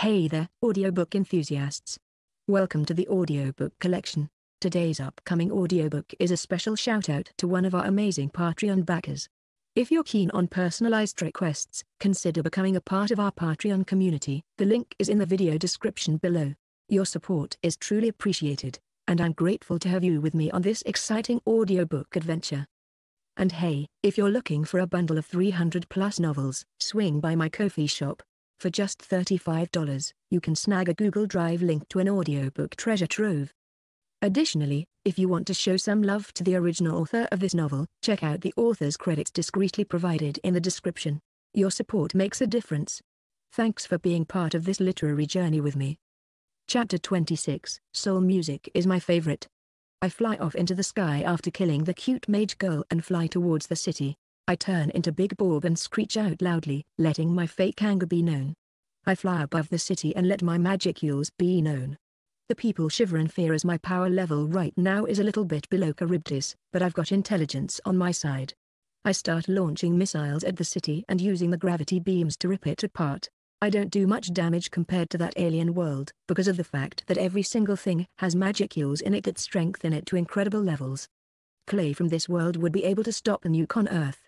Hey there, audiobook enthusiasts. Welcome to the audiobook collection. Today's upcoming audiobook is a special shout out to one of our amazing Patreon backers. If you're keen on personalized requests, consider becoming a part of our Patreon community. The link is in the video description below. Your support is truly appreciated, and I'm grateful to have you with me on this exciting audiobook adventure. And hey, if you're looking for a bundle of 300 plus novels, swing by my Ko-fi shop, for just $35, you can snag a Google Drive link to an audiobook treasure trove. Additionally, if you want to show some love to the original author of this novel, check out the author's credits discreetly provided in the description. Your support makes a difference. Thanks for being part of this literary journey with me. Chapter 26 Soul Music is my favorite. I fly off into the sky after killing the cute mage girl and fly towards the city. I turn into Big Bob and screech out loudly, letting my fake anger be known. I fly above the city and let my magicules be known. The people shiver in fear as my power level right now is a little bit below Charybdis, but I've got intelligence on my side. I start launching missiles at the city and using the gravity beams to rip it apart. I don't do much damage compared to that alien world, because of the fact that every single thing has magicules in it that strengthen it to incredible levels. Clay from this world would be able to stop the nuke on Earth,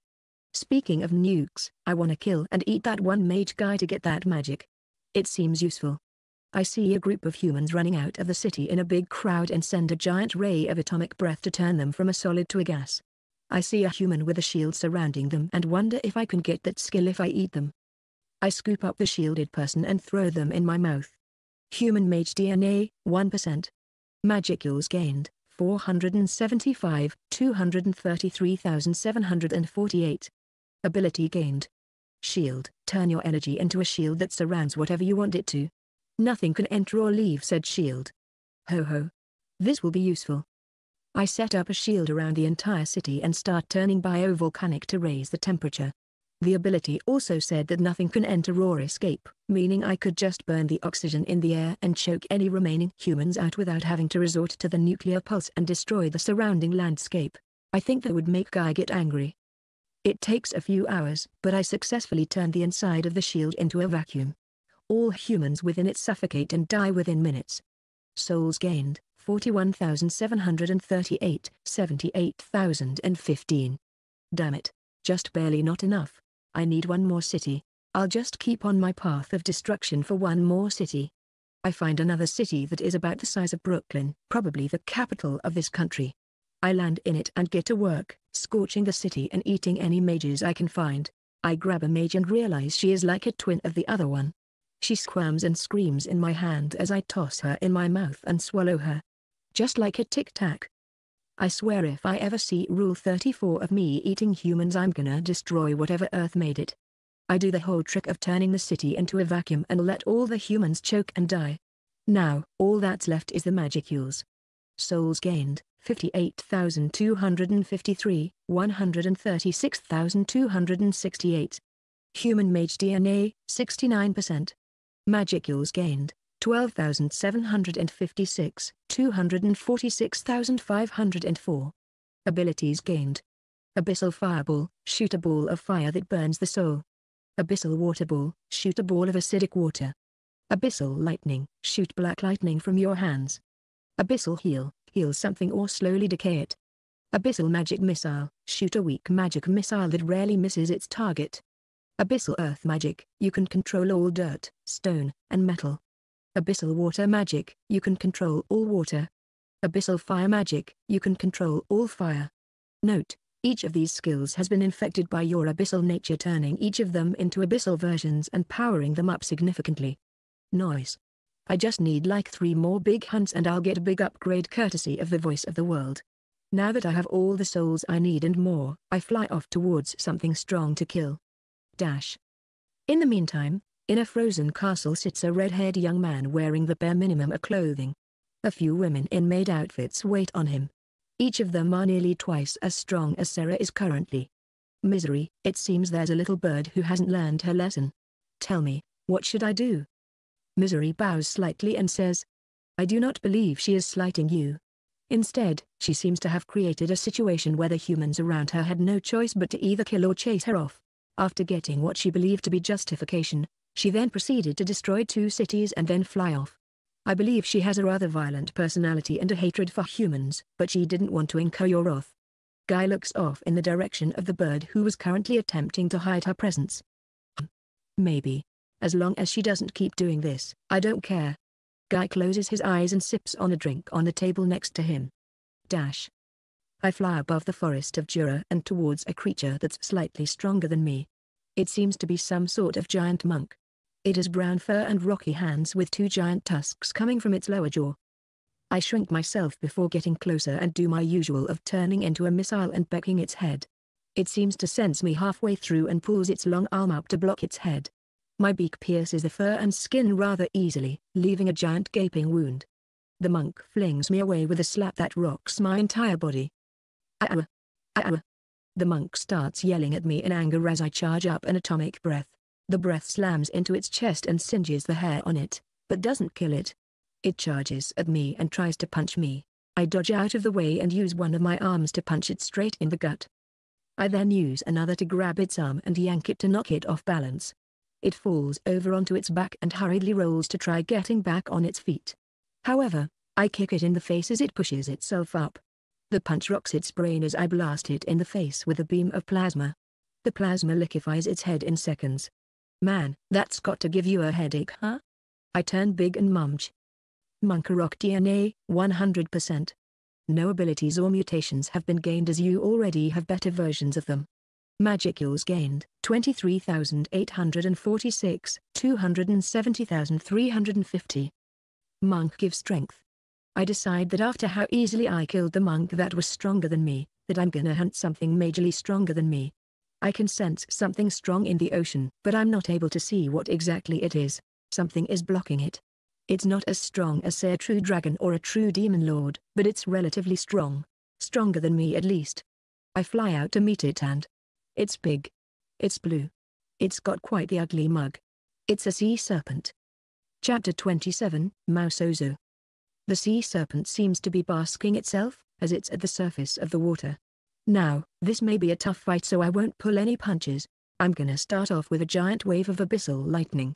Speaking of nukes, I wanna kill and eat that one mage guy to get that magic. It seems useful. I see a group of humans running out of the city in a big crowd and send a giant ray of atomic breath to turn them from a solid to a gas. I see a human with a shield surrounding them and wonder if I can get that skill if I eat them. I scoop up the shielded person and throw them in my mouth. Human mage DNA, 1%. Magicules gained, 475, 233,748. Ability gained. Shield. Turn your energy into a shield that surrounds whatever you want it to. Nothing can enter or leave said shield. Ho ho. This will be useful. I set up a shield around the entire city and start turning biovolcanic to raise the temperature. The ability also said that nothing can enter or escape, meaning I could just burn the oxygen in the air and choke any remaining humans out without having to resort to the nuclear pulse and destroy the surrounding landscape. I think that would make Guy get angry. It takes a few hours, but I successfully turned the inside of the shield into a vacuum. All humans within it suffocate and die within minutes. Souls gained, 41,738, 78,015. Damn it. Just barely not enough. I need one more city. I'll just keep on my path of destruction for one more city. I find another city that is about the size of Brooklyn, probably the capital of this country. I land in it and get to work, scorching the city and eating any mages I can find. I grab a mage and realize she is like a twin of the other one. She squirms and screams in my hand as I toss her in my mouth and swallow her. Just like a tic-tac. I swear if I ever see Rule 34 of me eating humans I'm gonna destroy whatever Earth made it. I do the whole trick of turning the city into a vacuum and let all the humans choke and die. Now, all that's left is the magicules. Souls gained, 58,253, 136,268. Human mage DNA, 69%. Magic Magicules gained, 12,756, 246,504. Abilities gained. Abyssal Fireball, shoot a ball of fire that burns the soul. Abyssal Water Ball, shoot a ball of acidic water. Abyssal Lightning, shoot black lightning from your hands. Abyssal Heal, heal something or slowly decay it. Abyssal Magic Missile, shoot a weak magic missile that rarely misses its target. Abyssal Earth Magic, you can control all dirt, stone, and metal. Abyssal Water Magic, you can control all water. Abyssal Fire Magic, you can control all fire. Note, each of these skills has been infected by your abyssal nature turning each of them into abyssal versions and powering them up significantly. Noise. I just need like three more big hunts and I'll get a big upgrade courtesy of the voice of the world. Now that I have all the souls I need and more, I fly off towards something strong to kill. Dash. In the meantime, in a frozen castle sits a red-haired young man wearing the bare minimum of clothing. A few women in maid outfits wait on him. Each of them are nearly twice as strong as Sarah is currently. Misery, it seems there's a little bird who hasn't learned her lesson. Tell me, what should I do? Misery bows slightly and says, I do not believe she is slighting you. Instead, she seems to have created a situation where the humans around her had no choice but to either kill or chase her off. After getting what she believed to be justification, She then proceeded to destroy two cities and then fly off. I believe she has a rather violent personality and a hatred for humans, but she didn't want to incur your wrath. Guy looks off in the direction of the bird who was currently attempting to hide her presence. Maybe. As long as she doesn't keep doing this, I don't care. Guy closes his eyes and sips on a drink on the table next to him. Dash. I fly above the forest of Jura and towards a creature that's slightly stronger than me. It seems to be some sort of giant monk. It has brown fur and rocky hands with two giant tusks coming from its lower jaw. I shrink myself before getting closer and do my usual of turning into a missile and becking its head. It seems to sense me halfway through and pulls its long arm up to block its head. My beak pierces the fur and skin rather easily, leaving a giant gaping wound. The monk flings me away with a slap that rocks my entire body. Ah! Ah! The monk starts yelling at me in anger as I charge up an atomic breath. The breath slams into its chest and singes the hair on it, but doesn't kill it. It charges at me and tries to punch me. I dodge out of the way and use one of my arms to punch it straight in the gut. I then use another to grab its arm and yank it to knock it off balance. It falls over onto its back and hurriedly rolls to try getting back on its feet. However, I kick it in the face as it pushes itself up. The punch rocks its brain as I blast it in the face with a beam of plasma. The plasma liquefies its head in seconds. Man, that's got to give you a headache huh? I turn big and mumch. Monkarok DNA, 100%. No abilities or mutations have been gained as you already have better versions of them. Magicules gained, 23,846, 270,350. Monk gives strength. I decide that after how easily I killed the monk that was stronger than me, that I'm gonna hunt something majorly stronger than me. I can sense something strong in the ocean, but I'm not able to see what exactly it is. Something is blocking it. It's not as strong as say a true dragon or a true demon lord, but it's relatively strong. Stronger than me at least. I fly out to meet it and... It's big. It's blue. It's got quite the ugly mug. It's a sea serpent. Chapter 27, Mausozo. The sea serpent seems to be basking itself, as it's at the surface of the water. Now, this may be a tough fight so I won't pull any punches. I'm gonna start off with a giant wave of abyssal lightning.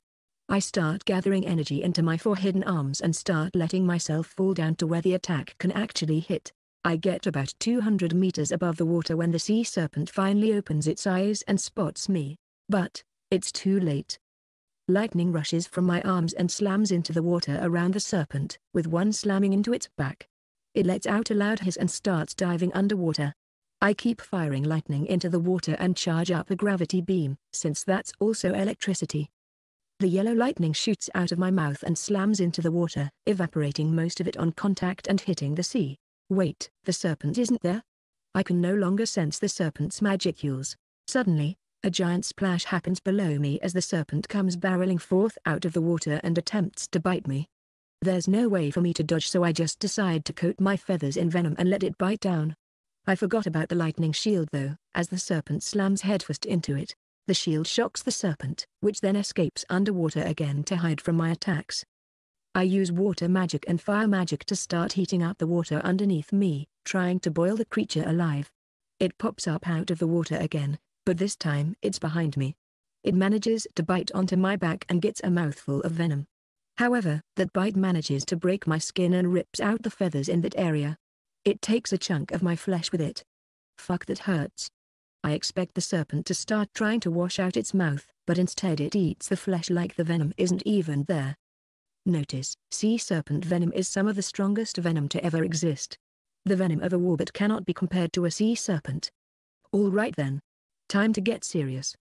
I start gathering energy into my four hidden arms and start letting myself fall down to where the attack can actually hit. I get about 200 meters above the water when the sea serpent finally opens its eyes and spots me. But, it's too late. Lightning rushes from my arms and slams into the water around the serpent, with one slamming into its back. It lets out a loud hiss and starts diving underwater. I keep firing lightning into the water and charge up a gravity beam, since that's also electricity. The yellow lightning shoots out of my mouth and slams into the water, evaporating most of it on contact and hitting the sea. Wait, the serpent isn't there? I can no longer sense the serpent's magicules. Suddenly, a giant splash happens below me as the serpent comes barreling forth out of the water and attempts to bite me. There's no way for me to dodge so I just decide to coat my feathers in venom and let it bite down. I forgot about the lightning shield though, as the serpent slams headfirst into it. The shield shocks the serpent, which then escapes underwater again to hide from my attacks. I use water magic and fire magic to start heating up the water underneath me, trying to boil the creature alive. It pops up out of the water again, but this time it's behind me. It manages to bite onto my back and gets a mouthful of venom. However, that bite manages to break my skin and rips out the feathers in that area. It takes a chunk of my flesh with it. Fuck that hurts. I expect the serpent to start trying to wash out its mouth, but instead it eats the flesh like the venom isn't even there. Notice, sea serpent venom is some of the strongest venom to ever exist. The venom of a warbot cannot be compared to a sea serpent. Alright then. Time to get serious.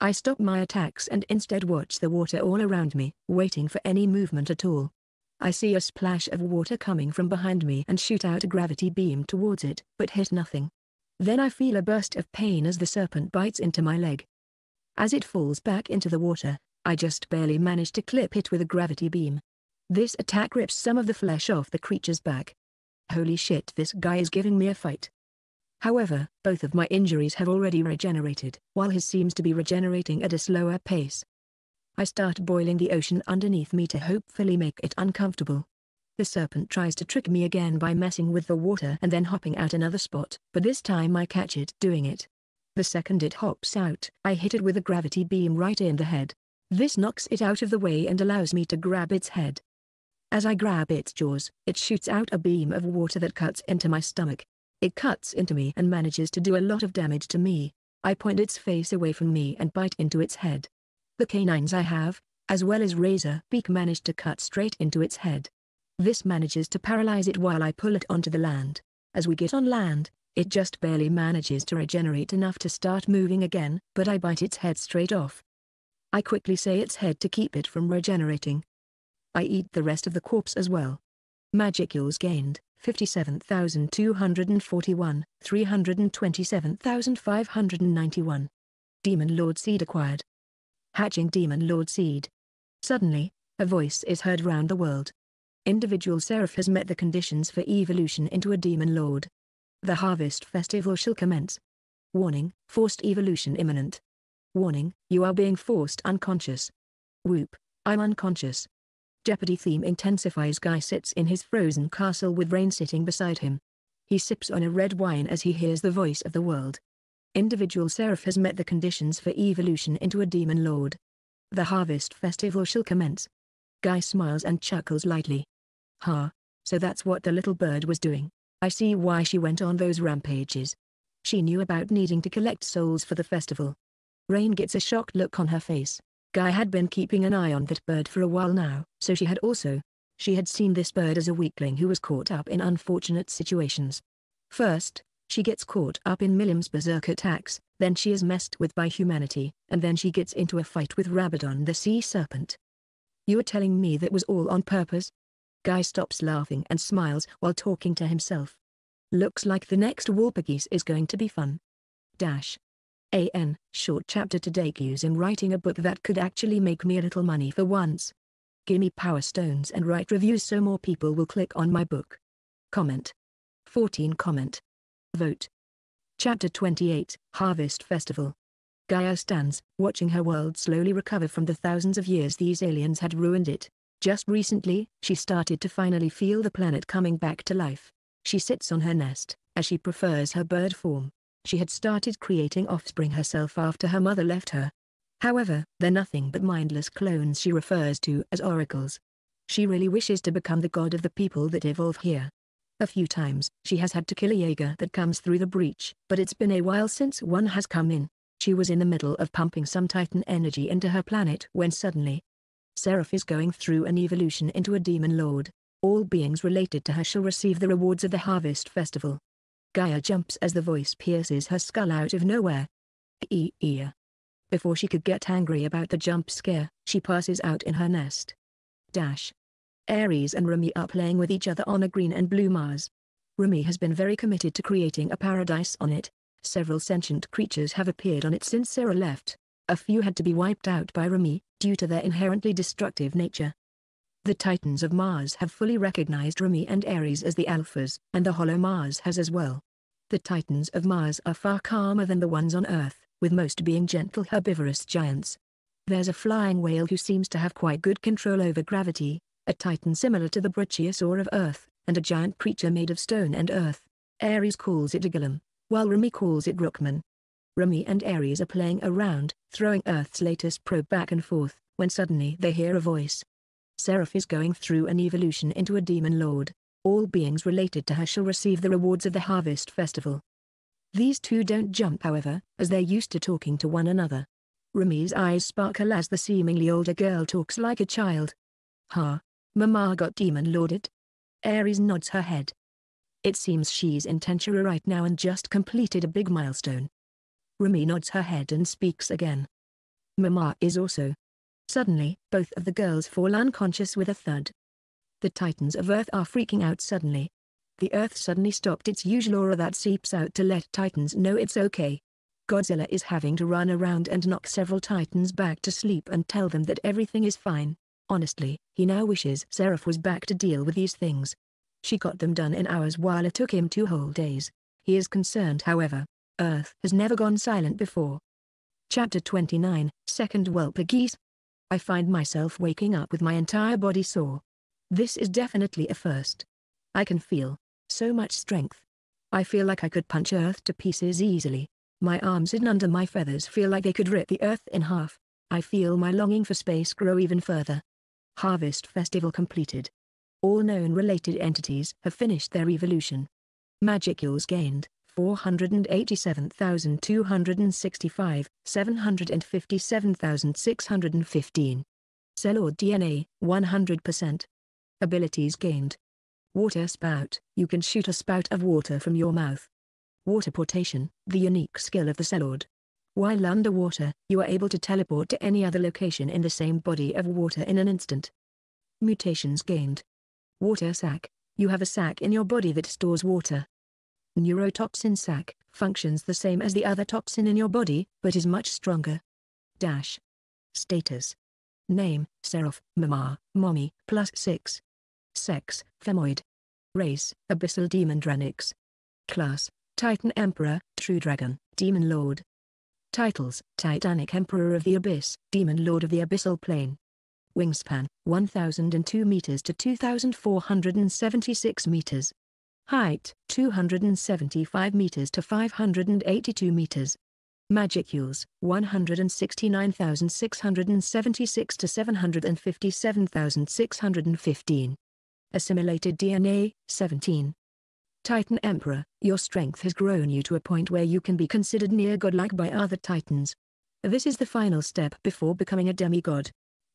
I stop my attacks and instead watch the water all around me, waiting for any movement at all. I see a splash of water coming from behind me and shoot out a gravity beam towards it, but hit nothing. Then I feel a burst of pain as the serpent bites into my leg. As it falls back into the water, I just barely manage to clip it with a gravity beam. This attack rips some of the flesh off the creature's back. Holy shit this guy is giving me a fight. However, both of my injuries have already regenerated, while his seems to be regenerating at a slower pace. I start boiling the ocean underneath me to hopefully make it uncomfortable. The serpent tries to trick me again by messing with the water and then hopping out another spot, but this time I catch it doing it. The second it hops out, I hit it with a gravity beam right in the head. This knocks it out of the way and allows me to grab its head. As I grab its jaws, it shoots out a beam of water that cuts into my stomach. It cuts into me and manages to do a lot of damage to me. I point its face away from me and bite into its head. The canines I have, as well as razor beak manage to cut straight into its head. This manages to paralyze it while I pull it onto the land. As we get on land, it just barely manages to regenerate enough to start moving again, but I bite its head straight off. I quickly say its head to keep it from regenerating. I eat the rest of the corpse as well. Magic Magicules gained, 57,241, 327,591. Demon Lord Seed acquired. Hatching Demon Lord Seed. Suddenly, a voice is heard round the world. Individual Seraph has met the conditions for evolution into a Demon Lord. The harvest festival shall commence. Warning, forced evolution imminent. Warning, you are being forced unconscious. Whoop, I'm unconscious. Jeopardy theme intensifies Guy sits in his frozen castle with Rain sitting beside him. He sips on a red wine as he hears the voice of the world. Individual Seraph has met the conditions for evolution into a demon lord. The harvest festival shall commence. Guy smiles and chuckles lightly. Ha, so that's what the little bird was doing. I see why she went on those rampages. She knew about needing to collect souls for the festival. Rain gets a shocked look on her face. Guy had been keeping an eye on that bird for a while now, so she had also. She had seen this bird as a weakling who was caught up in unfortunate situations. First, she gets caught up in Milim's berserk attacks, then she is messed with by humanity, and then she gets into a fight with Rabadon the sea serpent. You are telling me that was all on purpose? Guy stops laughing and smiles while talking to himself. Looks like the next Walpurgis is going to be fun. Dash. AN, short chapter to use in writing a book that could actually make me a little money for once. Gimme power stones and write reviews so more people will click on my book. Comment. 14 Comment. Vote. Chapter 28, Harvest Festival. Gaia stands, watching her world slowly recover from the thousands of years these aliens had ruined it. Just recently, she started to finally feel the planet coming back to life. She sits on her nest, as she prefers her bird form. She had started creating offspring herself after her mother left her. However, they're nothing but mindless clones she refers to as oracles. She really wishes to become the god of the people that evolve here. A few times, she has had to kill a Jaeger that comes through the breach, but it's been a while since one has come in. She was in the middle of pumping some Titan energy into her planet when suddenly, Seraph is going through an evolution into a demon lord. All beings related to her shall receive the rewards of the harvest festival. Gaia jumps as the voice pierces her skull out of nowhere. Ear. Before she could get angry about the jump scare, she passes out in her nest. Dash. Ares and Remy are playing with each other on a green and blue Mars. Remy has been very committed to creating a paradise on it. Several sentient creatures have appeared on it since Sarah left. A few had to be wiped out by Remy, due to their inherently destructive nature. The Titans of Mars have fully recognized Remy and Ares as the Alphas, and the Hollow Mars has as well. The Titans of Mars are far calmer than the ones on Earth, with most being gentle herbivorous giants. There's a flying whale who seems to have quite good control over gravity, a titan similar to the Brachiosaur of Earth, and a giant creature made of stone and earth. Ares calls it a golem, while Remy calls it Rookman. Remy and Ares are playing around, throwing Earth's latest probe back and forth, when suddenly they hear a voice. Seraph is going through an evolution into a demon lord. All beings related to her shall receive the rewards of the harvest festival. These two don't jump however, as they're used to talking to one another. Remy's eyes sparkle as the seemingly older girl talks like a child. Ha! Mama got demon lorded? Ares nods her head. It seems she's in Tensura right now and just completed a big milestone. Remy nods her head and speaks again. Mama is also. Suddenly, both of the girls fall unconscious with a thud. The titans of Earth are freaking out suddenly. The Earth suddenly stopped its usual aura that seeps out to let titans know it's okay. Godzilla is having to run around and knock several titans back to sleep and tell them that everything is fine. Honestly, he now wishes Seraph was back to deal with these things. She got them done in hours while it took him two whole days. He is concerned however, Earth has never gone silent before. Chapter 29, Second Walpurgis. I find myself waking up with my entire body sore. This is definitely a first. I can feel so much strength. I feel like I could punch Earth to pieces easily. My arms hidden under my feathers feel like they could rip the Earth in half. I feel my longing for space grow even further. Harvest Festival completed. All known related entities have finished their evolution. Magicules gained, 487,265, 757,615. Cell or DNA, 100%. Abilities gained. Water spout, you can shoot a spout of water from your mouth. Water portation, the unique skill of the Cellord. While underwater, you are able to teleport to any other location in the same body of water in an instant. Mutations gained. Water sac, you have a sac in your body that stores water. Neurotoxin sac, functions the same as the other toxin in your body, but is much stronger. Dash. Status. Name, Seraph, Mama, Mommy, plus 6. Sex, Femoid. Race, Abyssal Demon Dranix. Class, Titan Emperor, True Dragon, Demon Lord. Titles, Titanic Emperor of the Abyss, Demon Lord of the Abyssal Plane. Wingspan, 1002 meters to 2476 meters. Height, 275 meters to 582 meters. Magicules, 169,676 to 757,615. Assimilated DNA, 17. Titan Emperor, your strength has grown you to a point where you can be considered near godlike by other titans. This is the final step before becoming a demigod.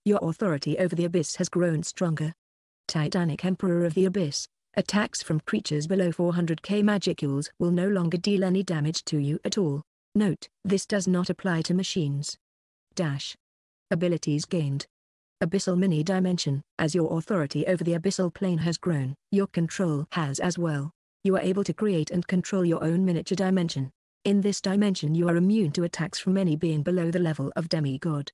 Your authority over the abyss has grown stronger. Titanic Emperor of the Abyss, attacks from creatures below 400k magicules will no longer deal any damage to you at all. Note, this does not apply to machines. Dash. Abilities gained. Abyssal Mini Dimension, as your authority over the abyssal plane has grown, your control has as well you are able to create and control your own miniature dimension. In this dimension you are immune to attacks from any being below the level of demigod.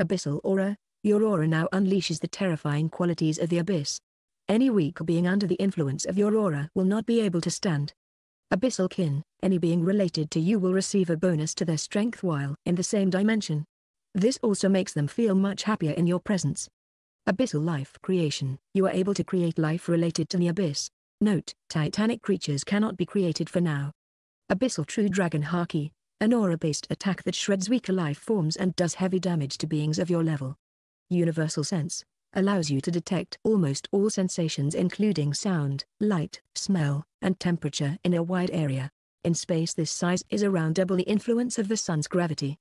Abyssal Aura, your aura now unleashes the terrifying qualities of the abyss. Any weak being under the influence of your aura will not be able to stand. Abyssal Kin, any being related to you will receive a bonus to their strength while in the same dimension. This also makes them feel much happier in your presence. Abyssal Life Creation, you are able to create life related to the abyss. Note, Titanic creatures cannot be created for now. Abyssal True Dragon Haki, an aura-based attack that shreds weaker life forms and does heavy damage to beings of your level. Universal Sense, allows you to detect almost all sensations including sound, light, smell, and temperature in a wide area. In space this size is around double the influence of the sun's gravity.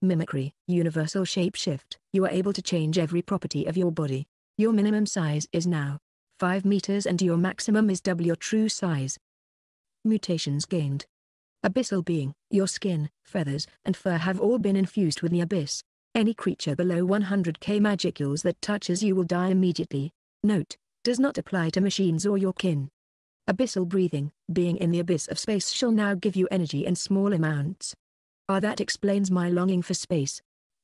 Mimicry, Universal Shapeshift, you are able to change every property of your body. Your minimum size is now 5 meters and your maximum is double your true size. Mutations gained. Abyssal being, your skin, feathers, and fur have all been infused with the abyss. Any creature below 100k magicules that touches you will die immediately. Note, does not apply to machines or your kin. Abyssal breathing, being in the abyss of space shall now give you energy in small amounts. Ah that explains my longing for space.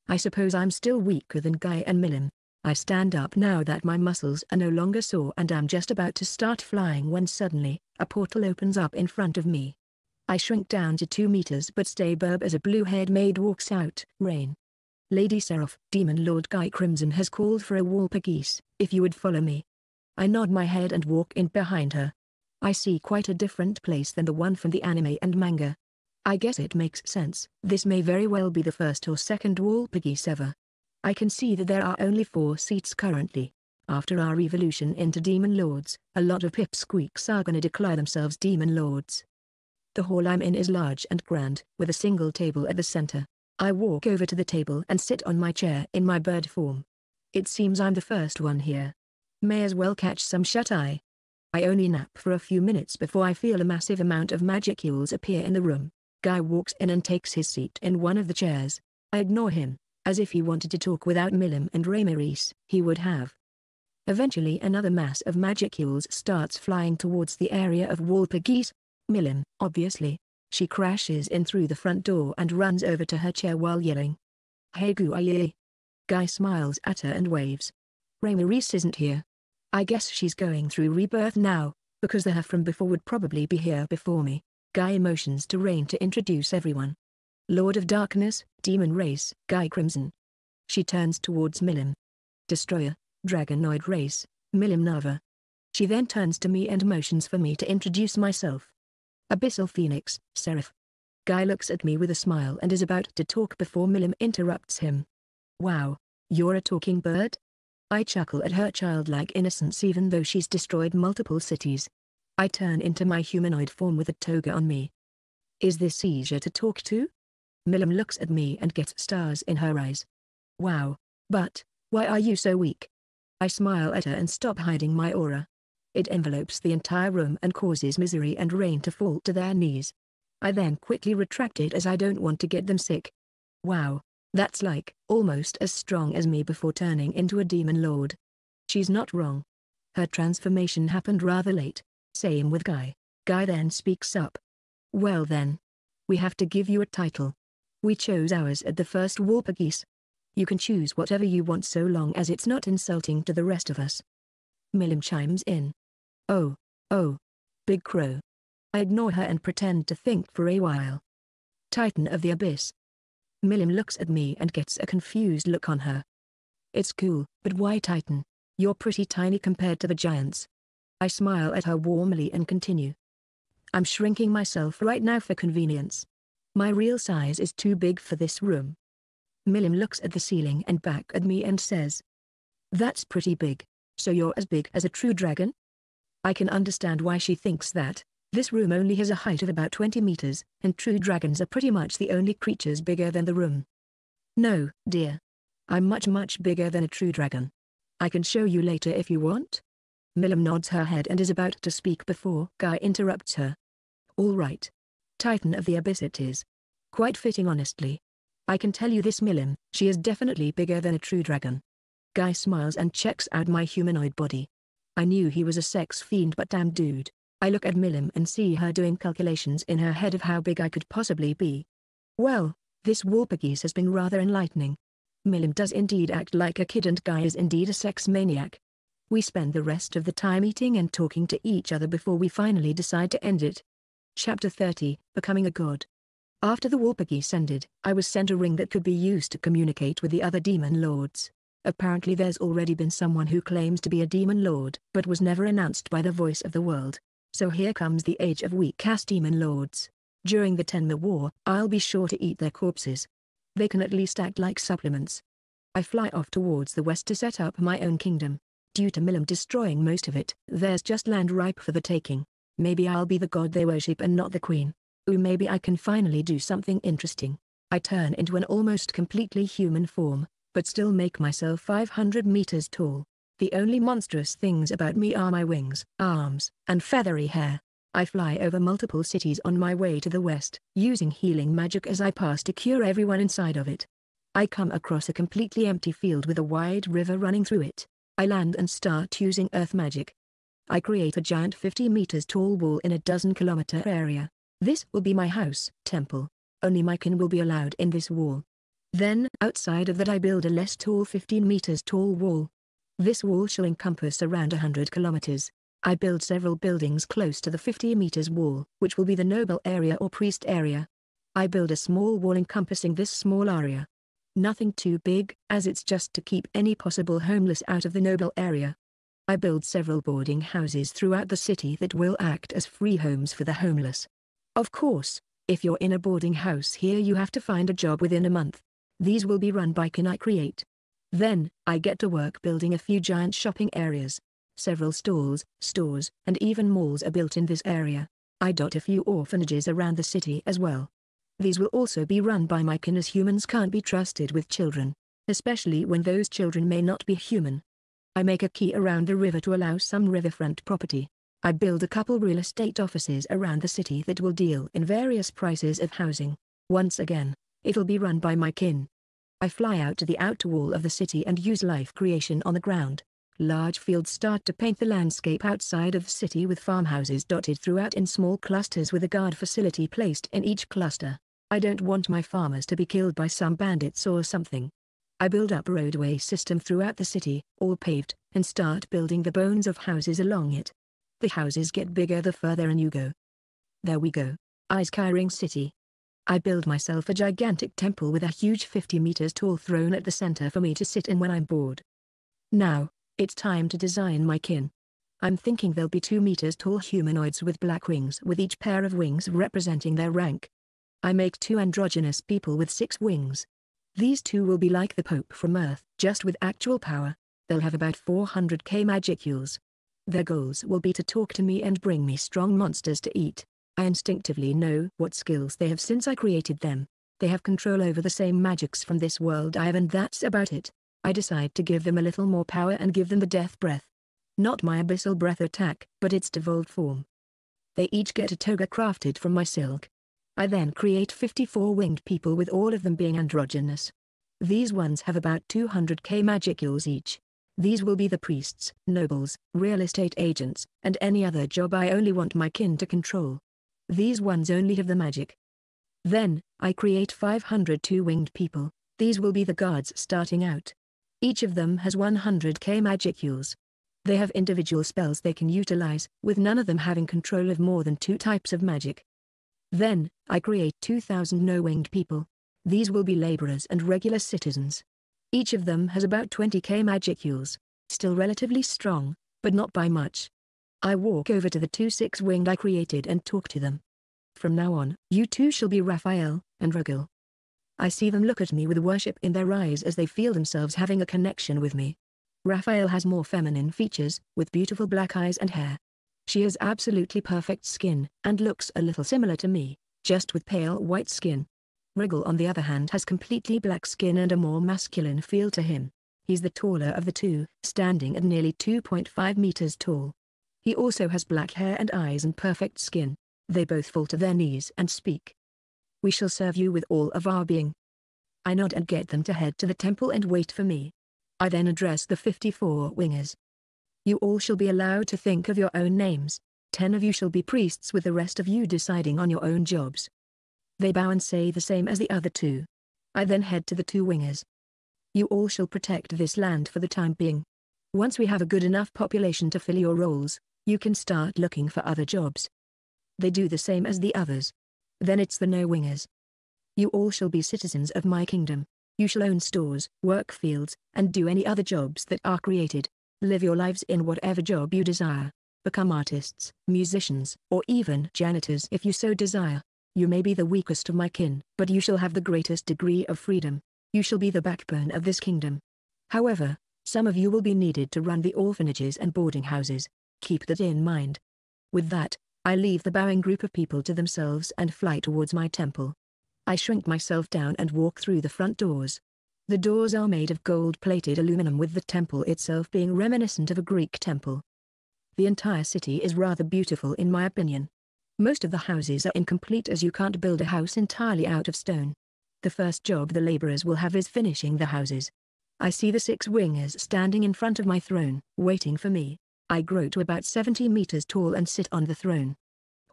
I suppose I'm still weaker than Guy and Milim. I stand up now that my muscles are no longer sore and am just about to start flying when suddenly, a portal opens up in front of me. I shrink down to 2 meters but stay burb as a blue-haired maid walks out, Rain. Lady Seraph, Demon Lord Guy Crimson has called for a Walpurgis, if you would follow me. I nod my head and walk in behind her. I see quite a different place than the one from the anime and manga. I guess it makes sense, this may very well be the first or second Walpurgis ever. I can see that there are only four seats currently. After our evolution into Demon Lords, a lot of pipsqueaks are gonna declare themselves Demon Lords. The hall I'm in is large and grand, with a single table at the center. I walk over to the table and sit on my chair in my bird form. It seems I'm the first one here. May as well catch some shut-eye. I only nap for a few minutes before I feel a massive amount of magicules appear in the room. Guy walks in and takes his seat in one of the chairs. I ignore him, as if he wanted to talk without Milim and Ramiris, he would have. Eventually another mass of magicules starts flying towards the area of Walpurgis. Milim, obviously. She crashes in through the front door and runs over to her chair while yelling. Hey Guaye. Guy smiles at her and waves. Ramiris isn't here. I guess she's going through rebirth now, because the her from before would probably be here before me. Guy motions to Rain to introduce everyone. Lord of Darkness, Demon Race, Guy Crimson. She turns towards Milim. Destroyer, Dragonoid Race, Milim Nava. She then turns to me and motions for me to introduce myself. Abyssal Phoenix, Seraph. Guy looks at me with a smile and is about to talk before Milim interrupts him. Wow, you're a talking bird? I chuckle at her childlike innocence even though she's destroyed multiple cities. I turn into my humanoid form with a toga on me. Is this easier to talk to? Milim looks at me and gets stars in her eyes. Wow, but, why are you so weak? I smile at her and stop hiding my aura. It envelopes the entire room and causes misery and rain to fall to their knees. I then quickly retract it as I don't want to get them sick. Wow, that's like, almost as strong as me before turning into a demon lord. She's not wrong. Her transformation happened rather late. Same with Guy. Guy then speaks up. Well then. We have to give you a title. We chose ours at the first Walpurgis. You can choose whatever you want so long as it's not insulting to the rest of us. Milim chimes in. Oh, oh. Big Crow. I ignore her and pretend to think for a while. Titan of the Abyss. Milim looks at me and gets a confused look on her. It's cool, but why Titan? You're pretty tiny compared to the giants. I smile at her warmly and continue. I'm shrinking myself right now for convenience. My real size is too big for this room. Milim looks at the ceiling and back at me and says. That's pretty big. So you're as big as a true dragon? I can understand why she thinks that. This room only has a height of about 20 meters, and true dragons are pretty much the only creatures bigger than the room. No, dear. I'm much much bigger than a true dragon. I can show you later if you want. Milim nods her head and is about to speak before Guy interrupts her. All right. Titan of the Abyss it is. Quite fitting honestly. I can tell you this Milim, she is definitely bigger than a true dragon. Guy smiles and checks out my humanoid body. I knew he was a sex fiend but damn dude. I look at Milim and see her doing calculations in her head of how big I could possibly be. Well, this Walpurgis has been rather enlightening. Milim does indeed act like a kid and Guy is indeed a sex maniac. We spend the rest of the time eating and talking to each other before we finally decide to end it. Chapter 30, Becoming a God. After the Walpurgis ended, I was sent a ring that could be used to communicate with the other demon lords. Apparently there's already been someone who claims to be a demon lord but was never announced by the voice of the world. So here comes the age of weak-ass demon lords. During the Tenma War, I'll be sure to eat their corpses. They can at least act like supplements. I fly off towards the west to set up my own kingdom. Due to Milim destroying most of it, there's just land ripe for the taking. Maybe I'll be the god they worship and not the queen. Ooh maybe I can finally do something interesting. I turn into an almost completely human form, but still make myself 500 meters tall. The only monstrous things about me are my wings, arms, and feathery hair. I fly over multiple cities on my way to the west, using healing magic as I pass to cure everyone inside of it. I come across a completely empty field with a wide river running through it. I land and start using earth magic. I create a giant 50 meters tall wall in a dozen kilometer area. This will be my house, temple. Only my kin will be allowed in this wall. Then, outside of that I build a less tall 15 meters tall wall. This wall shall encompass around 100 kilometers. I build several buildings close to the 50 meters wall, which will be the noble area or priest area. I build a small wall encompassing this small area. Nothing too big, as it's just to keep any possible homeless out of the noble area. I build several boarding houses throughout the city that will act as free homes for the homeless. Of course, if you're in a boarding house here you have to find a job within a month. These will be run by Can I Create. Then, I get to work building a few giant shopping areas. Several stalls, stores, and even malls are built in this area. I dot a few orphanages around the city as well. These will also be run by my kin as humans can't be trusted with children. Especially when those children may not be human. I make a quay around the river to allow some riverfront property. I build a couple real estate offices around the city that will deal in various prices of housing. Once again, it'll be run by my kin. I fly out to the outer wall of the city and use life creation on the ground. Large fields start to paint the landscape outside of the city with farmhouses dotted throughout in small clusters with a guard facility placed in each cluster. I don't want my farmers to be killed by some bandits or something. I build up a roadway system throughout the city, all paved, and start building the bones of houses along it. The houses get bigger the further in you go. There we go. Ice City. I build myself a gigantic temple with a huge 50 meters tall throne at the center for me to sit in when I'm bored. Now, it's time to design my kin. I'm thinking they'll be 2 meters tall humanoids with black wings with each pair of wings representing their rank. I make two androgynous people with six wings. These two will be like the Pope from Earth, just with actual power. They'll have about 400k magicules. Their goals will be to talk to me and bring me strong monsters to eat. I instinctively know what skills they have since I created them. They have control over the same magics from this world I have and that's about it. I decide to give them a little more power and give them the death breath. Not my abyssal breath attack, but its devolved form. They each get a toga crafted from my silk. I then create 54 winged people with all of them being androgynous. These ones have about 200k magicules each. These will be the priests, nobles, real estate agents, and any other job I only want my kin to control. These ones only have the magic. Then, I create 500 two-winged people, these will be the guards starting out. Each of them has 100k magicules. They have individual spells they can utilize, with none of them having control of more than two types of magic. Then, I create 2,000 no-winged people. These will be laborers and regular citizens. Each of them has about 20k magicules, still relatively strong, but not by much. I walk over to the two six-winged I created and talk to them. From now on, you two shall be Raphael and Rugal. I see them look at me with worship in their eyes as they feel themselves having a connection with me. Raphael has more feminine features, with beautiful black eyes and hair. She has absolutely perfect skin, and looks a little similar to me, just with pale white skin. Rugal on the other hand has completely black skin and a more masculine feel to him. He's the taller of the two, standing at nearly 2.5 meters tall. He also has black hair and eyes and perfect skin. They both fall to their knees and speak. We shall serve you with all of our being. I nod and get them to head to the temple and wait for me. I then address the 54 wingers. You all shall be allowed to think of your own names. Ten of you shall be priests with the rest of you deciding on your own jobs. They bow and say the same as the other two. I then head to the two wingers. You all shall protect this land for the time being. Once we have a good enough population to fill your roles, you can start looking for other jobs. They do the same as the others. Then it's the no-wingers. You all shall be citizens of my kingdom. You shall own stores, work fields, and do any other jobs that are created. Live your lives in whatever job you desire. Become artists, musicians, or even janitors if you so desire. You may be the weakest of my kin, but you shall have the greatest degree of freedom. You shall be the backbone of this kingdom. However, some of you will be needed to run the orphanages and boarding houses. Keep that in mind. With that, I leave the bowing group of people to themselves and fly towards my temple. I shrink myself down and walk through the front doors. The doors are made of gold-plated aluminum with the temple itself being reminiscent of a Greek temple. The entire city is rather beautiful in my opinion. Most of the houses are incomplete as you can't build a house entirely out of stone. The first job the laborers will have is finishing the houses. I see the six wingers standing in front of my throne, waiting for me. I grow to about 70 meters tall and sit on the throne.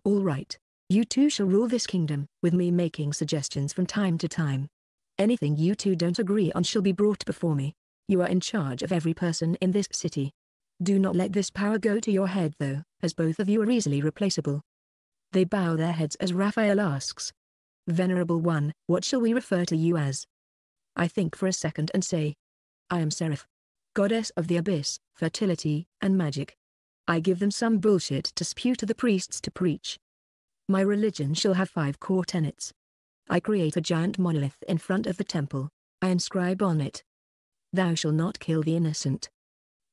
All right. You two shall rule this kingdom, with me making suggestions from time to time. Anything you two don't agree on shall be brought before me. You are in charge of every person in this city. Do not let this power go to your head though, as both of you are easily replaceable. They bow their heads as Raphael asks. Venerable One, what shall we refer to you as? I think for a second and say. I am Seraph. Goddess of the Abyss, fertility, and magic. I give them some bullshit to spew to the priests to preach. My religion shall have five core tenets. I create a giant monolith in front of the temple. I inscribe on it. Thou shalt not kill the innocent.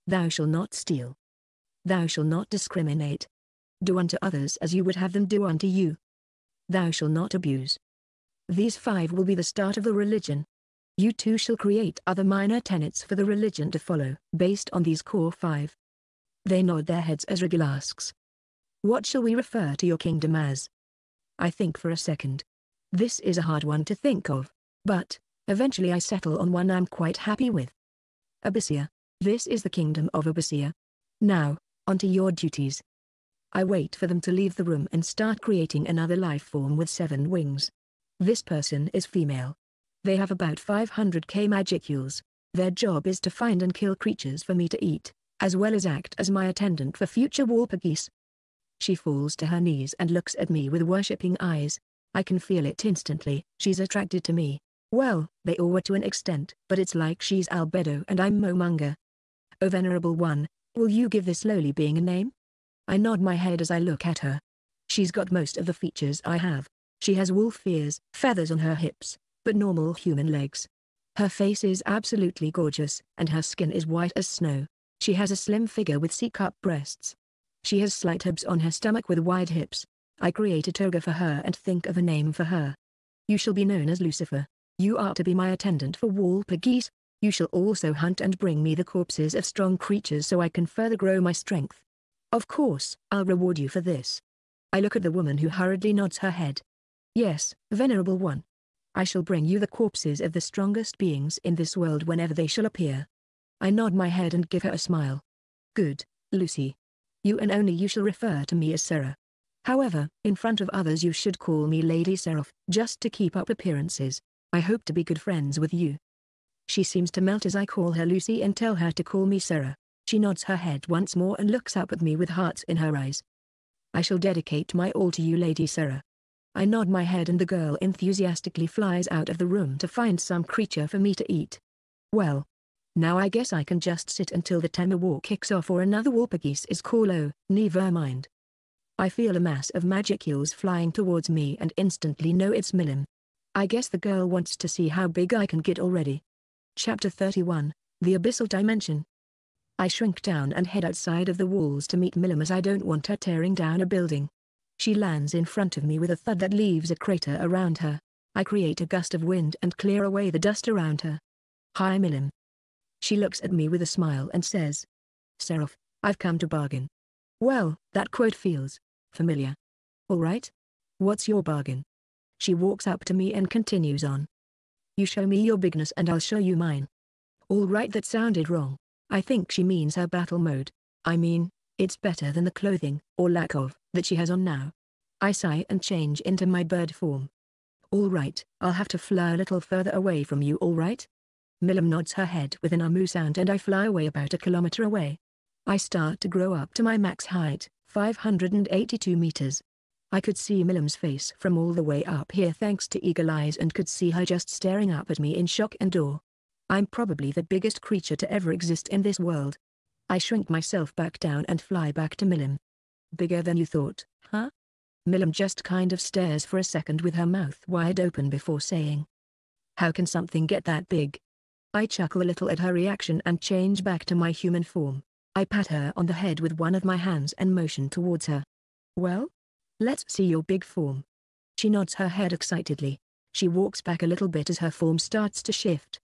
Thou shalt not steal. Thou shalt not discriminate. Do unto others as you would have them do unto you. Thou shalt not abuse. These five will be the start of the religion. You too shall create other minor tenets for the religion to follow, based on these core five. They nod their heads as Rugal asks. What shall we refer to your kingdom as? I think for a second. This is a hard one to think of, but, eventually I settle on one I'm quite happy with. Abyssia. This is the kingdom of Abyssia. Now, onto your duties. I wait for them to leave the room and start creating another life form with seven wings. This person is female. They have about 500k magicules. Their job is to find and kill creatures for me to eat, as well as act as my attendant for future Walpurgis. She falls to her knees and looks at me with worshipping eyes. I can feel it instantly, she's attracted to me. Well, they all were to an extent, but it's like she's albedo and I'm Momonga. O oh, Venerable One, will you give this lowly being a name? I nod my head as I look at her. She's got most of the features I have. She has wolf ears, feathers on her hips, but normal human legs. Her face is absolutely gorgeous, and her skin is white as snow. She has a slim figure with C-cup breasts. She has slight hips on her stomach with wide hips. I create a toga for her and think of a name for her. You shall be known as Lucifer. You are to be my attendant for Walpurgis. You shall also hunt and bring me the corpses of strong creatures so I can further grow my strength. Of course, I'll reward you for this. I look at the woman who hurriedly nods her head. Yes, venerable one. I shall bring you the corpses of the strongest beings in this world whenever they shall appear. I nod my head and give her a smile. Good, Lucy. You and only you shall refer to me as Sarah. However, in front of others you should call me Lady Seraph, just to keep up appearances. I hope to be good friends with you. She seems to melt as I call her Lucy and tell her to call me Sarah. She nods her head once more and looks up at me with hearts in her eyes. I shall dedicate my all to you Lady Sarah. I nod my head and the girl enthusiastically flies out of the room to find some creature for me to eat. Well. Now I guess I can just sit until the Tenma war kicks off or another Walpurgis is call oh, never mind. I feel a mass of magic magicules flying towards me and instantly know it's Milim. I guess the girl wants to see how big I can get already. Chapter 31, The Abyssal Dimension. I shrink down and head outside of the walls to meet Milim as I don't want her tearing down a building. She lands in front of me with a thud that leaves a crater around her. I create a gust of wind and clear away the dust around her. Hi Milim. She looks at me with a smile and says. Seraph, I've come to bargain. Well, that quote feels familiar. All right? What's your bargain? She walks up to me and continues on. You show me your bigness and I'll show you mine. All right that sounded wrong. I think she means her battle mode. I mean, it's better than the clothing, or lack of, that she has on now. I sigh and change into my bird form. All right, I'll have to fly a little further away from you all right? Milim nods her head with an amu sound and I fly away about a kilometer away. I start to grow up to my max height, 582 meters. I could see Milim's face from all the way up here thanks to eagle eyes and could see her just staring up at me in shock and awe. I'm probably the biggest creature to ever exist in this world. I shrink myself back down and fly back to Milim. Bigger than you thought, huh? Milim just kind of stares for a second with her mouth wide open before saying. How can something get that big? I chuckle a little at her reaction and change back to my human form. I pat her on the head with one of my hands and motion towards her. Well? Let's see your big form. She nods her head excitedly. She walks back a little bit as her form starts to shift.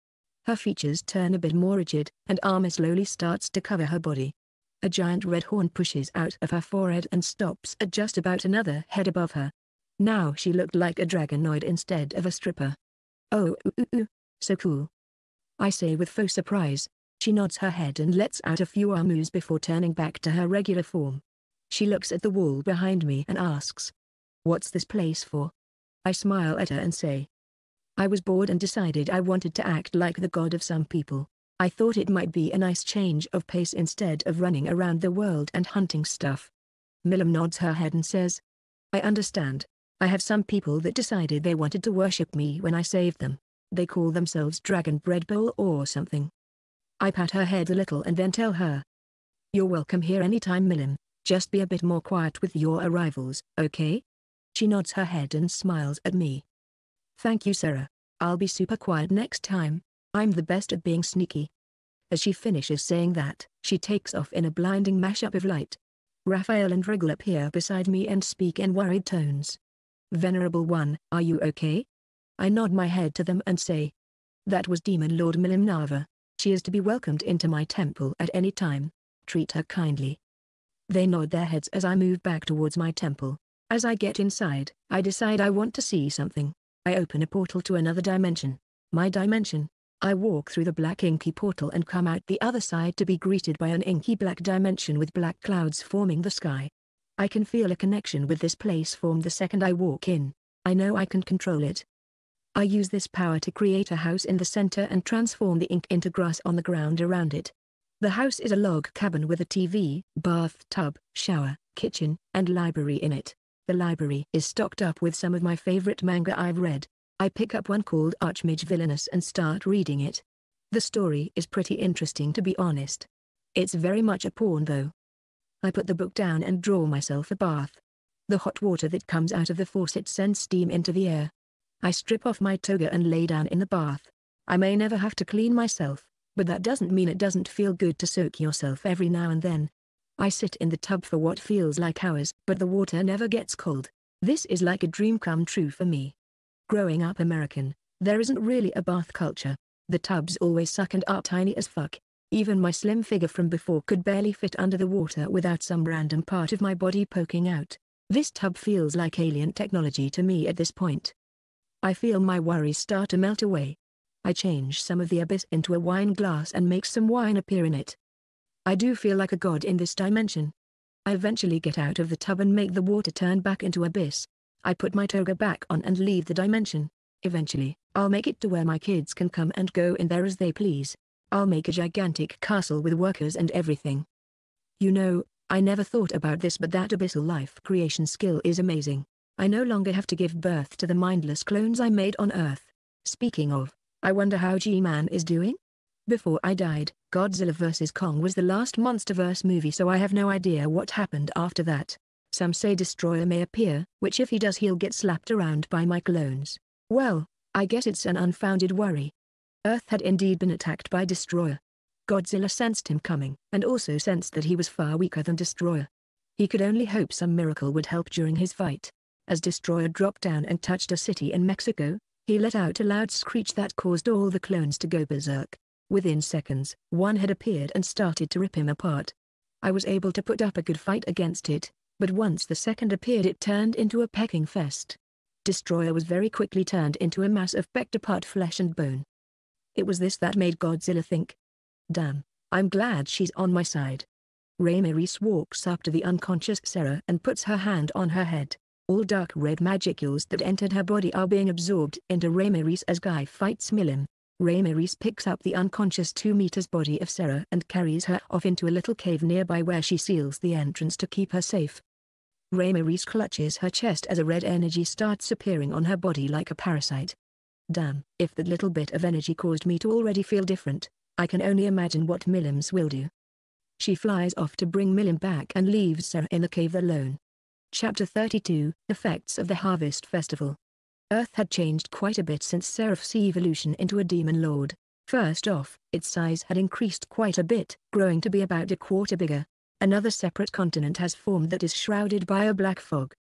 Her features turn a bit more rigid, and armor slowly starts to cover her body. A giant red horn pushes out of her forehead and stops at just about another head above her. Now she looked like a dragonoid instead of a stripper. Oh, ooh, ooh, ooh, so cool. I say with faux surprise, she nods her head and lets out a few amus before turning back to her regular form. She looks at the wall behind me and asks. What's this place for? I smile at her and say. I was bored and decided I wanted to act like the god of some people. I thought it might be a nice change of pace instead of running around the world and hunting stuff. Milim nods her head and says. I understand. I have some people that decided they wanted to worship me when I saved them. They call themselves Dragon Bread Bowl or something. I pat her head a little and then tell her. You're welcome here anytime Milim, just be a bit more quiet with your arrivals, okay? She nods her head and smiles at me. Thank you Sarah, I'll be super quiet next time, I'm the best at being sneaky. As she finishes saying that, she takes off in a blinding mashup of light. Raphael and Vrigel appear beside me and speak in worried tones. Venerable One, are you okay? I nod my head to them and say. That was Demon Lord Milim Nava. She is to be welcomed into my temple at any time. Treat her kindly. They nod their heads as I move back towards my temple. As I get inside, I decide I want to see something. I open a portal to another dimension. My dimension. I walk through the black inky portal and come out the other side to be greeted by an inky black dimension with black clouds forming the sky. I can feel a connection with this place formed the second I walk in. I know I can control it. I use this power to create a house in the center and transform the ink into grass on the ground around it. The house is a log cabin with a TV, bathtub, shower, kitchen, and library in it. The library is stocked up with some of my favorite manga I've read. I pick up one called Archmage Villainous and start reading it. The story is pretty interesting to be honest. It's very much a porn though. I put the book down and draw myself a bath. The hot water that comes out of the faucet sends steam into the air. I strip off my toga and lay down in the bath. I may never have to clean myself, but that doesn't mean it doesn't feel good to soak yourself every now and then. I sit in the tub for what feels like hours, but the water never gets cold. This is like a dream come true for me. Growing up American, there isn't really a bath culture. The tubs always suck and are tiny as fuck. Even my slim figure from before could barely fit under the water without some random part of my body poking out. This tub feels like alien technology to me at this point. I feel my worries start to melt away. I change some of the abyss into a wine glass and make some wine appear in it. I do feel like a god in this dimension. I eventually get out of the tub and make the water turn back into abyss. I put my toga back on and leave the dimension. Eventually, I'll make it to where my kids can come and go in there as they please. I'll make a gigantic castle with workers and everything. You know, I never thought about this but that abyssal life creation skill is amazing. I no longer have to give birth to the mindless clones I made on Earth. Speaking of, I wonder how G-Man is doing? Before I died, Godzilla vs. Kong was the last MonsterVerse movie so I have no idea what happened after that. Some say Destroyer may appear, which if he does he'll get slapped around by my clones. Well, I guess it's an unfounded worry. Earth had indeed been attacked by Destroyer. Godzilla sensed him coming, and also sensed that he was far weaker than Destroyer. He could only hope some miracle would help during his fight. As Destroyer dropped down and touched a city in Mexico, he let out a loud screech that caused all the clones to go berserk. Within seconds, one had appeared and started to rip him apart. I was able to put up a good fight against it, but once the second appeared it turned into a pecking fest. Destroyer was very quickly turned into a mass of pecked apart flesh and bone. It was this that made Godzilla think. Damn, I'm glad she's on my side. Ramiris walks up to the unconscious Sarah and puts her hand on her head. All dark red magicules that entered her body are being absorbed into Ramiris as Guy fights Milim. Ramiris picks up the unconscious 2 meters body of Sarah and carries her off into a little cave nearby where she seals the entrance to keep her safe. Ramiris clutches her chest as a red energy starts appearing on her body like a parasite. Damn, if that little bit of energy caused me to already feel different, I can only imagine what Milim's will do. She flies off to bring Milim back and leaves Sarah in the cave alone. Chapter 32 Effects of the Harvest Festival Earth had changed quite a bit since Seraph's evolution into a demon lord. First off, its size had increased quite a bit, growing to be about a quarter bigger. Another separate continent has formed that is shrouded by a black fog.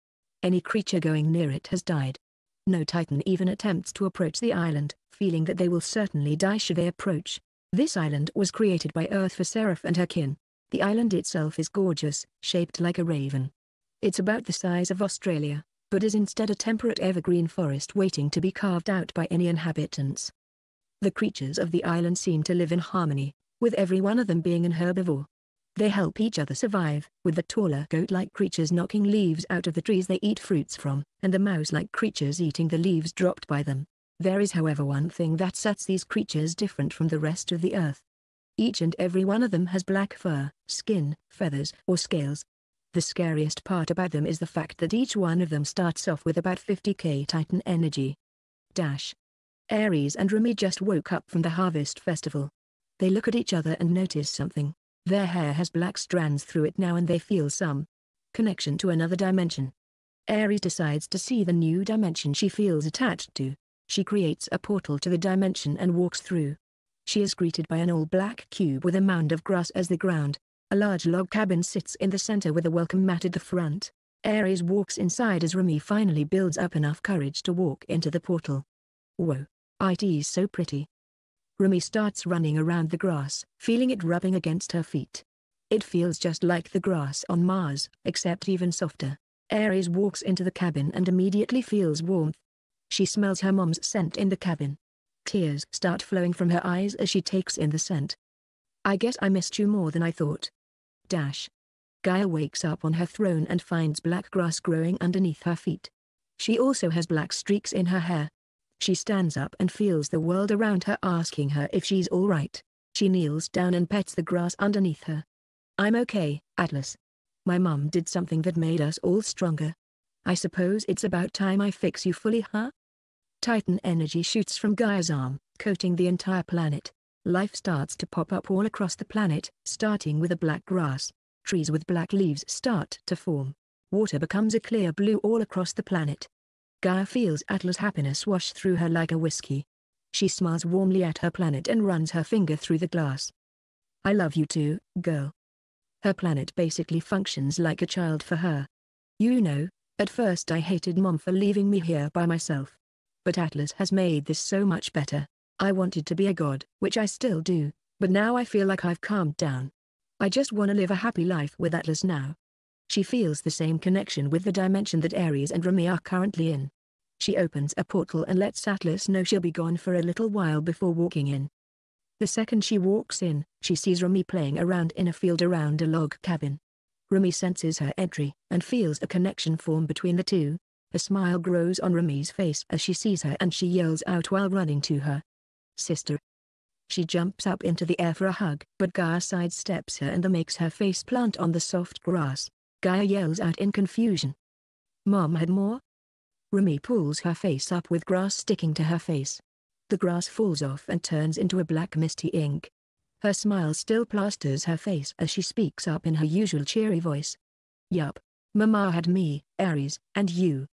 Any creature going near it has died. No Titan even attempts to approach the island, feeling that they will certainly die should they approach. This island was created by Earth for Seraph and her kin. The island itself is gorgeous, shaped like a raven. It's about the size of Australia, but is instead a temperate evergreen forest waiting to be carved out by any inhabitants. The creatures of the island seem to live in harmony, with every one of them being an herbivore. They help each other survive, with the taller goat-like creatures knocking leaves out of the trees they eat fruits from, and the mouse-like creatures eating the leaves dropped by them. There is however one thing that sets these creatures different from the rest of the earth. Each and every one of them has black fur, skin, feathers, or scales, the scariest part about them is the fact that each one of them starts off with about 50k Titan energy. Dash. Ares and Remy just woke up from the Harvest Festival. They look at each other and notice something. Their hair has black strands through it now and they feel some connection to another dimension. Ares decides to see the new dimension she feels attached to. She creates a portal to the dimension and walks through. She is greeted by an all-black cube with a mound of grass as the ground. A large log cabin sits in the center with a welcome mat at the front. Ares walks inside as Remy finally builds up enough courage to walk into the portal. Whoa. It's so pretty. Remy starts running around the grass, feeling it rubbing against her feet. It feels just like the grass on Mars, except even softer. Ares walks into the cabin and immediately feels warmth. She smells her mom's scent in the cabin. Tears start flowing from her eyes as she takes in the scent. I guess I missed you more than I thought. Dash. Gaia wakes up on her throne and finds black grass growing underneath her feet. She also has black streaks in her hair. She stands up and feels the world around her asking her if she's alright. She kneels down and pets the grass underneath her. I'm okay, Atlas. My mum did something that made us all stronger. I suppose it's about time I fix you fully huh? Titan energy shoots from Gaia's arm, coating the entire planet. Life starts to pop up all across the planet, starting with a black grass. Trees with black leaves start to form. Water becomes a clear blue all across the planet. Gaia feels Atlas' happiness wash through her like a whiskey. She smiles warmly at her planet and runs her finger through the glass. I love you too, girl. Her planet basically functions like a child for her. You know, at first I hated mom for leaving me here by myself. But Atlas has made this so much better. I wanted to be a god, which I still do, but now I feel like I've calmed down. I just want to live a happy life with Atlas now. She feels the same connection with the dimension that Ares and Remy are currently in. She opens a portal and lets Atlas know she'll be gone for a little while before walking in. The second she walks in, she sees Remy playing around in a field around a log cabin. Remy senses her entry and feels a connection form between the two. A smile grows on Remy's face as she sees her and she yells out while running to her. Sister. She jumps up into the air for a hug but Gaia sidesteps her and makes her face plant on the soft grass. Gaia yells out in confusion. Mom had more? Remy pulls her face up with grass sticking to her face. The grass falls off and turns into a black misty ink. Her smile still plasters her face as she speaks up in her usual cheery voice. Yup. Mama had me, Ares, and you.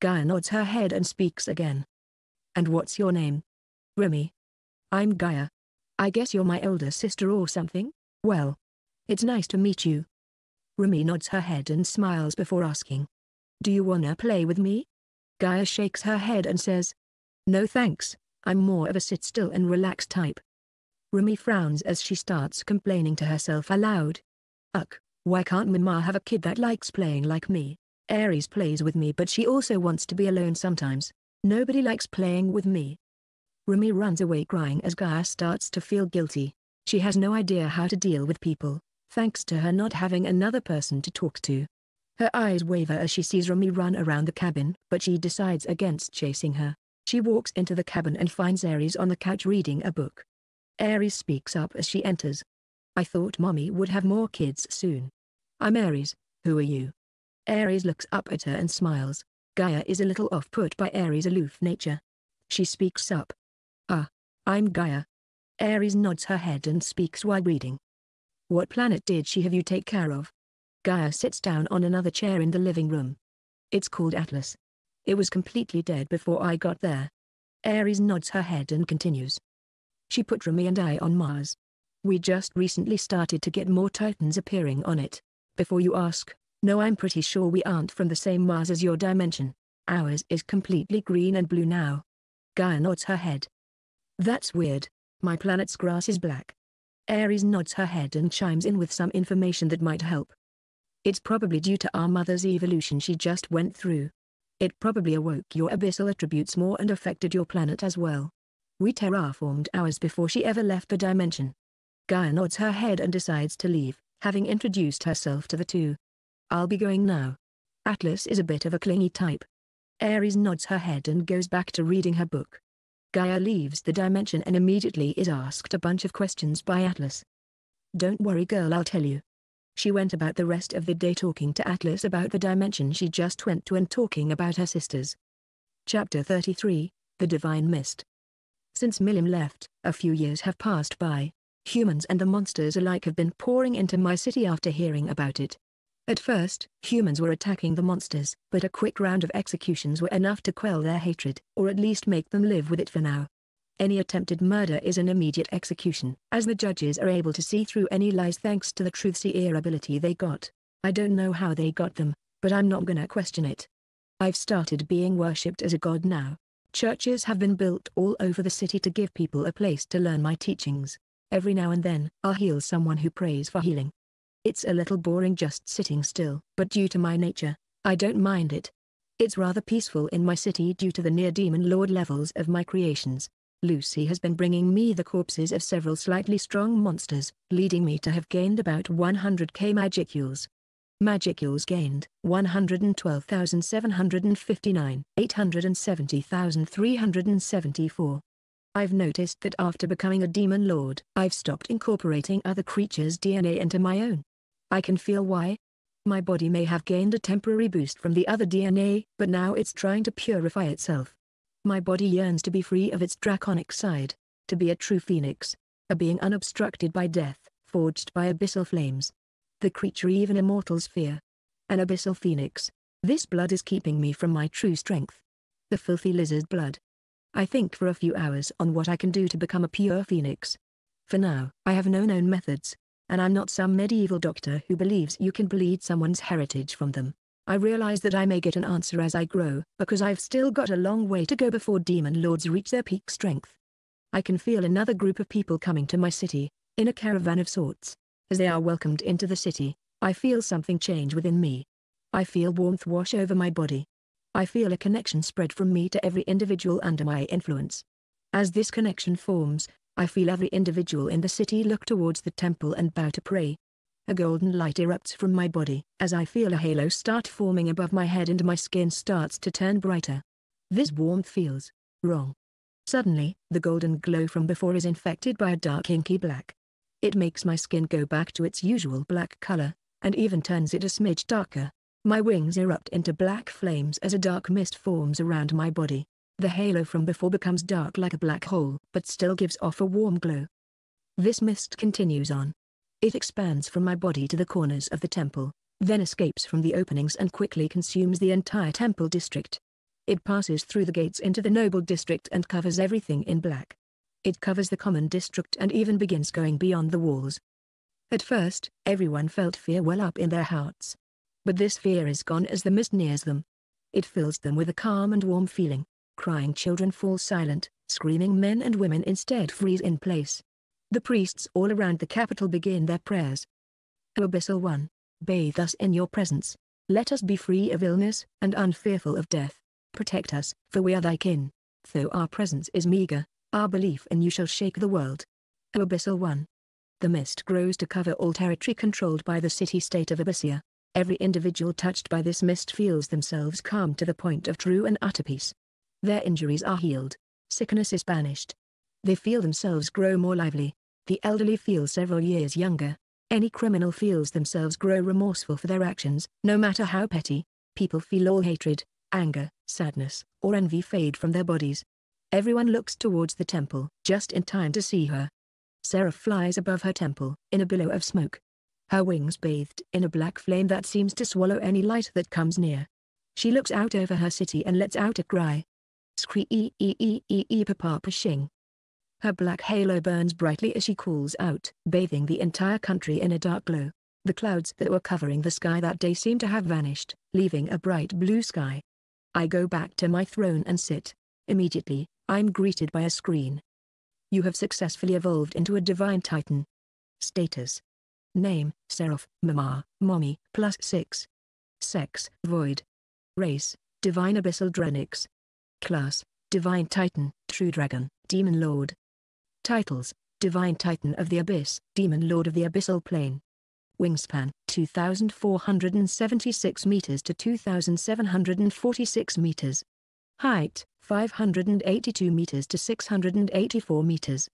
Gaia nods her head and speaks again. And what's your name? Remy. I'm Gaia. I guess you're my older sister or something? Well. It's nice to meet you. Remy nods her head and smiles before asking. Do you wanna play with me? Gaia shakes her head and says. No thanks, I'm more of a sit still and relax type. Remy frowns as she starts complaining to herself aloud. Ugh, why can't Mama have a kid that likes playing like me? Ares plays with me but she also wants to be alone sometimes. Nobody likes playing with me. Remy runs away crying as Gaia starts to feel guilty. She has no idea how to deal with people thanks to her not having another person to talk to. Her eyes waver as she sees Remy run around the cabin, but she decides against chasing her. She walks into the cabin and finds Ares on the couch reading a book. Ares speaks up as she enters. I thought mommy would have more kids soon. I'm Ares, who are you? Ares looks up at her and smiles. Gaia is a little off-put by Ares' aloof nature. She speaks up. Ah. I'm Gaia. Ares nods her head and speaks while reading. What planet did she have you take care of? Gaia sits down on another chair in the living room. It's called Atlas. It was completely dead before I got there. Ares nods her head and continues. She put Remy and I on Mars. We just recently started to get more titans appearing on it. Before you ask, no I'm pretty sure we aren't from the same Mars as your dimension. Ours is completely green and blue now. Gaia nods her head. That's weird, my planet's grass is black. Ares nods her head and chimes in with some information that might help. It's probably due to our mother's evolution she just went through. It probably awoke your abyssal attributes more and affected your planet as well. We terraformed ours before she ever left the dimension. Gaia nods her head and decides to leave, having introduced herself to the two. I'll be going now. Atlas is a bit of a clingy type. Ares nods her head and goes back to reading her book. Gaia leaves the dimension and immediately is asked a bunch of questions by Atlas. Don't worry girl I'll tell you. She went about the rest of the day talking to Atlas about the dimension she just went to and talking about her sisters. Chapter 33, The Divine Mist Since Milim left, a few years have passed by. Humans and the monsters alike have been pouring into my city after hearing about it. At first, humans were attacking the monsters, but a quick round of executions were enough to quell their hatred, or at least make them live with it for now. Any attempted murder is an immediate execution, as the judges are able to see through any lies thanks to the truth-seer ability they got. I don't know how they got them, but I'm not gonna question it. I've started being worshipped as a god now. Churches have been built all over the city to give people a place to learn my teachings. Every now and then, I'll heal someone who prays for healing. It's a little boring just sitting still, but due to my nature, I don't mind it. It's rather peaceful in my city due to the near demon lord levels of my creations. Lucy has been bringing me the corpses of several slightly strong monsters, leading me to have gained about 100k magicules. Magicules gained 112,759, 870,374. I've noticed that after becoming a demon lord, I've stopped incorporating other creatures' DNA into my own. I can feel why. My body may have gained a temporary boost from the other DNA, but now it's trying to purify itself. My body yearns to be free of its draconic side, to be a true phoenix, a being unobstructed by death, forged by abyssal flames. The creature even immortals fear. An abyssal phoenix. This blood is keeping me from my true strength. The filthy lizard blood. I think for a few hours on what I can do to become a pure phoenix. For now, I have no known methods, and I'm not some medieval doctor who believes you can bleed someone's heritage from them. I realize that I may get an answer as I grow, because I've still got a long way to go before demon lords reach their peak strength. I can feel another group of people coming to my city, in a caravan of sorts. As they are welcomed into the city, I feel something change within me. I feel warmth wash over my body. I feel a connection spread from me to every individual under my influence. As this connection forms, I feel every individual in the city look towards the temple and bow to pray. A golden light erupts from my body as I feel a halo start forming above my head and my skin starts to turn brighter. This warmth feels wrong. Suddenly, the golden glow from before is infected by a dark inky black. It makes my skin go back to its usual black color, and even turns it a smidge darker. My wings erupt into black flames as a dark mist forms around my body. The halo from before becomes dark like a black hole but still gives off a warm glow. This mist continues on. It expands from my body to the corners of the temple, then escapes from the openings and quickly consumes the entire temple district. It passes through the gates into the noble district and covers everything in black. It covers the common district and even begins going beyond the walls. At first, everyone felt fear well up in their hearts. But this fear is gone as the mist nears them. It fills them with a calm and warm feeling. Crying children fall silent, screaming men and women instead freeze in place. The priests all around the capital begin their prayers. O Abyssal One, bathe us in your presence. Let us be free of illness and unfearful of death. Protect us, for we are thy kin. Though our presence is meager, our belief in you shall shake the world. O Abyssal One. The mist grows to cover all territory controlled by the city-state of Abyssia. Every individual touched by this mist feels themselves calm to the point of true and utter peace. Their injuries are healed. Sickness is banished. They feel themselves grow more lively. The elderly feel several years younger. Any criminal feels themselves grow remorseful for their actions, no matter how petty. People feel all hatred, anger, sadness, or envy fade from their bodies. Everyone looks towards the temple, just in time to see her. Sarah flies above her temple, in a billow of smoke. Her wings bathed in a black flame that seems to swallow any light that comes near. She looks out over her city and lets out a cry. Scree e e e e e papa pashing. Her black halo burns brightly as she calls out, bathing the entire country in a dark glow. The clouds that were covering the sky that day seem to have vanished, leaving a bright blue sky. I go back to my throne and sit. Immediately, I'm greeted by a screen. You have successfully evolved into a divine titan. Status. Name, Seraph, Mama, Mommy, plus 6. Sex, Void. Race, Divine Abyssal Drenix. Class, Divine Titan, True Dragon, Demon Lord. Titles, Divine Titan of the Abyss, Demon Lord of the Abyssal Plane. Wingspan, 2,476 meters to 2,746 meters. Height, 582 meters to 684 meters.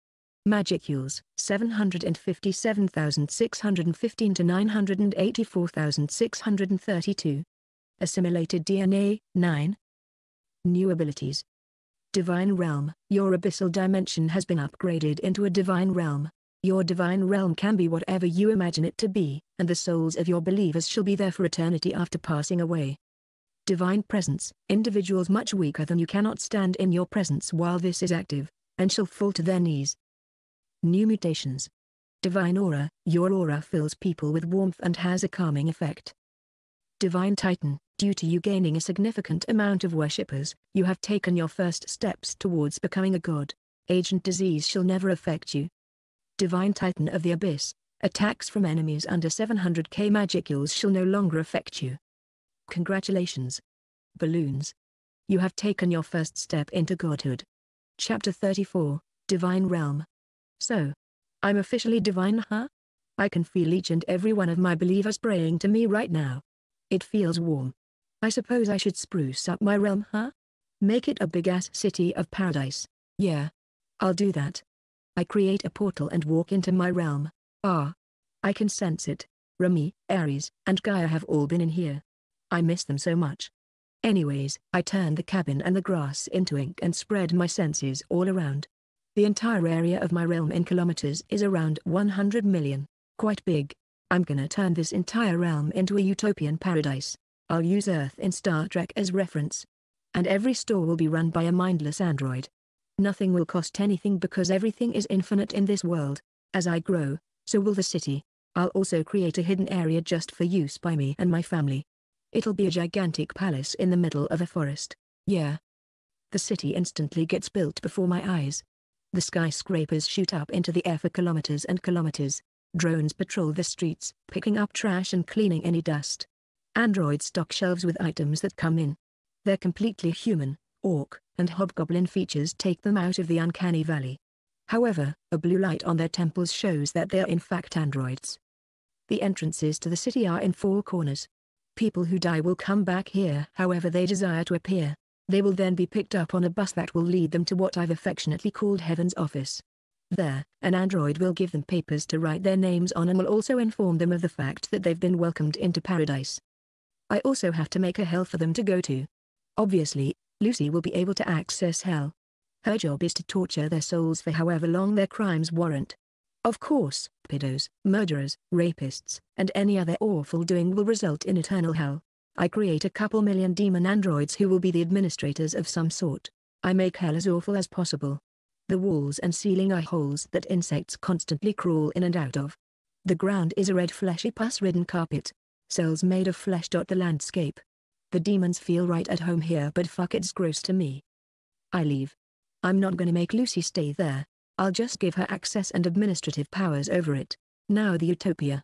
Magicules, 757,615 to 984,632. Assimilated DNA, 9. New abilities. Divine Realm, your abyssal dimension has been upgraded into a divine realm. Your divine realm can be whatever you imagine it to be, and the souls of your believers shall be there for eternity after passing away. Divine Presence, individuals much weaker than you cannot stand in your presence while this is active, and shall fall to their knees. New mutations. Divine Aura, your aura fills people with warmth and has a calming effect. Divine Titan, due to you gaining a significant amount of worshippers, you have taken your first steps towards becoming a god. Agent disease shall never affect you. Divine Titan of the Abyss, attacks from enemies under 700k magicules shall no longer affect you. Congratulations. Balloons. You have taken your first step into godhood. Chapter 34, Divine Realm. So. I'm officially divine huh? I can feel each and every one of my believers praying to me right now. It feels warm. I suppose I should spruce up my realm huh? Make it a big-ass city of paradise. Yeah. I'll do that. I create a portal and walk into my realm. Ah. I can sense it. Rami, Ares, and Gaia have all been in here. I miss them so much. Anyways, I turn the cabin and the grass into ink and spread my senses all around. The entire area of my realm in kilometers is around 100 million. Quite big. I'm gonna turn this entire realm into a utopian paradise. I'll use Earth in Star Trek as reference. And every store will be run by a mindless android. Nothing will cost anything because everything is infinite in this world. As I grow, so will the city. I'll also create a hidden area just for use by me and my family. It'll be a gigantic palace in the middle of a forest. Yeah. The city instantly gets built before my eyes. The skyscrapers shoot up into the air for kilometers and kilometers. Drones patrol the streets, picking up trash and cleaning any dust. Androids stock shelves with items that come in. They're completely human, orc, and hobgoblin features take them out of the uncanny valley. However, a blue light on their temples shows that they are in fact androids. The entrances to the city are in four corners. People who die will come back here however they desire to appear. They will then be picked up on a bus that will lead them to what I've affectionately called Heaven's Office. There, an android will give them papers to write their names on and will also inform them of the fact that they've been welcomed into paradise. I also have to make a hell for them to go to. Obviously, Lucy will be able to access hell. Her job is to torture their souls for however long their crimes warrant. Of course, pedos, murderers, rapists, and any other awful doing will result in eternal hell. I create a couple million demon androids who will be the administrators of some sort. I make hell as awful as possible. The walls and ceiling are holes that insects constantly crawl in and out of. The ground is a red fleshy pus-ridden carpet. Cells made of flesh the landscape. The demons feel right at home here but fuck it's gross to me. I leave. I'm not gonna make Lucy stay there. I'll just give her access and administrative powers over it. Now the utopia.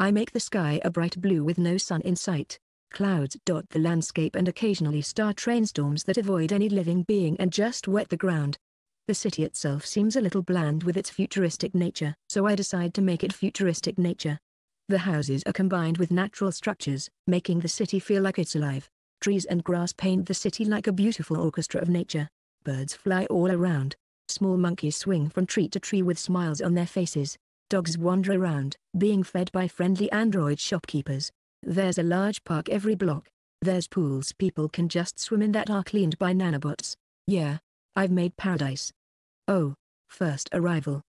I make the sky a bright blue with no sun in sight. Clouds dot the landscape and occasionally start rainstorms that avoid any living being and just wet the ground. The city itself seems a little bland with its futuristic nature, so I decide to make it futuristic nature. The houses are combined with natural structures, making the city feel like it's alive. Trees and grass paint the city like a beautiful orchestra of nature. Birds fly all around. Small monkeys swing from tree to tree with smiles on their faces. Dogs wander around, being fed by friendly android shopkeepers. There's a large park every block. There's pools people can just swim in that are cleaned by nanobots. Yeah. I've made paradise. Oh. First arrival.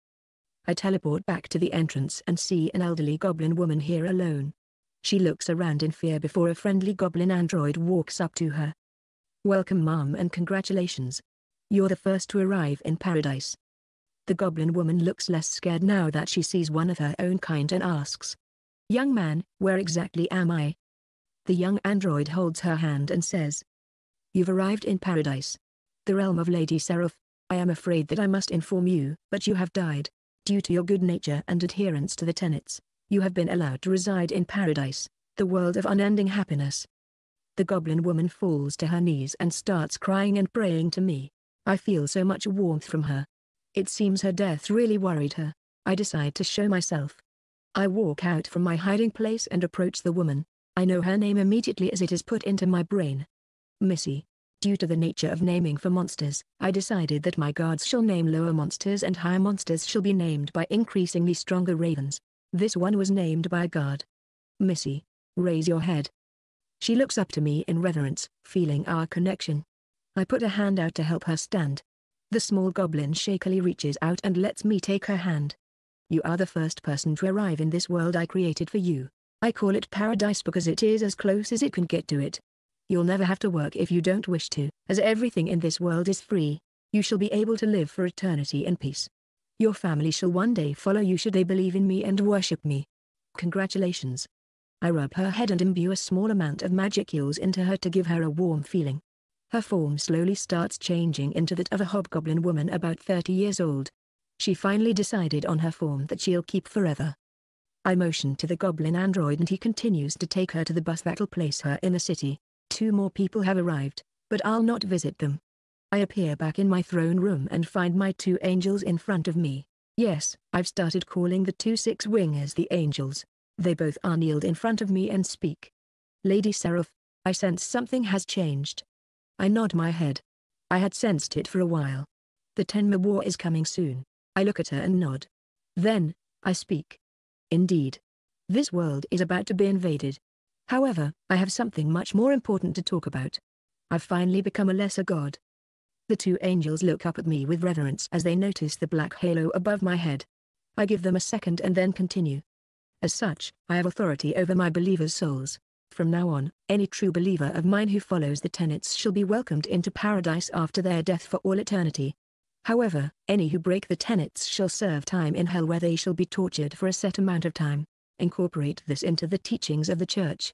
I teleport back to the entrance and see an elderly goblin woman here alone. She looks around in fear before a friendly goblin android walks up to her. Welcome mom and congratulations. You're the first to arrive in paradise. The goblin woman looks less scared now that she sees one of her own kind and asks. Young man, where exactly am I? The young android holds her hand and says. You've arrived in paradise. The realm of Lady Seraph. I am afraid that I must inform you, but you have died. Due to your good nature and adherence to the tenets, you have been allowed to reside in paradise, the world of unending happiness. The goblin woman falls to her knees and starts crying and praying to me. I feel so much warmth from her. It seems her death really worried her. I decide to show myself. I walk out from my hiding place and approach the woman. I know her name immediately as it is put into my brain. Missy. Due to the nature of naming for monsters, I decided that my guards shall name lower monsters and higher monsters shall be named by increasingly stronger ravens. This one was named by a guard. Missy. Raise your head. She looks up to me in reverence, feeling our connection. I put a hand out to help her stand. The small goblin shakily reaches out and lets me take her hand. You are the first person to arrive in this world I created for you. I call it paradise because it is as close as it can get to it. You'll never have to work if you don't wish to, as everything in this world is free. You shall be able to live for eternity in peace. Your family shall one day follow you should they believe in me and worship me. Congratulations. I rub her head and imbue a small amount of magicules into her to give her a warm feeling. Her form slowly starts changing into that of a hobgoblin woman about 30 years old. She finally decided on her form that she'll keep forever. I motion to the goblin android and he continues to take her to the bus that'll place her in the city. Two more people have arrived, but I'll not visit them. I appear back in my throne room and find my two angels in front of me. Yes, I've started calling the two six-wingers the angels. They both are kneeled in front of me and speak. Lady Seraph, I sense something has changed. I nod my head. I had sensed it for a while. The Tenma War is coming soon. I look at her and nod. Then, I speak. Indeed. This world is about to be invaded. However, I have something much more important to talk about. I've finally become a lesser god. The two angels look up at me with reverence as they notice the black halo above my head. I give them a second and then continue. As such, I have authority over my believers' souls. From now on, any true believer of mine who follows the tenets shall be welcomed into paradise after their death for all eternity. However, any who break the tenets shall serve time in hell where they shall be tortured for a set amount of time. Incorporate this into the teachings of the church.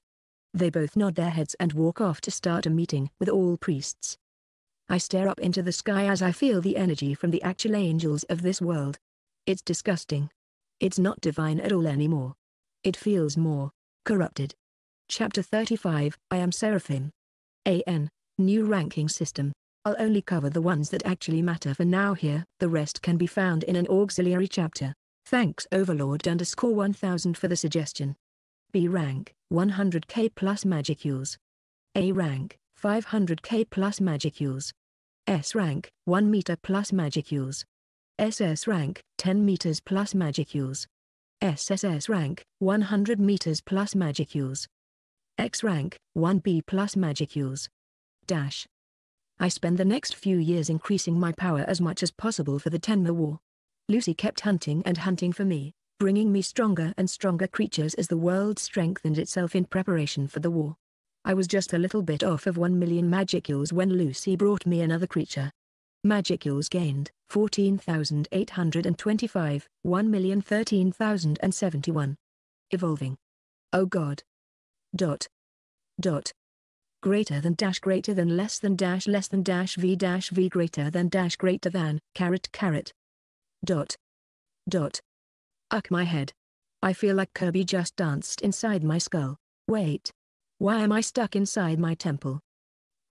They both nod their heads and walk off to start a meeting with all priests. I stare up into the sky as I feel the energy from the actual angels of this world. It's disgusting. It's not divine at all anymore. It feels more corrupted. Chapter 35 I am Seraphim. AN, New Ranking System. I'll only cover the ones that actually matter for now here, the rest can be found in an auxiliary chapter. Thanks Overlord underscore 1000 for the suggestion. B rank, 100k plus magicules. A rank, 500k plus magicules. S rank, 1 meter plus magicules. SS rank, 10 meters plus magicules. SSS rank, 100 meters plus magicules. X rank, 1B plus magicules. Dash. I spend the next few years increasing my power as much as possible for the Tenma War. Lucy kept hunting and hunting for me, bringing me stronger and stronger creatures as the world strengthened itself in preparation for the war. I was just a little bit off of 1 million magicules when Lucy brought me another creature. Magicules gained, 14,825, 1,013,071. Evolving. Oh god. Dot. Dot greater than dash greater than less than dash less than dash v dash v greater than dash greater than caret caret dot. Dot. Uck my head. I feel like Kirby just danced inside my skull. Wait. Why am I stuck inside my temple?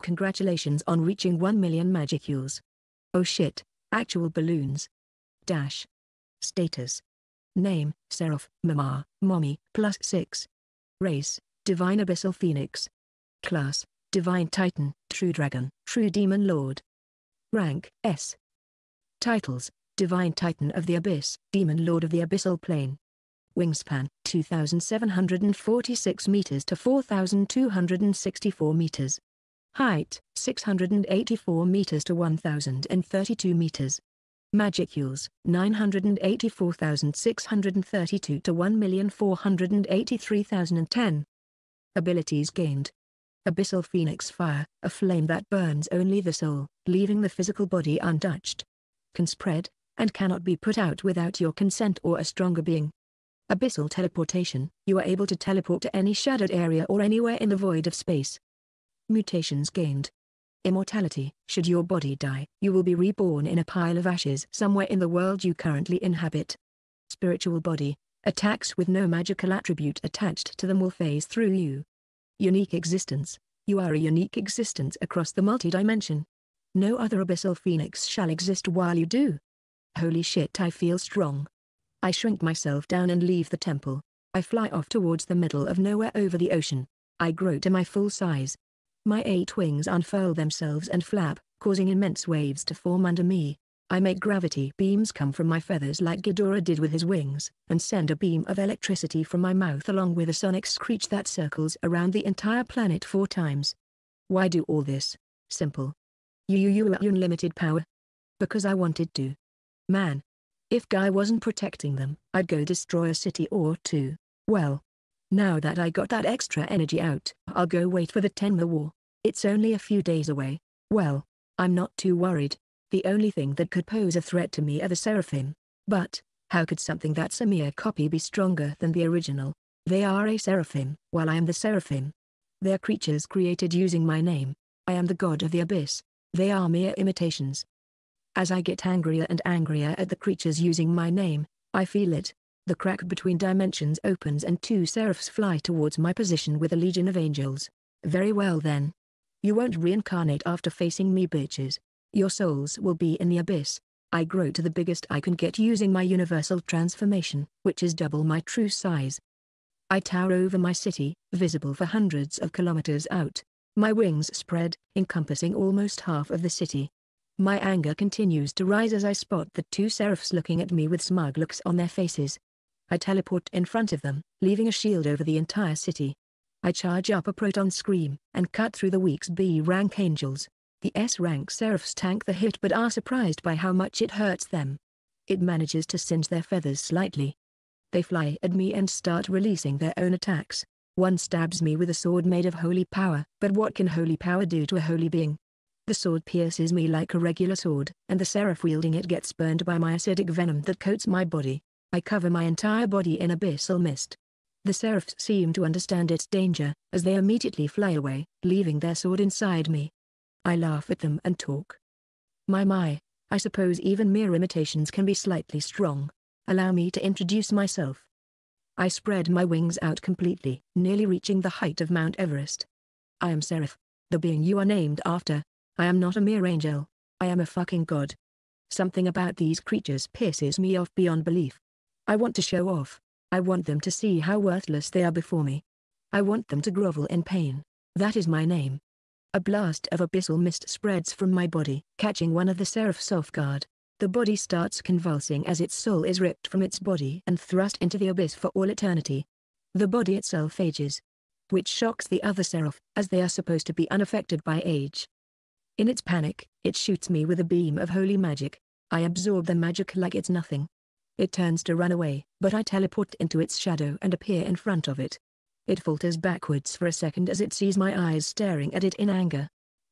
Congratulations on reaching 1 million magicules oh shit. Actual balloons. Dash. Status. Name. Seraph. Mama. Mommy. Plus 6 race. Divine abyssal phoenix. Class, Divine Titan, True Dragon, True Demon Lord. Rank, S. Titles, Divine Titan of the Abyss, Demon Lord of the Abyssal Plane. Wingspan, 2,746 meters to 4,264 meters. Height, 684 meters to 1,032 meters. Magicules, 984,632 to 1,483,010. Abilities gained, Abyssal Phoenix Fire, a flame that burns only the soul, leaving the physical body untouched. Can spread, and cannot be put out without your consent or a stronger being. Abyssal Teleportation, you are able to teleport to any shadowed area or anywhere in the void of space. Mutations gained. Immortality, should your body die, you will be reborn in a pile of ashes somewhere in the world you currently inhabit. Spiritual body, attacks with no magical attribute attached to them will phase through you, Unique existence. You are a unique existence across the multi-dimension. No other abyssal phoenix shall exist while you do. Holy shit I feel strong. I shrink myself down and leave the temple. I fly off towards the middle of nowhere over the ocean. I grow to my full size. My eight wings unfurl themselves and flap, causing immense waves to form under me. I make gravity beams come from my feathers like Ghidorah did with his wings, and send a beam of electricity from my mouth along with a sonic screech that circles around the entire planet four times. Why do all this? Simple. You you you unlimited power. Because I wanted to. Man. If Guy wasn't protecting them, I'd go destroy a city or two. Well. Now that I got that extra energy out, I'll go wait for the Tenma War. It's only a few days away. Well. I'm not too worried. The only thing that could pose a threat to me are the Seraphim. But, how could something that's a mere copy be stronger than the original? They are a Seraphim, while I am the Seraphim. They're creatures created using my name. I am the god of the abyss. They are mere imitations. As I get angrier and angrier at the creatures using my name, I feel it. The crack between dimensions opens and two seraphs fly towards my position with a legion of angels. Very well then. You won't reincarnate after facing me bitches. Your souls will be in the abyss. I grow to the biggest I can get using my universal transformation, which is double my true size. I tower over my city, visible for hundreds of kilometers out. My wings spread, encompassing almost half of the city. My anger continues to rise as I spot the two seraphs looking at me with smug looks on their faces. I teleport in front of them, leaving a shield over the entire city. I charge up a proton scream, and cut through the weak's B-rank angels. The S-rank Seraphs tank the hit but are surprised by how much it hurts them. It manages to singe their feathers slightly. They fly at me and start releasing their own attacks. One stabs me with a sword made of holy power, but what can holy power do to a holy being? The sword pierces me like a regular sword, and the seraph wielding it gets burned by my acidic venom that coats my body. I cover my entire body in abyssal mist. The seraphs seem to understand its danger, as they immediately fly away, leaving their sword inside me. I laugh at them and talk. My my, I suppose even mere imitations can be slightly strong. Allow me to introduce myself. I spread my wings out completely, nearly reaching the height of Mount Everest. I am Seraph. The being you are named after. I am not a mere angel. I am a fucking god. Something about these creatures pisses me off beyond belief. I want to show off. I want them to see how worthless they are before me. I want them to grovel in pain. That is my name. A blast of abyssal mist spreads from my body, catching one of the seraphs off guard. The body starts convulsing as its soul is ripped from its body and thrust into the abyss for all eternity. The body itself ages. Which shocks the other seraph, as they are supposed to be unaffected by age. In its panic, it shoots me with a beam of holy magic. I absorb the magic like it's nothing. It turns to run away, but I teleport into its shadow and appear in front of it. It falters backwards for a second as it sees my eyes staring at it in anger.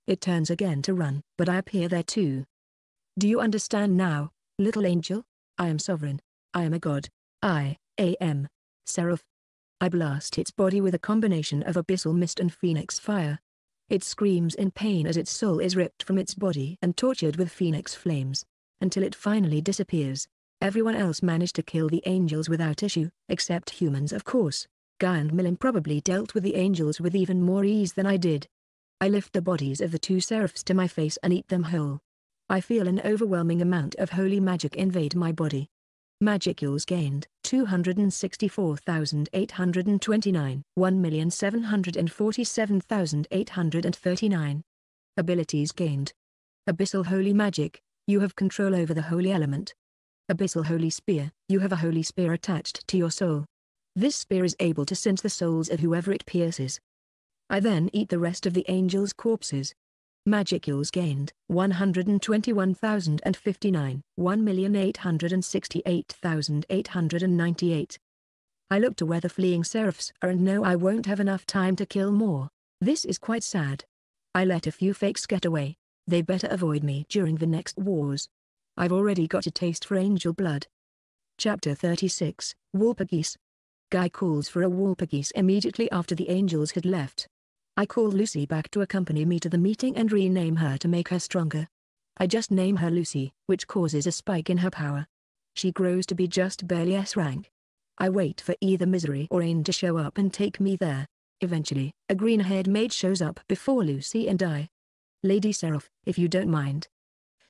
It turns again to run, but I appear there too. Do you understand now, little angel? I am sovereign. I am a god. I, am. Seraph. I blast its body with a combination of abyssal mist and phoenix fire. It screams in pain as its soul is ripped from its body and tortured with phoenix flames. Until it finally disappears. Everyone else managed to kill the angels without issue, except humans of course. Guy and Milim probably dealt with the angels with even more ease than I did. I lift the bodies of the two seraphs to my face and eat them whole. I feel an overwhelming amount of holy magic invade my body. Magicules gained, 264,829, 1,747,839. Abilities gained. Abyssal Holy Magic, you have control over the holy element. Abyssal Holy Spear, you have a holy spear attached to your soul. This spear is able to sense the souls of whoever it pierces. I then eat the rest of the angels' corpses, Magicules gained, 121,059, 1,868,898. I look to where the fleeing seraphs are and know I won't have enough time to kill more. This is quite sad. I let a few fakes get away. They better avoid me during the next wars. I've already got a taste for angel blood. Chapter 36, Walpurgis. Guy calls for a Walpurgis immediately after the angels had left. I call Lucy back to accompany me to the meeting and rename her to make her stronger. I just name her Lucy, which causes a spike in her power. She grows to be just barely S rank. I wait for either Misery or Rain to show up and take me there. Eventually, a green-haired maid shows up before Lucy and I. Lady Seraph, if you don't mind.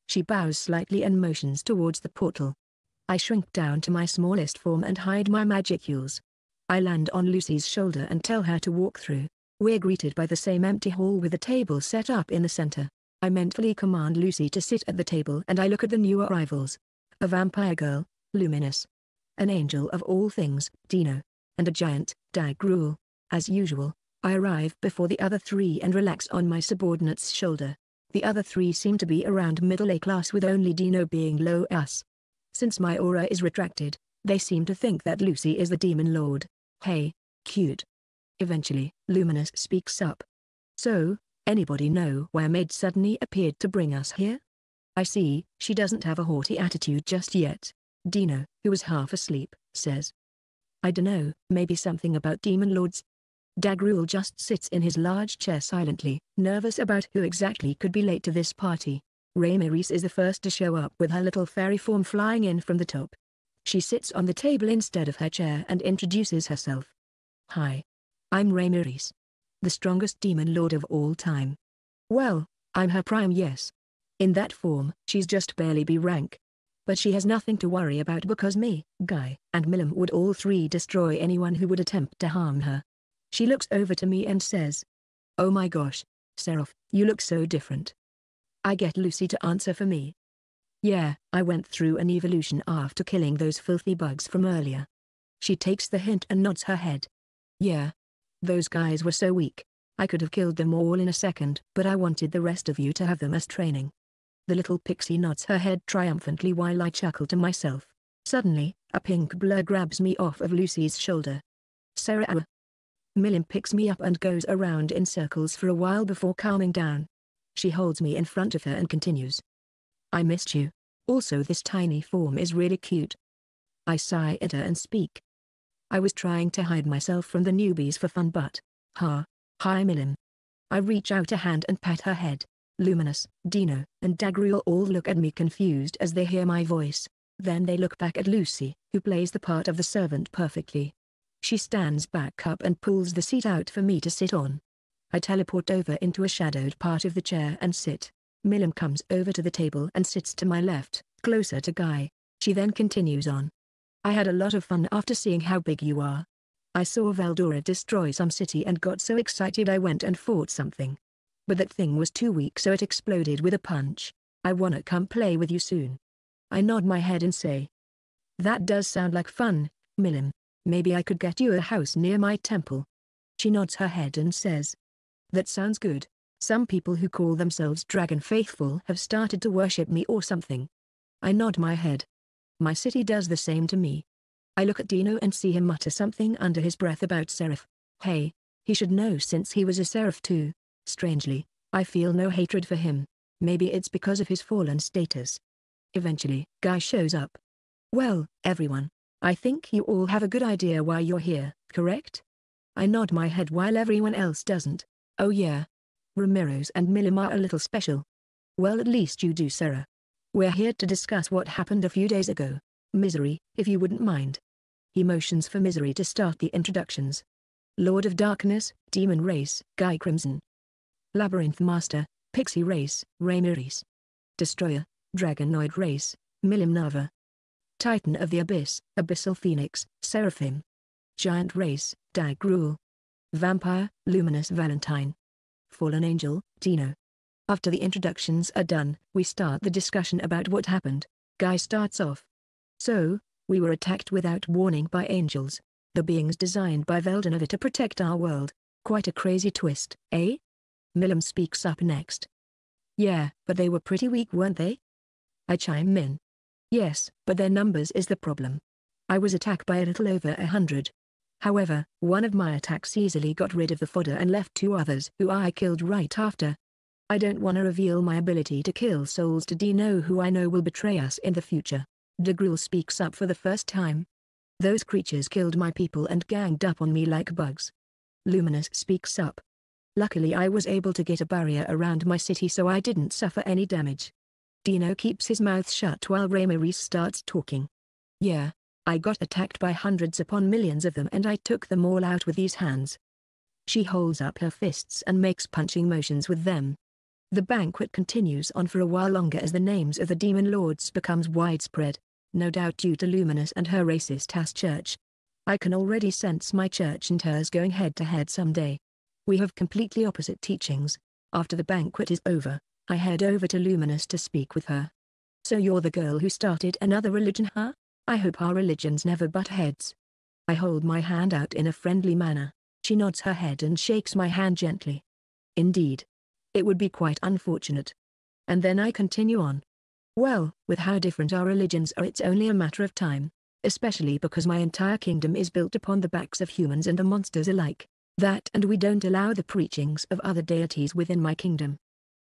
She bows slightly and motions towards the portal. I shrink down to my smallest form and hide my magicules. I land on Lucy's shoulder and tell her to walk through. We're greeted by the same empty hall with a table set up in the center. I mentally command Lucy to sit at the table and I look at the new arrivals. A vampire girl, Luminous. An angel of all things, Dino. And a giant, Dagruel. As usual, I arrive before the other three and relax on my subordinate's shoulder. The other three seem to be around middle A class with only Dino being low S. Since my aura is retracted, they seem to think that Lucy is the demon lord. Hey, cute. Eventually, Luminous speaks up. So, anybody know why Maid suddenly appeared to bring us here? I see, she doesn't have a haughty attitude just yet. Dino, who was half asleep, says. I dunno, maybe something about demon lords? Dagruel just sits in his large chair silently, nervous about who exactly could be late to this party. Ramiris is the first to show up with her little fairy form flying in from the top. She sits on the table instead of her chair and introduces herself. Hi, I'm Ramiris. The strongest demon lord of all time. Well, I'm her prime yes. In that form, she's just barely B rank. But she has nothing to worry about because me, Guy, and Milim would all three destroy anyone who would attempt to harm her. She looks over to me and says. Oh my gosh, Seraph, you look so different. I get Lucy to answer for me. Yeah, I went through an evolution after killing those filthy bugs from earlier. She takes the hint and nods her head. Yeah, those guys were so weak. I could have killed them all in a second, but I wanted the rest of you to have them as training. The little pixie nods her head triumphantly while I chuckle to myself. Suddenly, a pink blur grabs me off of Lucy's shoulder. Sarah. Uh, Milim picks me up and goes around in circles for a while before calming down. She holds me in front of her and continues. I missed you. Also this tiny form is really cute. I sigh at her and speak. I was trying to hide myself from the newbies for fun but, ha, hi Milim. I reach out a hand and pat her head. Luminous, Dino, and Dagruel all look at me confused as they hear my voice. Then they look back at Lucy, who plays the part of the servant perfectly. She stands back up and pulls the seat out for me to sit on. I teleport over into a shadowed part of the chair and sit. Milim comes over to the table and sits to my left, closer to Guy. She then continues on. I had a lot of fun after seeing how big you are. I saw Veldora destroy some city and got so excited I went and fought something. But that thing was too weak so it exploded with a punch. I wanna come play with you soon. I nod my head and say. That does sound like fun, Milim. Maybe I could get you a house near my temple. She nods her head and says. That sounds good. Some people who call themselves Dragon Faithful have started to worship me or something. I nod my head. My city does the same to me. I look at Dino and see him mutter something under his breath about Seraph. Hey, he should know since he was a Seraph too. Strangely, I feel no hatred for him. Maybe it's because of his fallen status. Eventually, Guy shows up. Well, everyone. I think you all have a good idea why you're here, correct? I nod my head while everyone else doesn't. Oh yeah. Ramiris and Milim are a little special. Well at least you do Sarah. We're here to discuss what happened a few days ago. Misery, if you wouldn't mind. He motions for Misery to start the introductions. Lord of Darkness, Demon Race, Guy Crimson. Labyrinth Master, Pixie Race, Ramiris. Destroyer, Dragonoid Race, Milim Nava. Titan of the Abyss, Abyssal Phoenix, Seraphim. Giant Race, Dagruel. Vampire, Luminous Valentine. Fallen Angel, Dino. After the introductions are done, we start the discussion about what happened. Guy starts off. So, we were attacked without warning by angels. The beings designed by Veldanava to protect our world. Quite a crazy twist, eh? Milim speaks up next. Yeah, but they were pretty weak weren't they? I chime in. Yes, but their numbers is the problem. I was attacked by a little over a hundred, However, one of my attacks easily got rid of the fodder and left two others who I killed right after. I don't wanna reveal my ability to kill souls to Dino who I know will betray us in the future. Dagruel speaks up for the first time. Those creatures killed my people and ganged up on me like bugs. Luminous speaks up. Luckily I was able to get a barrier around my city so I didn't suffer any damage. Dino keeps his mouth shut while Ramiris starts talking. Yeah, I got attacked by hundreds upon millions of them and I took them all out with these hands. She holds up her fists and makes punching motions with them. The banquet continues on for a while longer as the names of the demon lords becomes widespread, no doubt due to Luminous and her racist ass church. I can already sense my church and hers going head to head someday. We have completely opposite teachings. After the banquet is over, I head over to Luminous to speak with her. So you're the girl who started another religion huh? I hope our religions never butt heads. I hold my hand out in a friendly manner. She nods her head and shakes my hand gently. Indeed. It would be quite unfortunate. And then I continue on. Well, with how different our religions are it's only a matter of time, especially because my entire kingdom is built upon the backs of humans and the monsters alike. That and we don't allow the preachings of other deities within my kingdom.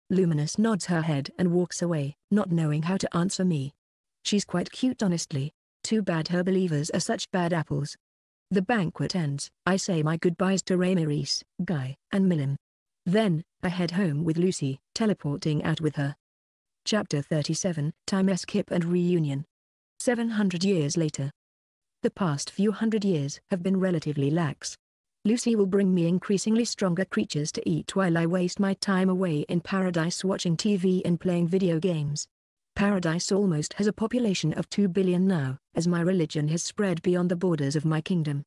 Luminous nods her head and walks away, not knowing how to answer me. She's quite cute honestly, too bad her believers are such bad apples. The banquet ends, I say my goodbyes to Ramiris, Guy, and Milim. Then, I head home with Lucy, teleporting out with her. Chapter 37, Time Skip and Reunion. 700 years later. The past few hundred years have been relatively lax. Lucy will bring me increasingly stronger creatures to eat while I waste my time away in paradise watching TV and playing video games. Paradise almost has a population of 2 billion now, as my religion has spread beyond the borders of my kingdom.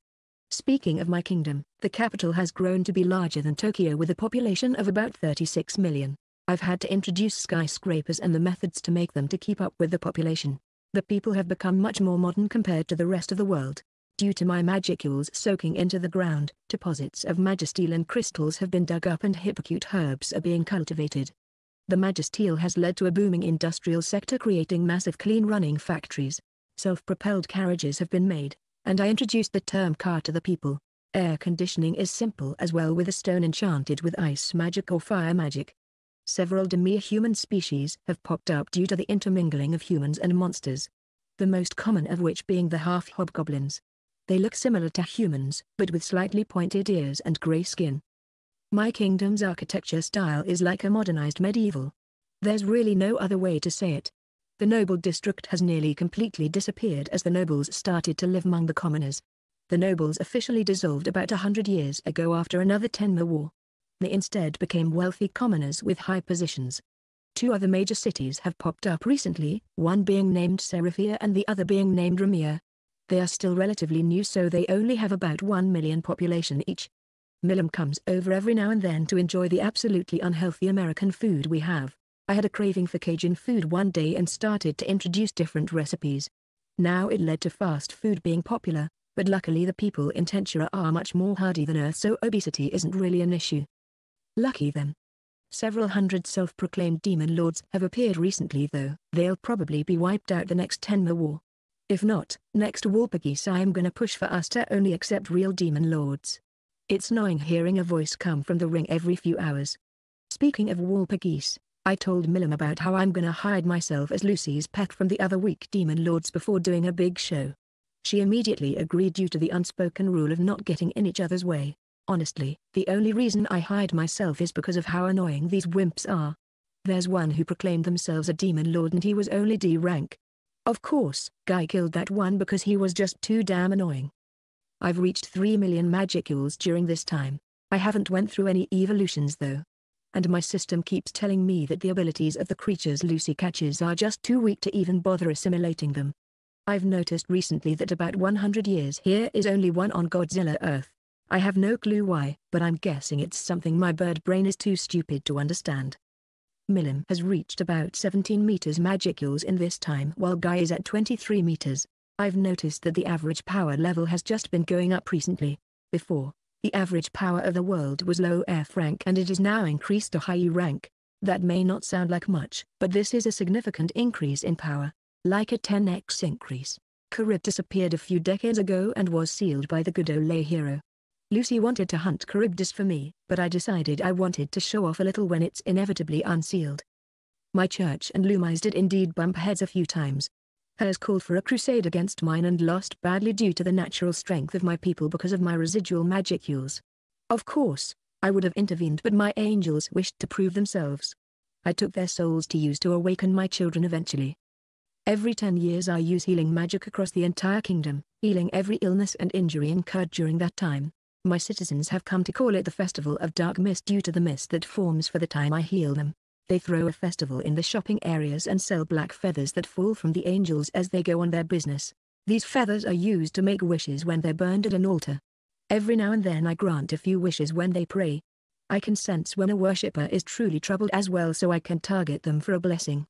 Speaking of my kingdom, the capital has grown to be larger than Tokyo with a population of about 36 million. I've had to introduce skyscrapers and the methods to make them to keep up with the population. The people have become much more modern compared to the rest of the world. Due to my magicules soaking into the ground, deposits of magisteel and crystals have been dug up and hipokute herbs are being cultivated. The Magisteel has led to a booming industrial sector creating massive clean-running factories. Self-propelled carriages have been made, and I introduced the term car to the people. Air conditioning is simple as well with a stone enchanted with ice magic or fire magic. Several demi-human species have popped up due to the intermingling of humans and monsters. The most common of which being the half-hobgoblins. They look similar to humans, but with slightly pointed ears and grey skin. My kingdom's architecture style is like a modernized medieval. There's really no other way to say it. The noble district has nearly completely disappeared as the nobles started to live among the commoners. The nobles officially dissolved about a hundred years ago after another Tenma war. They instead became wealthy commoners with high positions. Two other major cities have popped up recently, one being named Seraphia and the other being named Ramia. They are still relatively new so they only have about 1 million population each. Milim comes over every now and then to enjoy the absolutely unhealthy American food we have. I had a craving for Cajun food one day and started to introduce different recipes. Now it led to fast food being popular, but luckily the people in Tensura are much more hardy than Earth so obesity isn't really an issue. Lucky them. Several hundred self-proclaimed demon lords have appeared recently though, they'll probably be wiped out the next Tenma war. If not, next Walpurgis I am gonna push for us to only accept real demon lords. It's annoying hearing a voice come from the ring every few hours. Speaking of Walpurgis, I told Milim about how I'm gonna hide myself as Lucy's pet from the other weak demon lords before doing a big show. She immediately agreed due to the unspoken rule of not getting in each other's way. Honestly, the only reason I hide myself is because of how annoying these wimps are. There's one who proclaimed themselves a demon lord and he was only D rank. Of course, Guy killed that one because he was just too damn annoying. I've reached 3 million magicules during this time. I haven't went through any evolutions though. And my system keeps telling me that the abilities of the creatures Lucy catches are just too weak to even bother assimilating them. I've noticed recently that about 100 years here is only one on Godzilla Earth. I have no clue why, but I'm guessing it's something my bird brain is too stupid to understand. Milim has reached about 17 meters magicules in this time while Guy is at 23 meters. I've noticed that the average power level has just been going up recently. Before, the average power of the world was low F rank and it is now increased to high E rank. That may not sound like much, but this is a significant increase in power. Like a 10x increase. Charybdis appeared a few decades ago and was sealed by the good Olay hero. Lucy wanted to hunt Charybdis for me, but I decided I wanted to show off a little when it's inevitably unsealed. My church and Lumai's did indeed bump heads a few times, Hers called for a crusade against mine and lost badly due to the natural strength of my people because of my residual magic magicules. Of course, I would have intervened but my angels wished to prove themselves. I took their souls to use to awaken my children eventually. Every 10 years I use healing magic across the entire kingdom, healing every illness and injury incurred during that time. My citizens have come to call it the Festival of Dark Mist due to the mist that forms for the time I heal them. They throw a festival in the shopping areas and sell black feathers that fall from the angels as they go on their business. These feathers are used to make wishes when they're burned at an altar. Every now and then I grant a few wishes when they pray. I can sense when a worshipper is truly troubled as well so I can target them for a blessing.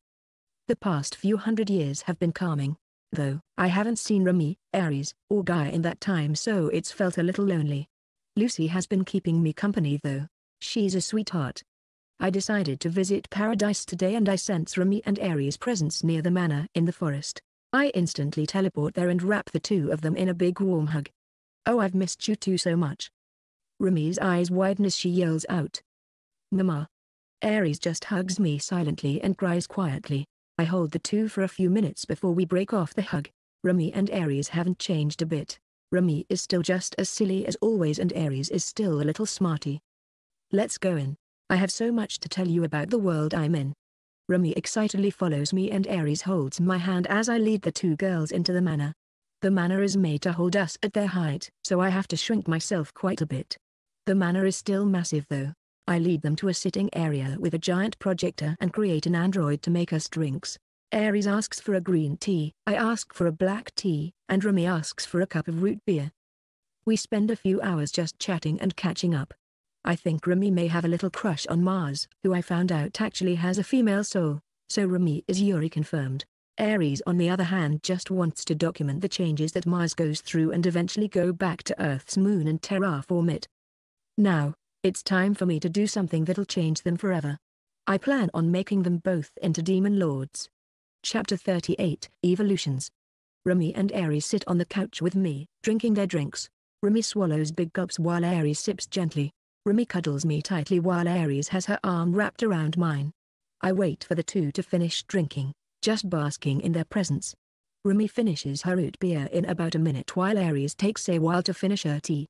The past few hundred years have been calming, though I haven't seen Remy, Ares, or Gaia in that time so it's felt a little lonely. Lucy has been keeping me company though. She's a sweetheart, I decided to visit paradise today and I sense Remy and Aries' presence near the manor in the forest. I instantly teleport there and wrap the two of them in a big warm hug. Oh I've missed you two so much. Remy's eyes widen as she yells out. Mama. Ares just hugs me silently and cries quietly. I hold the two for a few minutes before we break off the hug. Remy and Ares haven't changed a bit. Remy is still just as silly as always and Ares is still a little smarty. Let's go in. I have so much to tell you about the world I'm in. Remy excitedly follows me and Ares holds my hand as I lead the two girls into the manor. The manor is made to hold us at their height, so I have to shrink myself quite a bit. The manor is still massive though. I lead them to a sitting area with a giant projector and create an android to make us drinks. Ares asks for a green tea, I ask for a black tea, and Remy asks for a cup of root beer. We spend a few hours just chatting and catching up. I think Remy may have a little crush on Mars, who I found out actually has a female soul, so Remy is Yuri confirmed. Ares on the other hand just wants to document the changes that Mars goes through and eventually go back to Earth's moon and terraform it. Now, it's time for me to do something that'll change them forever. I plan on making them both into demon lords. Chapter 38 Evolutions Remy and Ares sit on the couch with me, drinking their drinks. Remy swallows big gulps while Ares sips gently. Remy cuddles me tightly while Ares has her arm wrapped around mine. I wait for the two to finish drinking, just basking in their presence. Remy finishes her root beer in about a minute while Ares takes a while to finish her tea.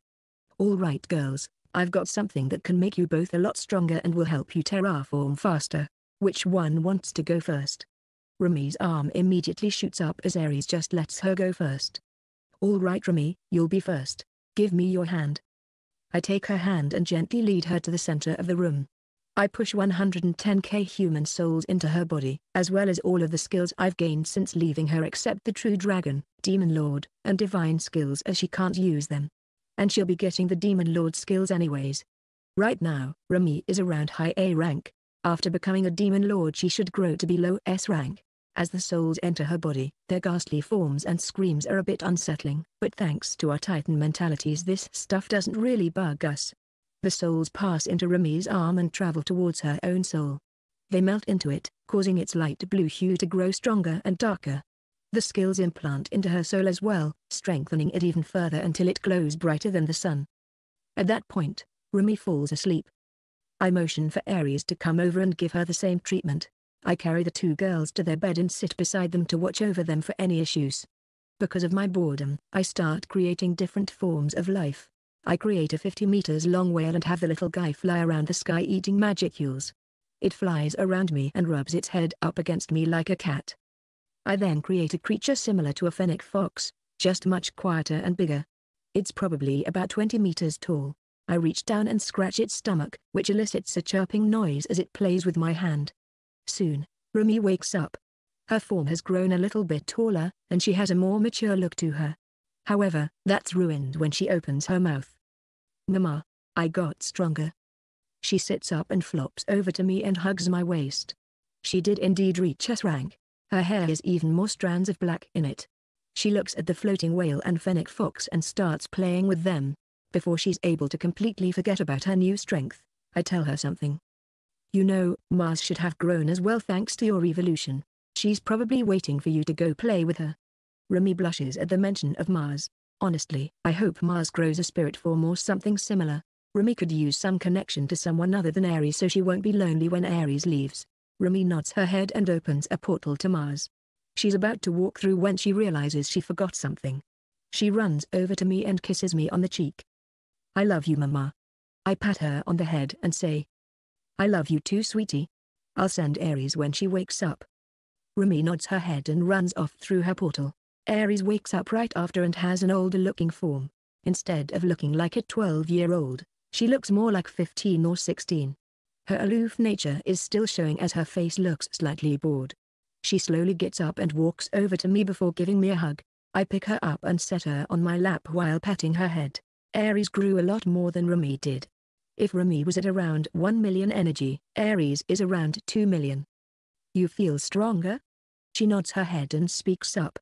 Alright girls, I've got something that can make you both a lot stronger and will help you terraform faster. Which one wants to go first? Remy's arm immediately shoots up as Ares just lets her go first. Alright Remy, you'll be first. Give me your hand. I take her hand and gently lead her to the center of the room. I push 110k human souls into her body, as well as all of the skills I've gained since leaving her except the True Dragon, Demon Lord, and Divine skills as she can't use them. And she'll be getting the Demon Lord skills anyways. Right now, Remy is around high A rank. After becoming a Demon Lord she should grow to be low S rank. As the souls enter her body, their ghastly forms and screams are a bit unsettling, but thanks to our Titan mentalities this stuff doesn't really bug us. The souls pass into Remy's arm and travel towards her own soul. They melt into it, causing its light blue hue to grow stronger and darker. The skills implant into her soul as well, strengthening it even further until it glows brighter than the sun. At that point, Remy falls asleep. I motion for Ares to come over and give her the same treatment. I carry the two girls to their bed and sit beside them to watch over them for any issues. Because of my boredom, I start creating different forms of life. I create a 50 meters long whale and have the little guy fly around the sky eating magicules. It flies around me and rubs its head up against me like a cat. I then create a creature similar to a fennec fox, just much quieter and bigger. It's probably about 20 meters tall. I reach down and scratch its stomach, which elicits a chirping noise as it plays with my hand. Soon, Remy wakes up. Her form has grown a little bit taller, and she has a more mature look to her. However, that's ruined when she opens her mouth. Mama, I got stronger. She sits up and flops over to me and hugs my waist. She did indeed reach S rank. Her hair has even more strands of black in it. She looks at the floating whale and fennec fox and starts playing with them. Before she's able to completely forget about her new strength, I tell her something. You know, Mars should have grown as well thanks to your evolution. She's probably waiting for you to go play with her. Remy blushes at the mention of Mars. Honestly, I hope Mars grows a spirit form or something similar. Remy could use some connection to someone other than Ares so she won't be lonely when Ares leaves. Remy nods her head and opens a portal to Mars. She's about to walk through when she realizes she forgot something. She runs over to me and kisses me on the cheek. I love you mama. I pat her on the head and say. I love you too sweetie. I'll send Ares when she wakes up. Remy nods her head and runs off through her portal. Ares wakes up right after and has an older-looking form. Instead of looking like a 12-year-old, she looks more like 15 or 16. Her aloof nature is still showing as her face looks slightly bored. She slowly gets up and walks over to me before giving me a hug. I pick her up and set her on my lap while patting her head. Ares grew a lot more than Remy did. If Remy was at around 1 million energy, Ares is around 2 million. You feel stronger? She nods her head and speaks up.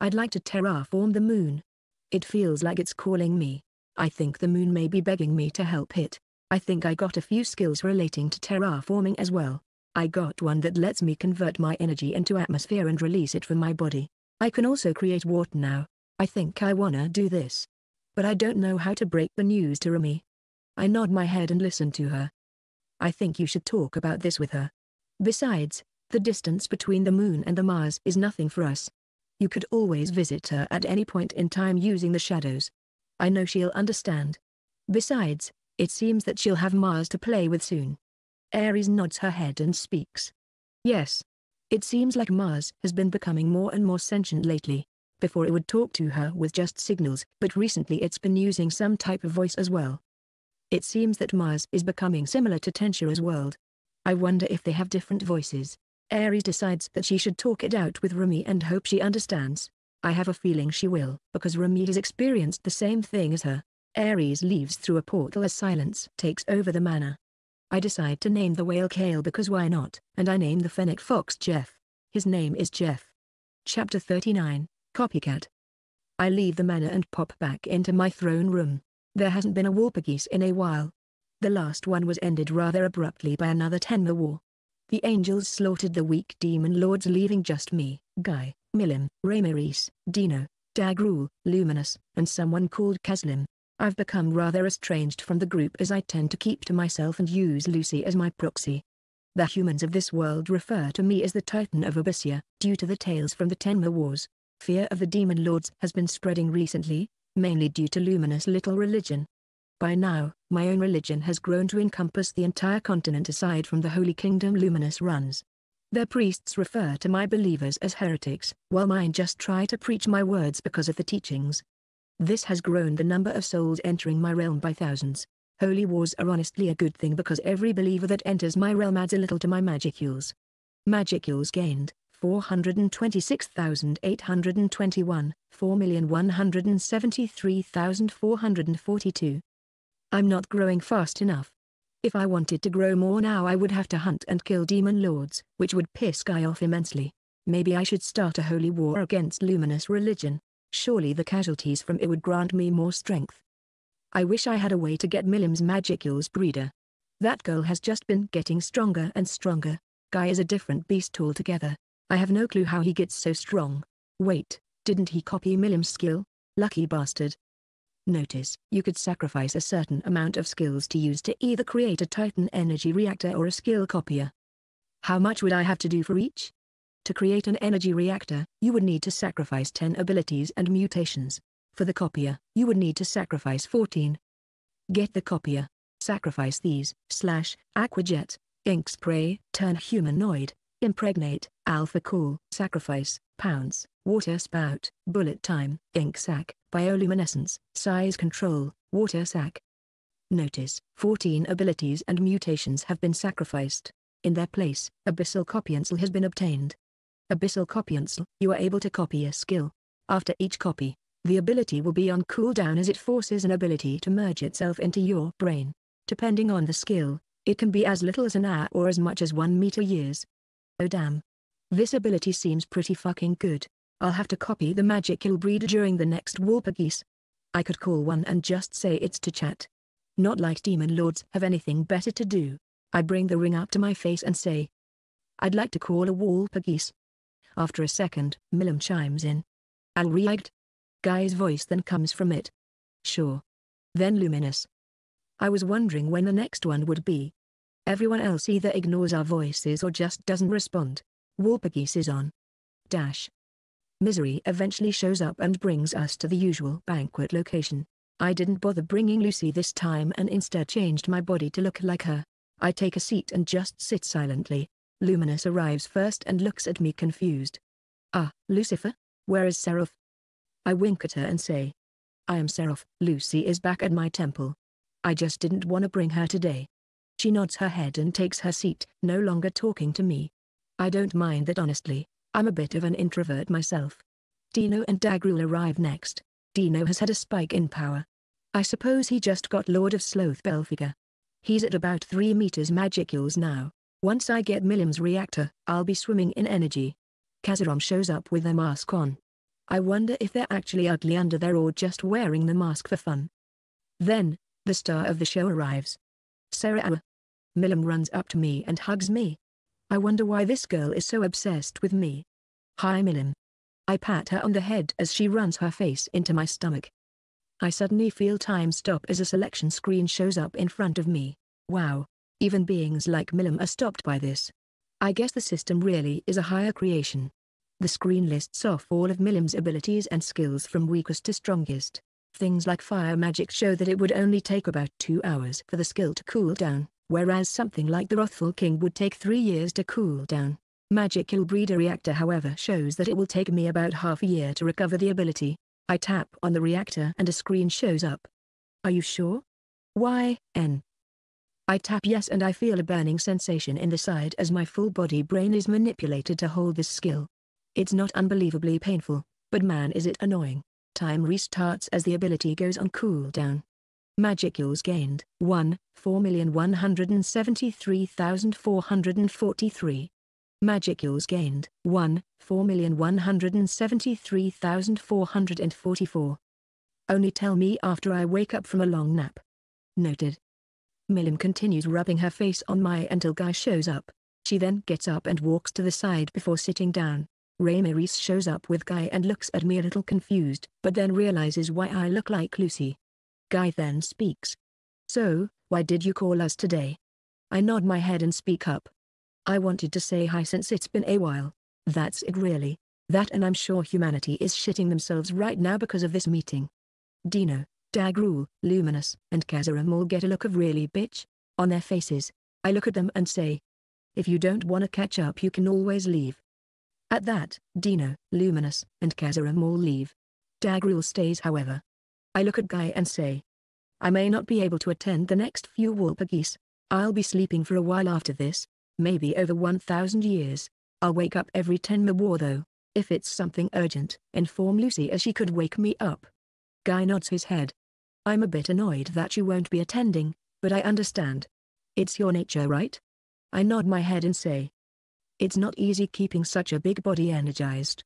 I'd like to terraform the moon. It feels like it's calling me. I think the moon may be begging me to help it. I think I got a few skills relating to terraforming as well. I got one that lets me convert my energy into atmosphere and release it from my body. I can also create water now. I think I wanna do this. But I don't know how to break the news to Remy. I nod my head and listen to her. I think you should talk about this with her. Besides, the distance between the moon and the Mars is nothing for us. You could always visit her at any point in time using the shadows. I know she'll understand. Besides, it seems that she'll have Mars to play with soon. Ares nods her head and speaks. Yes. It seems like Mars has been becoming more and more sentient lately. Before it would talk to her with just signals, but recently it's been using some type of voice as well. It seems that Mars is becoming similar to Tensura's world. I wonder if they have different voices. Ares decides that she should talk it out with Remy and hope she understands. I have a feeling she will, because Remy has experienced the same thing as her. Ares leaves through a portal as silence takes over the manor. I decide to name the whale Kale because why not, and I name the fennec fox Jeff. His name is Jeff. Chapter 39, Copycat. I leave the manor and pop back into my throne room. There hasn't been a Walpurgis in a while. The last one was ended rather abruptly by another Tenma war. The angels slaughtered the weak demon lords leaving just me, Guy, Milim, Ramiris, Dino, Dagruel, Luminous, and someone called Kazlim. I've become rather estranged from the group as I tend to keep to myself and use Lucy as my proxy. The humans of this world refer to me as the Titan of Abyssia, due to the tales from the Tenma Wars. Fear of the Demon Lords has been spreading recently, mainly due to Luminous little religion. By now, my own religion has grown to encompass the entire continent aside from the Holy Kingdom Luminous runs. Their priests refer to my believers as heretics, while mine just try to preach my words because of the teachings. This has grown the number of souls entering my realm by thousands. Holy wars are honestly a good thing because every believer that enters my realm adds a little to my magicules. Magicules gained, 426,821, 4,173,442. I'm not growing fast enough. If I wanted to grow more now I would have to hunt and kill demon lords, which would piss Guy off immensely. Maybe I should start a holy war against luminous religion. Surely the casualties from it would grant me more strength. I wish I had a way to get Milim's Magicules breeder. That girl has just been getting stronger and stronger. Guy is a different beast altogether. I have no clue how he gets so strong. Wait, didn't he copy Milim's skill? Lucky bastard. Notice, you could sacrifice a certain amount of skills to use to either create a Titan energy reactor or a skill copier. How much would I have to do for each? To create an energy reactor, you would need to sacrifice 10 abilities and mutations. For the copier, you would need to sacrifice 14. Get the copier. Sacrifice these, slash, aquajet, ink spray, turn humanoid, impregnate, alpha cool, sacrifice, pounce, water spout, bullet time, ink sac, bioluminescence, size control, water sac. Notice, 14 abilities and mutations have been sacrificed. In their place, Abyssal Copyancel has been obtained. Abyssal Copyancel, you are able to copy a skill. After each copy, the ability will be on cooldown as it forces an ability to merge itself into your brain. Depending on the skill, it can be as little as an hour or as much as one meter years. Oh damn. This ability seems pretty fucking good. I'll have to copy the Magicule breeder during the next Walpurgis. I could call one and just say it's to chat. Not like demon lords have anything better to do. I bring the ring up to my face and say, I'd like to call a Walpurgis. After a second, Milim chimes in. I'll react. Guy's voice then comes from it. Sure. Then luminous. I was wondering when the next one would be. Everyone else either ignores our voices or just doesn't respond. Walpurgis is on. Dash. Misery eventually shows up and brings us to the usual banquet location. I didn't bother bringing Lucy this time and instead changed my body to look like her. I take a seat and just sit silently. Luminous arrives first and looks at me confused. Ah, Lucifer? Where is Seraph? I wink at her and say. I am Seraph, Lucy is back at my temple. I just didn't want to bring her today. She nods her head and takes her seat, no longer talking to me. I don't mind that honestly, I'm a bit of an introvert myself. Dino and Dagruel arrive next. Dino has had a spike in power. I suppose he just got Lord of Sloth Belphegor. He's at about 3 meters magicules now. Once I get Milim's reactor, I'll be swimming in energy. Kazarom shows up with a mask on. I wonder if they're actually ugly under there or just wearing the mask for fun. Then, the star of the show arrives. Sarah. Milim runs up to me and hugs me. I wonder why this girl is so obsessed with me. Hi Milim. I pat her on the head as she runs her face into my stomach. I suddenly feel time stop as a selection screen shows up in front of me. Wow, even beings like Milim are stopped by this. I guess the system really is a higher creation. The screen lists off all of Milim's abilities and skills from weakest to strongest. Things like fire magic show that it would only take about two hours for the skill to cool down, whereas something like the Wrathful King would take three years to cool down. Magicule Breeder Reactor however shows that it will take me about half a year to recover the ability. I tap on the reactor and a screen shows up. Are you sure? Why, N. I tap yes and I feel a burning sensation in the side as my full body brain is manipulated to hold this skill. It's not unbelievably painful, but man is it annoying. Time restarts as the ability goes on cooldown. Magicules gained 1, 4,173,443. Magicules gained 1, 4,173,444. Only tell me after I wake up from a long nap. Noted. Milim continues rubbing her face on my until Guy shows up. She then gets up and walks to the side before sitting down. Ramiris shows up with Guy and looks at me a little confused, but then realizes why I look like Lucy. Guy then speaks. So, why did you call us today? I nod my head and speak up. I wanted to say hi since it's been a while. That's it really. That and I'm sure humanity is shitting themselves right now because of this meeting. Dino, Dagruel, Luminous, and Kazaram all get a look of really bitch on their faces. I look at them and say, if you don't wanna catch up you can always leave. At that, Dino, Luminous, and Kazaram all leave. Dagruel stays however. I look at Guy and say, I may not be able to attend the next few Walpurgis. I'll be sleeping for a while after this, maybe over 1000 years. I'll wake up every 10 more though. If it's something urgent, inform Lucy as she could wake me up. Guy nods his head. I'm a bit annoyed that you won't be attending, but I understand. It's your nature right? I nod my head and say. It's not easy keeping such a big body energized.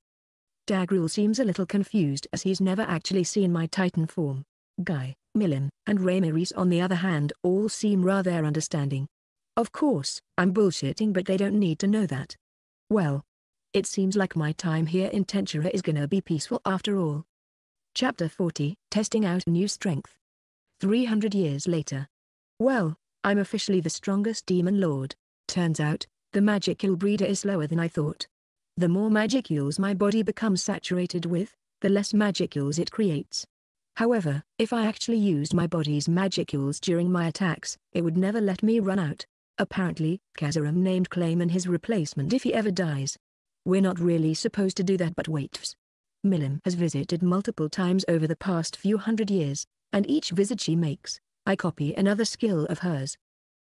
Dagruel seems a little confused as he's never actually seen my Titan form. Guy, Milim, and Ramiris on the other hand all seem rather understanding. Of course, I'm bullshitting but they don't need to know that. Well, it seems like my time here in Tensura is gonna be peaceful after all. Chapter 40 Testing Out New Strength 300 years later. Well, I'm officially the strongest demon lord. Turns out, the magicule breeder is slower than I thought. The more magicules my body becomes saturated with, the less magicules it creates. However, if I actually used my body's magicules during my attacks, it would never let me run out. Apparently, Kazaram named Clayman his replacement if he ever dies. We're not really supposed to do that but waits. Milim has visited multiple times over the past few hundred years, and each visit she makes, I copy another skill of hers.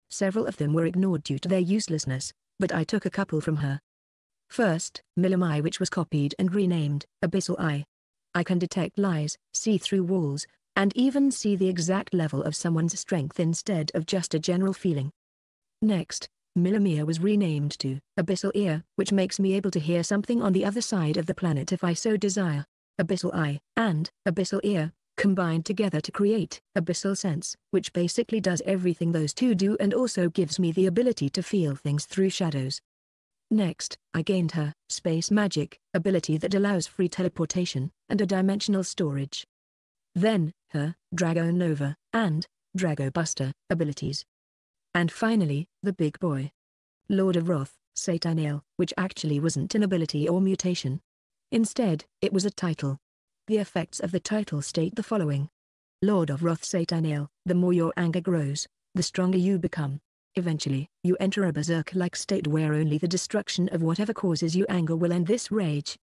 Several of them were ignored due to their uselessness, but I took a couple from her. First, Milim Eye which was copied and renamed, Abyssal Eye. I can detect lies, see through walls, and even see the exact level of someone's strength instead of just a general feeling. Next, Milim Ear was renamed to Abyssal Ear, which makes me able to hear something on the other side of the planet if I so desire. Abyssal Eye and Abyssal Ear combined together to create Abyssal Sense, which basically does everything those two do and also gives me the ability to feel things through shadows. Next, I gained her Space Magic ability that allows free teleportation and a dimensional storage. Then, her Drago Nova and Drago Buster abilities. And finally, the big boy. Lord of Wrath, Satanael, which actually wasn't an ability or mutation. Instead, it was a title. The effects of the title state the following. Lord of Wrath Satanael, the more your anger grows, the stronger you become. Eventually, you enter a berserk-like state where only the destruction of whatever causes you anger will end this rage.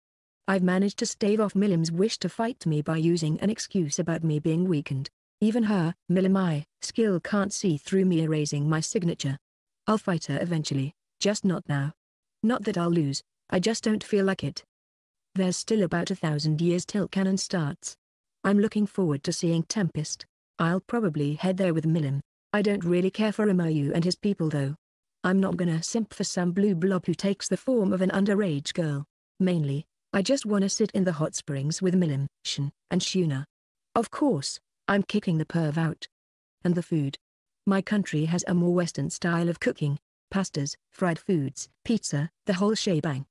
I've managed to stave off Milim's wish to fight me by using an excuse about me being weakened. Even her, Milim Eye, skill can't see through me erasing my signature. I'll fight her eventually, just not now. Not that I'll lose, I just don't feel like it. There's still about a thousand years till canon starts. I'm looking forward to seeing Tempest. I'll probably head there with Milim. I don't really care for Amayu and his people though. I'm not gonna simp for some blue blob who takes the form of an underage girl. Mainly, I just wanna sit in the hot springs with Milim, Shion, and Shuna. Of course, I'm kicking the perv out. And the food. My country has a more western style of cooking, pastas, fried foods, pizza, the whole shebang.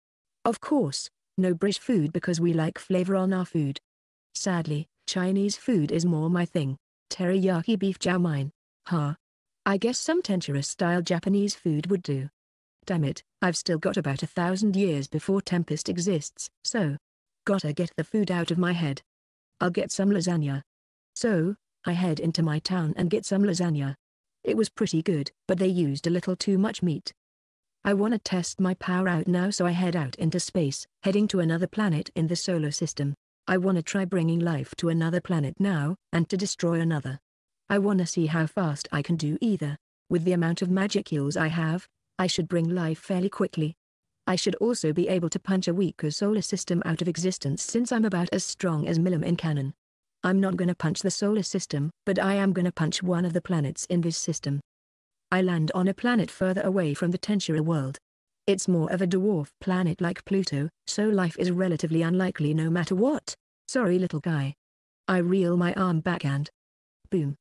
Of course, no British food because we like flavor on our food. Sadly, Chinese food is more my thing. Teriyaki beef chow mein. Huh. I guess some Tensura-style Japanese food would do. Damn it, I've still got about a thousand years before Tempest exists, so. Gotta get the food out of my head. I'll get some lasagna. So, I head into my town and get some lasagna. It was pretty good, but they used a little too much meat. I wanna test my power out now so I head out into space, heading to another planet in the solar system. I wanna try bringing life to another planet now, and to destroy another. I wanna see how fast I can do either. With the amount of magicules I have, I should bring life fairly quickly. I should also be able to punch a weaker solar system out of existence since I'm about as strong as Milim in canon. I'm not gonna punch the solar system, but I am gonna punch one of the planets in this system. I land on a planet further away from the Tensura world. It's more of a dwarf planet like Pluto, so life is relatively unlikely no matter what. Sorry little guy. I reel my arm back and... Boom.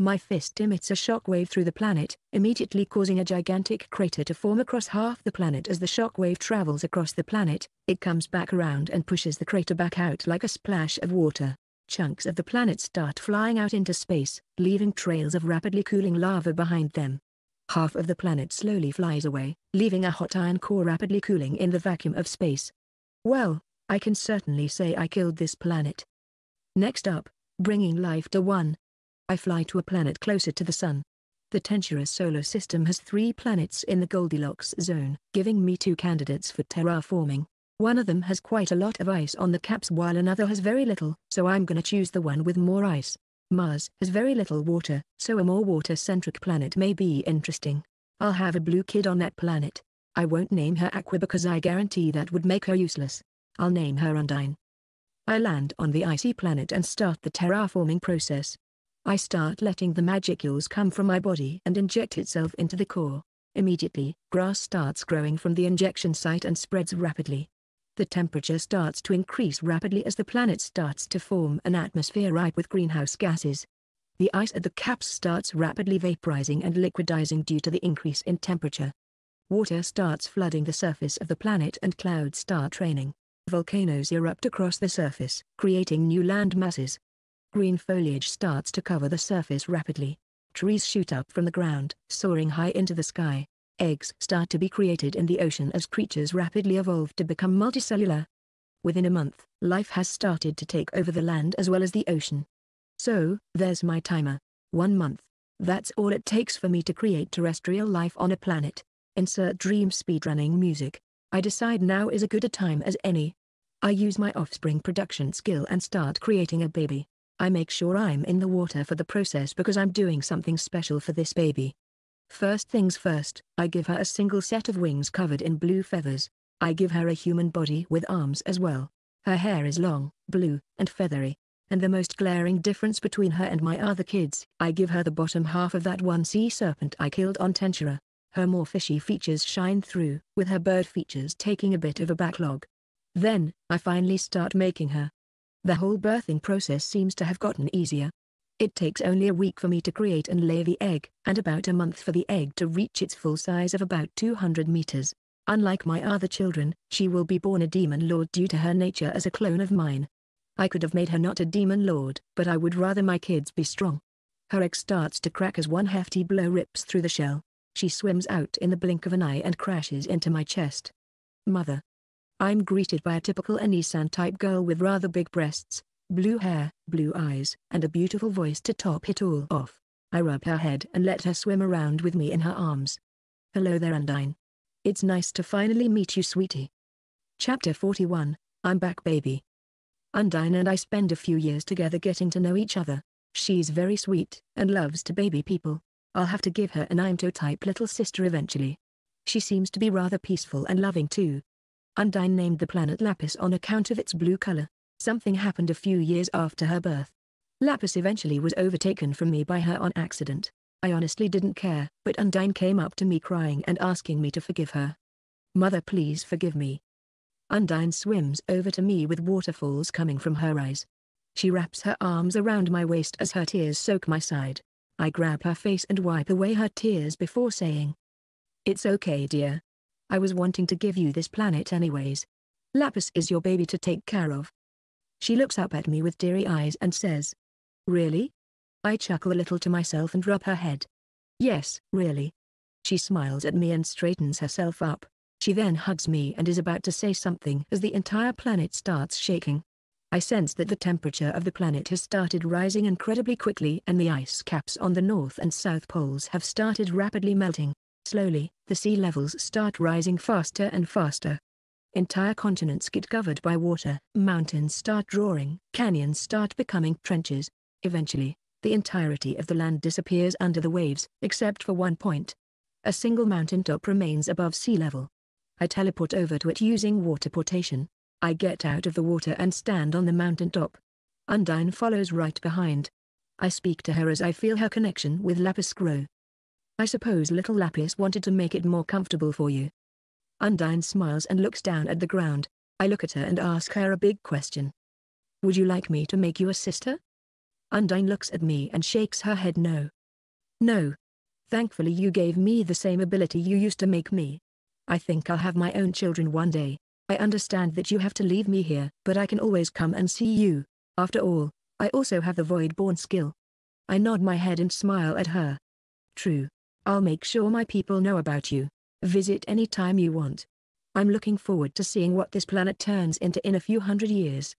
My fist emits a shockwave through the planet, immediately causing a gigantic crater to form across half the planet as the shockwave travels across the planet, it comes back around and pushes the crater back out like a splash of water. chunks of the planet start flying out into space, leaving trails of rapidly cooling lava behind them. Half of the planet slowly flies away, leaving a hot iron core rapidly cooling in the vacuum of space. Well, I can certainly say I killed this planet. Next up, bringing life to one. I fly to a planet closer to the Sun. The Tensura solar system has three planets in the Goldilocks zone, giving me two candidates for terraforming. One of them has quite a lot of ice on the caps while another has very little, so I'm gonna choose the one with more ice. Mars has very little water, so a more water-centric planet may be interesting. I'll have a blue kid on that planet. I won't name her Aqua because I guarantee that would make her useless. I'll name her Undine. I land on the icy planet and start the terraforming process. I start letting the magic magicules come from my body and inject itself into the core. Immediately, grass starts growing from the injection site and spreads rapidly the temperature starts to increase rapidly as the planet starts to form an atmosphere ripe with greenhouse gases. The ice at the caps starts rapidly vaporizing and liquidizing due to the increase in temperature. Water starts flooding the surface of the planet and clouds start raining. Volcanoes erupt across the surface, creating new land masses. Green foliage starts to cover the surface rapidly. Trees shoot up from the ground, soaring high into the sky. Eggs start to be created in the ocean as creatures rapidly evolve to become multicellular. Within a month, life has started to take over the land as well as the ocean. So, there's my timer. One month. That's all it takes for me to create terrestrial life on a planet. Insert dream speedrunning music. I decide now is a good a time as any. I use my offspring production skill and start creating a baby. I make sure I'm in the water for the process because I'm doing something special for this baby. First things first, I give her a single set of wings covered in blue feathers. I give her a human body with arms as well. Her hair is long, blue, and feathery. And the most glaring difference between her and my other kids, I give her the bottom half of that one sea serpent I killed on Tensura. Her more fishy features shine through, with her bird features taking a bit of a backlog. Then, I finally start making her. The whole birthing process seems to have gotten easier. It takes only a week for me to create and lay the egg, and about a month for the egg to reach its full size of about 200 meters. Unlike my other children, she will be born a demon lord due to her nature as a clone of mine. I could have made her not a demon lord, but I would rather my kids be strong. Her egg starts to crack as one hefty blow rips through the shell. She swims out in the blink of an eye and crashes into my chest. Mother. I'm greeted by a typical onee-san-type girl with rather big breasts, blue hair, blue eyes, and a beautiful voice to top it all off. I rub her head and let her swim around with me in her arms. Hello there Undine. It's nice to finally meet you sweetie. Chapter 41, I'm back baby. Undine and I spend a few years together getting to know each other. She's very sweet, and loves to baby people. I'll have to give her an imouto-type little sister eventually. She seems to be rather peaceful and loving too. Undine named the planet Lapis on account of its blue color. Something happened a few years after her birth. Lapis eventually was overtaken from me by her on accident. I honestly didn't care, but Undine came up to me crying and asking me to forgive her. Mother please forgive me. Undine swims over to me with waterfalls coming from her eyes. She wraps her arms around my waist as her tears soak my side. I grab her face and wipe away her tears before saying. It's okay dear. I was wanting to give you this planet anyways. Lapis is your baby to take care of. She looks up at me with teary eyes and says, Really? I chuckle a little to myself and rub her head. Yes, really. She smiles at me and straightens herself up. She then hugs me and is about to say something as the entire planet starts shaking. I sense that the temperature of the planet has started rising incredibly quickly and the ice caps on the north and south poles have started rapidly melting. Slowly, the sea levels start rising faster and faster. Entire continents get covered by water, mountains start drawing, canyons start becoming trenches. Eventually, the entirety of the land disappears under the waves, except for one point. A single mountain top remains above sea level. I teleport over to it using water portation. I get out of the water and stand on the mountain top. Undine follows right behind. I speak to her as I feel her connection with Lapis grow. I suppose little Lapis wanted to make it more comfortable for you. Undine smiles and looks down at the ground. I look at her and ask her a big question. Would you like me to make you a sister? Undine looks at me and shakes her head no. No. Thankfully you gave me the same ability you used to make me. I think I'll have my own children one day. I understand that you have to leave me here, but I can always come and see you. After all, I also have the void-born skill. I nod my head and smile at her. True. I'll make sure my people know about you. Visit any time you want. I'm looking forward to seeing what this planet turns into in a few hundred years.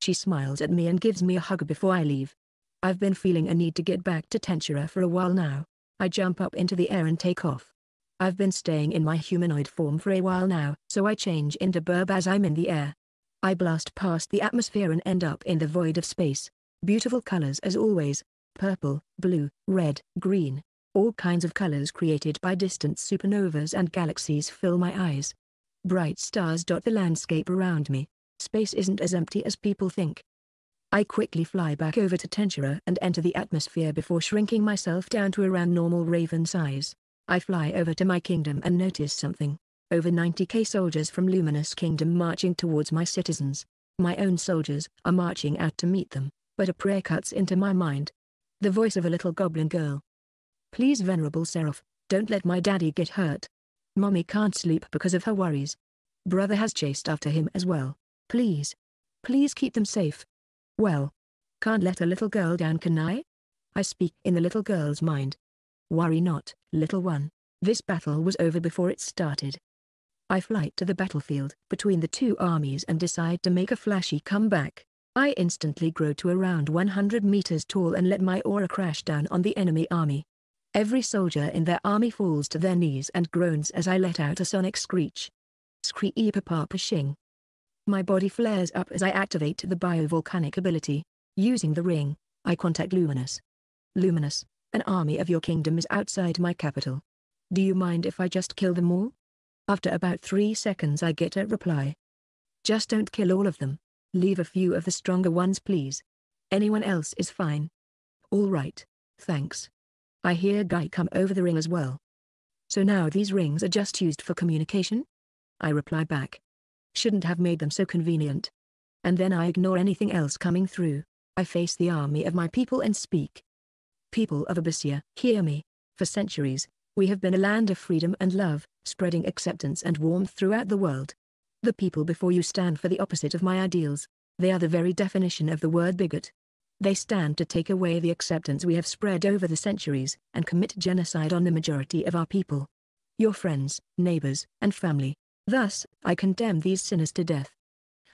She smiles at me and gives me a hug before I leave. I've been feeling a need to get back to Tensura for a while now. I jump up into the air and take off. I've been staying in my humanoid form for a while now, so I change into Burb as I'm in the air. I blast past the atmosphere and end up in the void of space. Beautiful colors as always. Purple, blue, red, green. All kinds of colors created by distant supernovas and galaxies fill my eyes. Bright stars dot the landscape around me. Space isn't as empty as people think. I quickly fly back over to Tensura and enter the atmosphere before shrinking myself down to around normal raven size. I fly over to my kingdom and notice something. Over 90k soldiers from Luminous Kingdom marching towards my citizens. My own soldiers are marching out to meet them, but a prayer cuts into my mind. The voice of a little goblin girl. Please Venerable Seraph, don't let my daddy get hurt. Mommy can't sleep because of her worries. Brother has chased after him as well. Please. Please keep them safe. Well. Can't let a little girl down can I? I speak in the little girl's mind. Worry not, little one. This battle was over before it started. I fly to the battlefield between the two armies and decide to make a flashy comeback. I instantly grow to around 100 meters tall and let my aura crash down on the enemy army. Every soldier in their army falls to their knees and groans as I let out a sonic screech. Scree papa shing. My body flares up as I activate the biovolcanic ability. Using the ring, I contact Luminous. Luminous, an army of your kingdom is outside my capital. Do you mind if I just kill them all? After about three seconds I get a reply. Just don't kill all of them. Leave a few of the stronger ones please. Anyone else is fine. All right, thanks. I hear Guy come over the ring as well. So now these rings are just used for communication? I reply back. Shouldn't have made them so convenient. And then I ignore anything else coming through. I face the army of my people and speak. People of Abyssia, hear me. For centuries, we have been a land of freedom and love, spreading acceptance and warmth throughout the world. The people before you stand for the opposite of my ideals. They are the very definition of the word bigot. They stand to take away the acceptance we have spread over the centuries, and commit genocide on the majority of our people. Your friends, neighbors, and family. Thus, I condemn these sinners to death.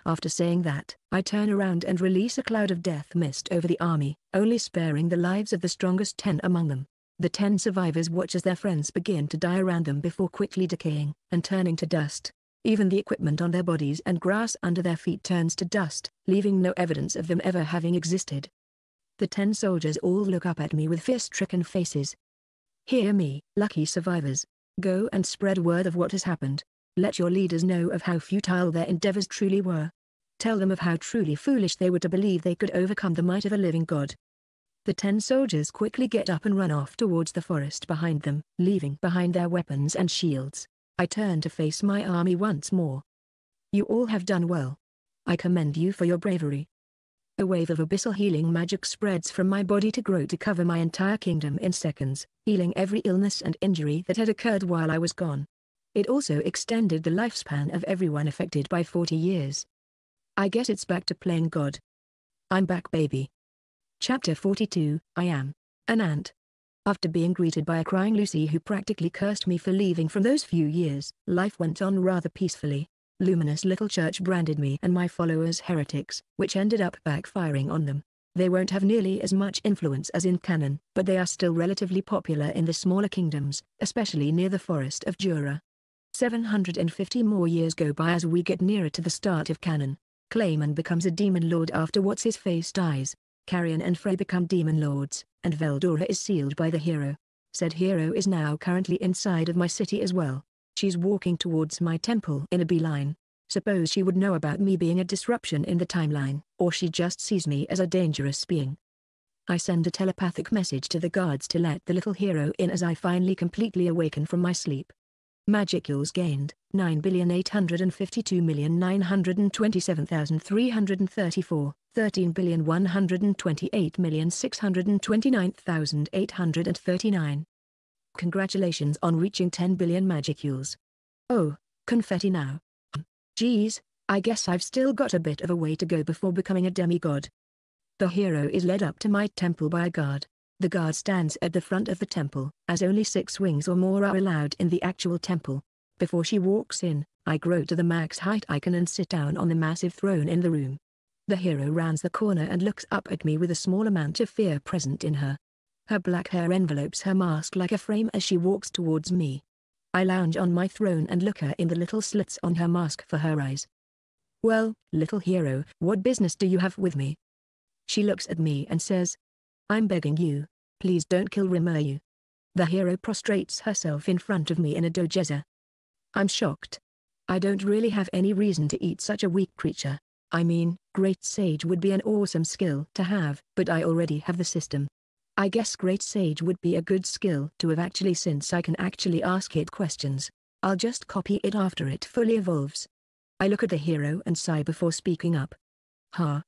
After saying that, I turn around and release a cloud of death mist over the army, only sparing the lives of the strongest ten among them. The ten survivors watch as their friends begin to die around them before quickly decaying and turning to dust. Even the equipment on their bodies and grass under their feet turns to dust, leaving no evidence of them ever having existed. The ten soldiers all look up at me with fear-stricken faces. Hear me, lucky survivors. Go and spread word of what has happened. Let your leaders know of how futile their endeavors truly were. Tell them of how truly foolish they were to believe they could overcome the might of a living God. The ten soldiers quickly get up and run off towards the forest behind them, leaving behind their weapons and shields. I turn to face my army once more. You all have done well. I commend you for your bravery. A wave of abyssal healing magic spreads from my body to grow to cover my entire kingdom in seconds, healing every illness and injury that had occurred while I was gone. It also extended the lifespan of everyone affected by 40 years. I guess it's back to playing God. I'm back baby. Chapter 42, I am. An ant. After being greeted by a crying Lucy who practically cursed me for leaving from those few years, life went on rather peacefully. Luminous Little Church branded me and my followers heretics, which ended up backfiring on them. They won't have nearly as much influence as in canon, but they are still relatively popular in the smaller kingdoms, especially near the forest of Jura. 750 more years go by as we get nearer to the start of canon. Clayman becomes a demon lord after What's-His-Face dies. Carrion and Frey become demon lords, and Veldora is sealed by the hero. Said hero is now currently inside of my city as well. She's walking towards my temple in a beeline. Suppose she would know about me being a disruption in the timeline, or she just sees me as a dangerous being. I send a telepathic message to the guards to let the little hero in as I finally completely awaken from my sleep. Magicules gained, 9,852,927,334. 13,128,629,839. Congratulations on reaching 10 billion magicules. Oh, confetti now. Geez, I guess I've still got a bit of a way to go before becoming a demigod. The hero is led up to my temple by a guard. The guard stands at the front of the temple, as only six wings or more are allowed in the actual temple. Before she walks in, I grow to the max height icon and sit down on the massive throne in the room. The hero rounds the corner and looks up at me with a small amount of fear present in her. Her black hair envelopes her mask like a frame as she walks towards me. I lounge on my throne and look her in the little slits on her mask for her eyes. Well, little hero, what business do you have with me? She looks at me and says, I'm begging you, please don't kill Rimuru. The hero prostrates herself in front of me in a dogeza. I'm shocked. I don't really have any reason to eat such a weak creature. I mean, Great Sage would be an awesome skill to have, but I already have the system. I guess Great Sage would be a good skill to have actually since I can actually ask it questions. I'll just copy it after it fully evolves. I look at the hero and sigh before speaking up. Ha.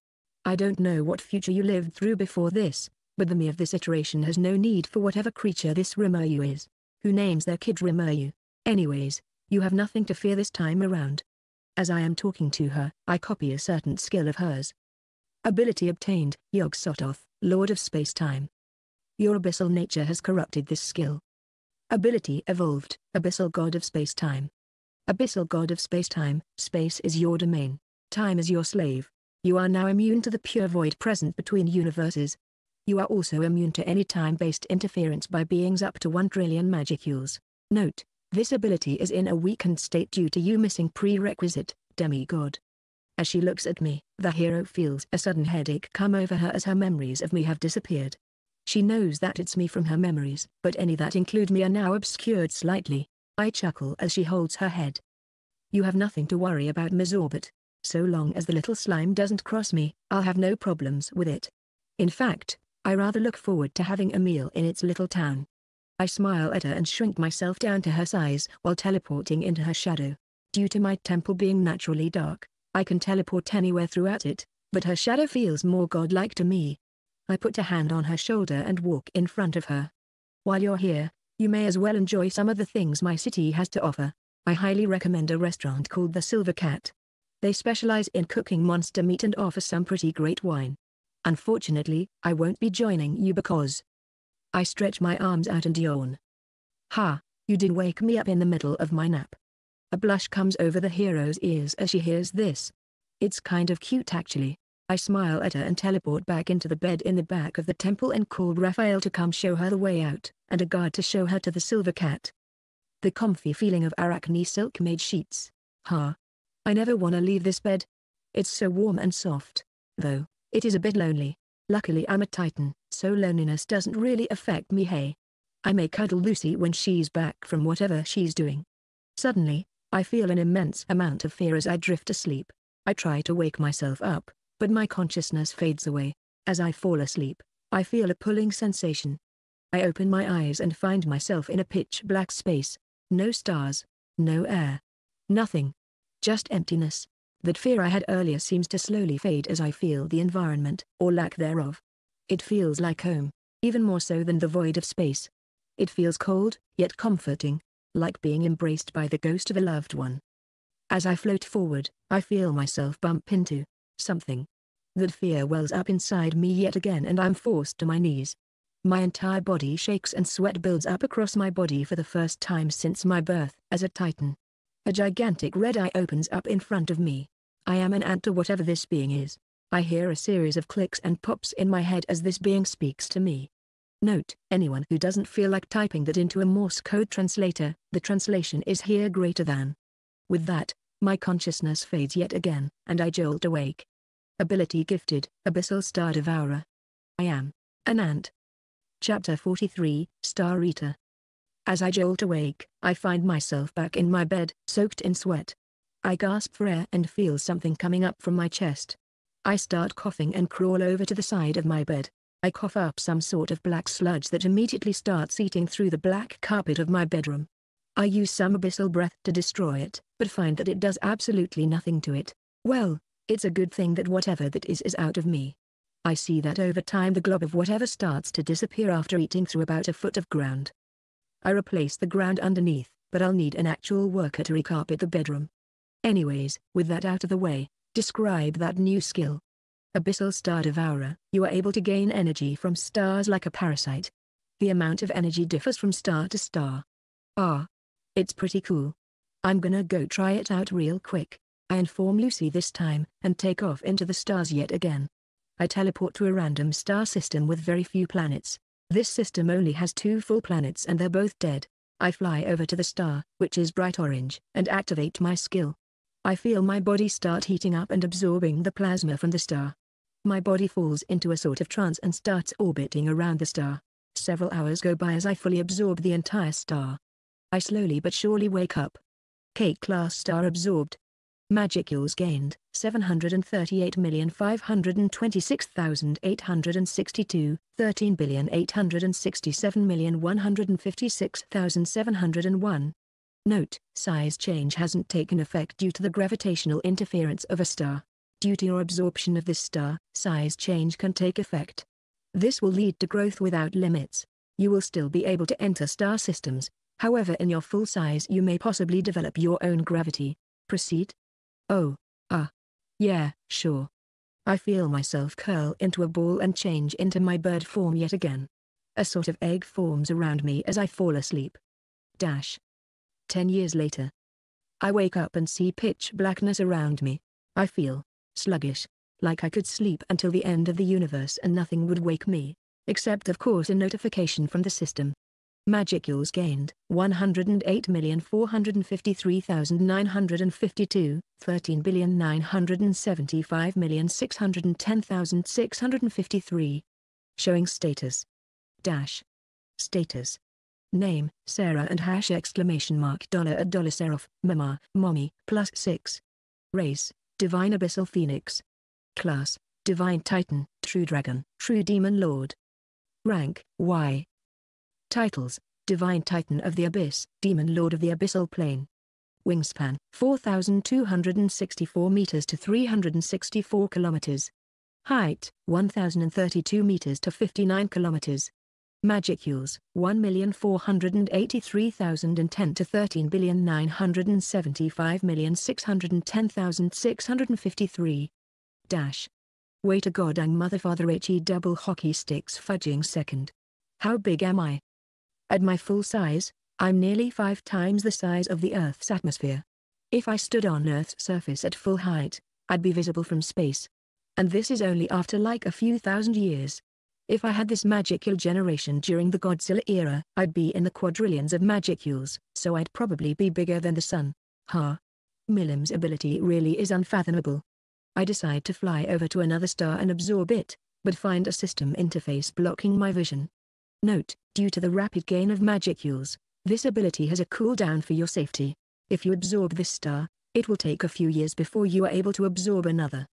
I don't know what future you lived through before this, but the me of this iteration has no need for whatever creature this Rimuru is. Who names their kid Rimuru? Anyways, you have nothing to fear this time around. As I am talking to her, I copy a certain skill of hers. Ability obtained, Yog Sothoth, Lord of Space-Time. Your abyssal nature has corrupted this skill. Ability evolved, Abyssal God of Space-Time. Abyssal God of Space-Time, space is your domain. Time is your slave. You are now immune to the pure void present between universes. You are also immune to any time-based interference by beings up to 1 trillion magicules. Note, this ability is in a weakened state due to you missing prerequisite, demigod. As she looks at me, the hero feels a sudden headache come over her as her memories of me have disappeared. She knows that it's me from her memories, but any that include me are now obscured slightly. I chuckle as she holds her head. You have nothing to worry about Ms. Aubert. So long as the little slime doesn't cross me, I'll have no problems with it. In fact, I rather look forward to having a meal in its little town. I smile at her and shrink myself down to her size while teleporting into her shadow. Due to my temple being naturally dark, I can teleport anywhere throughout it, but her shadow feels more godlike to me. I put a hand on her shoulder and walk in front of her. While you're here, you may as well enjoy some of the things my city has to offer. I highly recommend a restaurant called the Silver Cat. They specialize in cooking monster meat and offer some pretty great wine. Unfortunately, I won't be joining you because... I stretch my arms out and yawn. Ha, you did wake me up in the middle of my nap. A blush comes over the hero's ears as she hears this. It's kind of cute actually. I smile at her and teleport back into the bed in the back of the temple and call Raphael to come show her the way out, and a guard to show her to the silver cat. The comfy feeling of Arachne silk made sheets. Ha. I never wanna leave this bed. It's so warm and soft. Though, it is a bit lonely. Luckily I'm a titan, so loneliness doesn't really affect me hey. I may cuddle Lucy when she's back from whatever she's doing. Suddenly, I feel an immense amount of fear as I drift asleep. I try to wake myself up, but my consciousness fades away. As I fall asleep, I feel a pulling sensation. I open my eyes and find myself in a pitch black space. No stars. No air. Nothing. Just emptiness. That fear I had earlier seems to slowly fade as I feel the environment, or lack thereof. It feels like home, even more so than the void of space. It feels cold, yet comforting, like being embraced by the ghost of a loved one. As I float forward, I feel myself bump into something. That fear wells up inside me yet again and I'm forced to my knees. My entire body shakes and sweat builds up across my body for the first time since my birth as a titan. A gigantic red eye opens up in front of me. I am an ant to whatever this being is. I hear a series of clicks and pops in my head as this being speaks to me. Note, anyone who doesn't feel like typing that into a Morse code translator, the translation is here greater than. With that, my consciousness fades yet again, and I jolt awake. Ability gifted, Abyssal Star Devourer. I am an ant. Chapter 43, Star Eater. As I jolt awake, I find myself back in my bed, soaked in sweat. I gasp for air and feel something coming up from my chest. I start coughing and crawl over to the side of my bed. I cough up some sort of black sludge that immediately starts eating through the black carpet of my bedroom. I use some abyssal breath to destroy it, but find that it does absolutely nothing to it. Well, it's a good thing that whatever that is is out of me. I see that over time the glob of whatever starts to disappear after eating through about a foot of ground. I replace the ground underneath, but I'll need an actual worker to recarpet the bedroom. Anyways, with that out of the way, describe that new skill. Abyssal Star Devourer, you are able to gain energy from stars like a parasite. The amount of energy differs from star to star. Ah. It's pretty cool. I'm gonna go try it out real quick. I inform Lucy this time, and take off into the stars yet again. I teleport to a random star system with very few planets. This system only has two full planets and they're both dead. I fly over to the star, which is bright orange, and activate my skill. I feel my body start heating up and absorbing the plasma from the star. My body falls into a sort of trance and starts orbiting around the star. Several hours go by as I fully absorb the entire star. I slowly but surely wake up. K-class star absorbed. Magicules gained, 738,526,862, 13,867,156,701. Note, size change hasn't taken effect due to the gravitational interference of a star. Due to your absorption of this star, size change can take effect. This will lead to growth without limits. You will still be able to enter star systems, however in your full size you may possibly develop your own gravity. Proceed? Oh, ah. Uh, yeah, sure. I feel myself curl into a ball and change into my bird form yet again. A sort of egg forms around me as I fall asleep. Dash. Ten years later. I wake up and see pitch blackness around me. I feel sluggish, like I could sleep until the end of the universe and nothing would wake me, except of course a notification from the system. Magicules gained, 108,453,952, 13,975,610,653. Showing status. Dash. Status. Name, Sarah and hash exclamation mark dollar at dollar Seraph, mama, mommy, plus 6. Race, Divine Abyssal Phoenix. Class, Divine Titan, True Dragon, True Demon Lord. Rank, Y, Titles, Divine Titan of the Abyss, Demon Lord of the Abyssal Plane. Wingspan, 4,264 meters to 364 kilometers. Height, 1,032 meters to 59 kilometers. Magicules, 1,483,010 to 13,975,610,653. Dash. Wait a goddamn mother father he double hockey sticks fudging second. How big am I? At my full size, I'm nearly five times the size of the Earth's atmosphere. If I stood on Earth's surface at full height, I'd be visible from space. And this is only after like a few thousand years. If I had this magicule generation during the Godzilla era, I'd be in the quadrillions of magicules, so I'd probably be bigger than the sun. Ha. Milim's ability really is unfathomable. I decide to fly over to another star and absorb it, but find a system interface blocking my vision. Note, due to the rapid gain of magicules, this ability has a cooldown for your safety. If you absorb this star, it will take a few years before you are able to absorb another.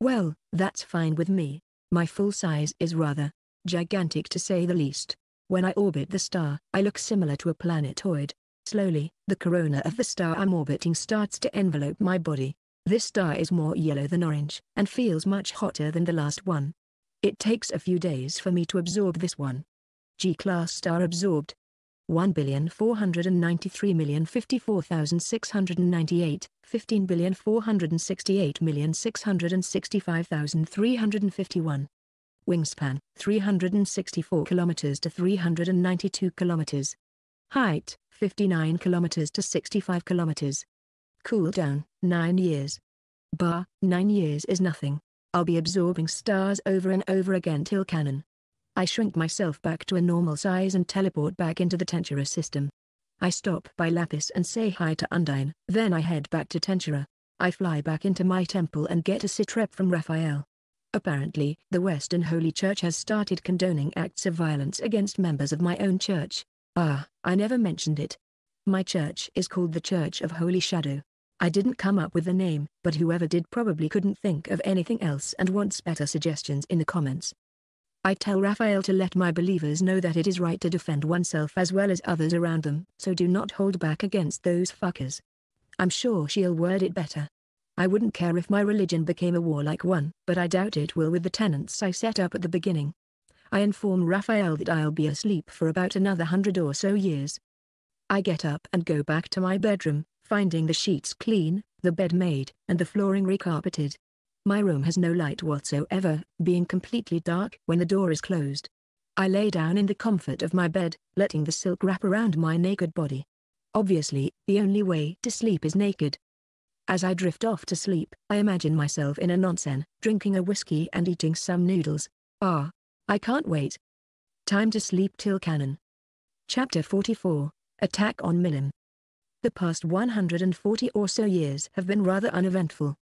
Well, that's fine with me. My full size is rather gigantic to say the least. When I orbit the star, I look similar to a planetoid. Slowly, the corona of the star I'm orbiting starts to envelope my body. This star is more yellow than orange, and feels much hotter than the last one. It takes a few days for me to absorb this one. G-class star absorbed. 1,493,054,698, 15,468,665,351. Wingspan, 364 km to 392 km. Height, 59 km to 65 km. Cooldown, 9 years. Bar, 9 years is nothing. I'll be absorbing stars over and over again till canon. I shrink myself back to a normal size and teleport back into the Tensura system. I stop by Lapis and say hi to Undine, then I head back to Tensura. I fly back into my temple and get a sitrep from Raphael. Apparently, the Western Holy Church has started condoning acts of violence against members of my own church. Ah, I never mentioned it. My church is called the Church of Holy Shadow. I didn't come up with the name, but whoever did probably couldn't think of anything else and wants better suggestions in the comments. I tell Raphael to let my believers know that it is right to defend oneself as well as others around them, so do not hold back against those fuckers. I'm sure she'll word it better. I wouldn't care if my religion became a warlike one, but I doubt it will with the tenets I set up at the beginning. I inform Raphael that I'll be asleep for about another hundred or so years. I get up and go back to my bedroom, finding the sheets clean, the bed made, and the flooring recarpeted. My room has no light whatsoever, being completely dark when the door is closed. I lay down in the comfort of my bed, letting the silk wrap around my naked body. Obviously, the only way to sleep is naked. As I drift off to sleep, I imagine myself in a onsen, drinking a whiskey and eating some noodles. Ah, I can't wait. Time to sleep till canon. Chapter 44 Attack on Milim. The past 140 or so years have been rather uneventful.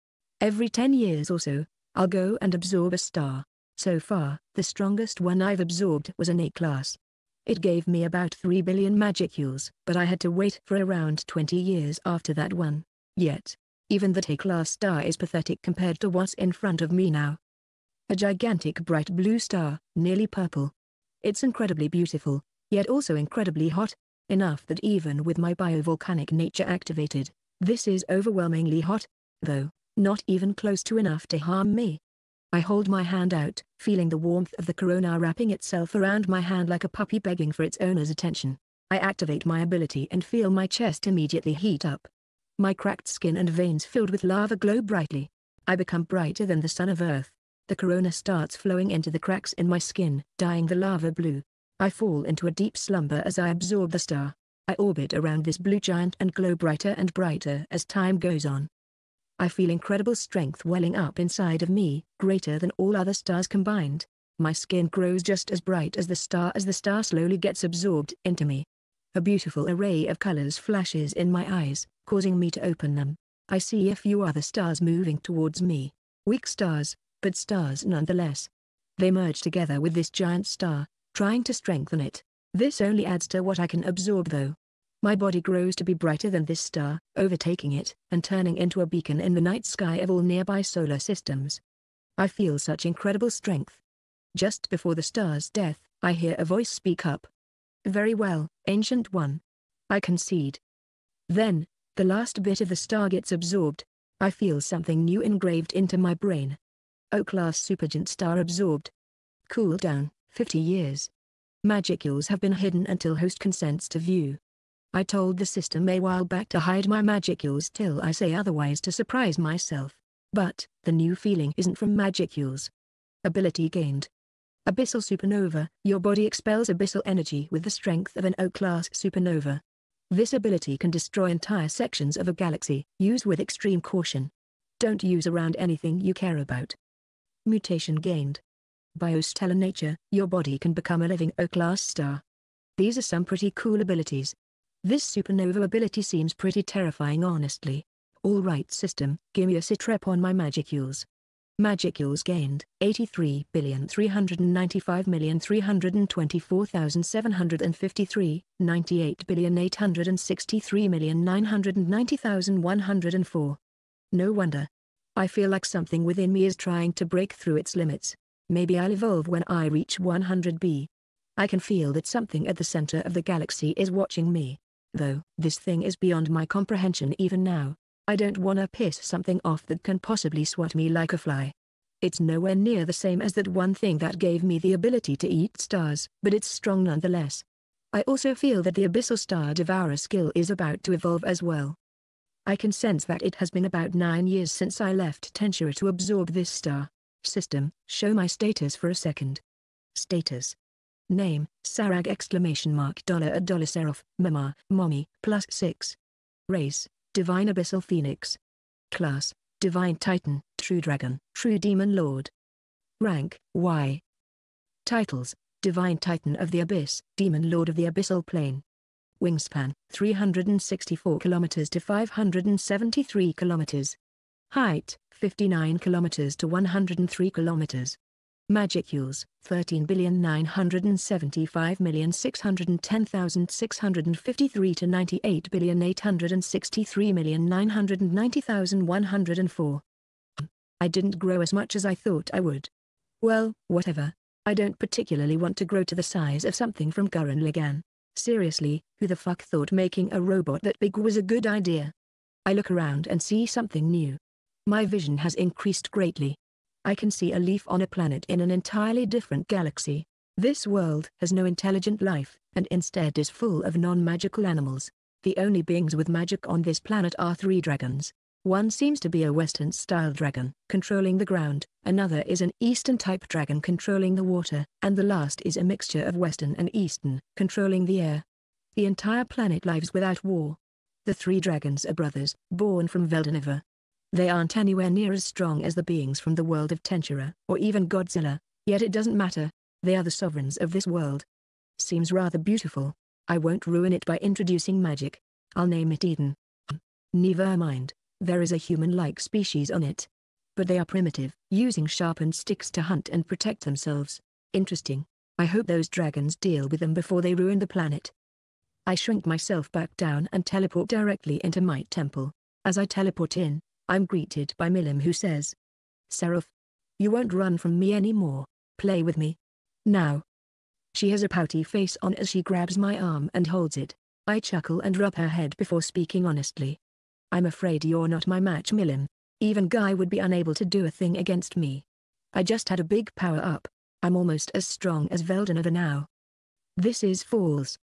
Every 10 years or so, I'll go and absorb a star. So far, the strongest one I've absorbed was an A-class. It gave me about 3 billion magicules, but I had to wait for around 20 years after that one. Yet, even that A-class star is pathetic compared to what's in front of me now. A gigantic bright blue star, nearly purple. It's incredibly beautiful, yet also incredibly hot, enough that even with my biovolcanic nature activated, this is overwhelmingly hot, though, not even close to enough to harm me. I hold my hand out, feeling the warmth of the corona wrapping itself around my hand like a puppy begging for its owner's attention. I activate my ability and feel my chest immediately heat up. My cracked skin and veins filled with lava glow brightly. I become brighter than the sun of Earth. The corona starts flowing into the cracks in my skin, dyeing the lava blue. I fall into a deep slumber as I absorb the star. I orbit around this blue giant and glow brighter and brighter as time goes on. I feel incredible strength welling up inside of me, greater than all other stars combined. My skin grows just as bright as the star as the star slowly gets absorbed into me. A beautiful array of colors flashes in my eyes, causing me to open them. I see a few other stars moving towards me. Weak stars, but stars nonetheless. They merge together with this giant star, trying to strengthen it. This only adds to what I can absorb though. My body grows to be brighter than this star, overtaking it, and turning into a beacon in the night sky of all nearby solar systems. I feel such incredible strength. Just before the star's death, I hear a voice speak up. Very well, Ancient One. I concede. Then, the last bit of the star gets absorbed. I feel something new engraved into my brain. O-class supergiant star absorbed. Cool down, 50 years. Magicules have been hidden until host consents to view. I told the system a while back to hide my magicules till I say otherwise to surprise myself. But, the new feeling isn't from magicules. Ability gained. Abyssal Supernova, your body expels abyssal energy with the strength of an O-class supernova. This ability can destroy entire sections of a galaxy, use with extreme caution. Don't use around anything you care about. Mutation gained. Biostellar nature, your body can become a living O-class star. These are some pretty cool abilities. This supernova ability seems pretty terrifying honestly. Alright system, gimme a sitrep on my magicules. Magicules gained, 83,395,324,753, 98,863,990,104. No wonder, I feel like something within me is trying to break through its limits. Maybe I'll evolve when I reach 100B. I can feel that something at the center of the galaxy is watching me. Though, this thing is beyond my comprehension even now. I don't wanna piss something off that can possibly swat me like a fly. It's nowhere near the same as that one thing that gave me the ability to eat stars, but it's strong nonetheless. I also feel that the Abyssal Star Devourer skill is about to evolve as well. I can sense that it has been about 9 years since I left Tensura to absorb this star. System, show my status for a second. Status. Name, Sarag exclamation mark dollar a dollar Seraph, Mama, Mommy, plus 6. Race, Divine Abyssal Phoenix. Class, Divine Titan, True Dragon, True Demon Lord. Rank, Y. Titles, Divine Titan of the Abyss, Demon Lord of the Abyssal Plane. Wingspan, 364 kilometers to 573 kilometers. Height, 59 kilometers to 103 kilometers. Magicules, 13,975,610,653 to 98,863,990,104. I didn't grow as much as I thought I would. Well, whatever. I don't particularly want to grow to the size of something from Gurren Lagann. Seriously, who the fuck thought making a robot that big was a good idea? I look around and see something new. My vision has increased greatly. I can see a leaf on a planet in an entirely different galaxy. This world has no intelligent life, and instead is full of non-magical animals. The only beings with magic on this planet are three dragons. One seems to be a Western-style dragon, controlling the ground, another is an Eastern-type dragon controlling the water, and the last is a mixture of Western and Eastern, controlling the air. The entire planet lives without war. The three dragons are brothers, born from Veldanava. They aren't anywhere near as strong as the beings from the world of Tensura, or even Godzilla, yet it doesn't matter, they are the sovereigns of this world. Seems rather beautiful. I won't ruin it by introducing magic. I'll name it Eden. Never mind. There is a human-like species on it. But they are primitive, using sharpened sticks to hunt and protect themselves. Interesting. I hope those dragons deal with them before they ruin the planet. I shrink myself back down and teleport directly into my temple. As I teleport in, I'm greeted by Milim who says, Seraph. You won't run from me anymore, play with me. Now. She has a pouty face on as she grabs my arm and holds it. I chuckle and rub her head before speaking honestly. I'm afraid you're not my match Milim. Even Guy would be unable to do a thing against me. I just had a big power up. I'm almost as strong as Veldanava now. This is false.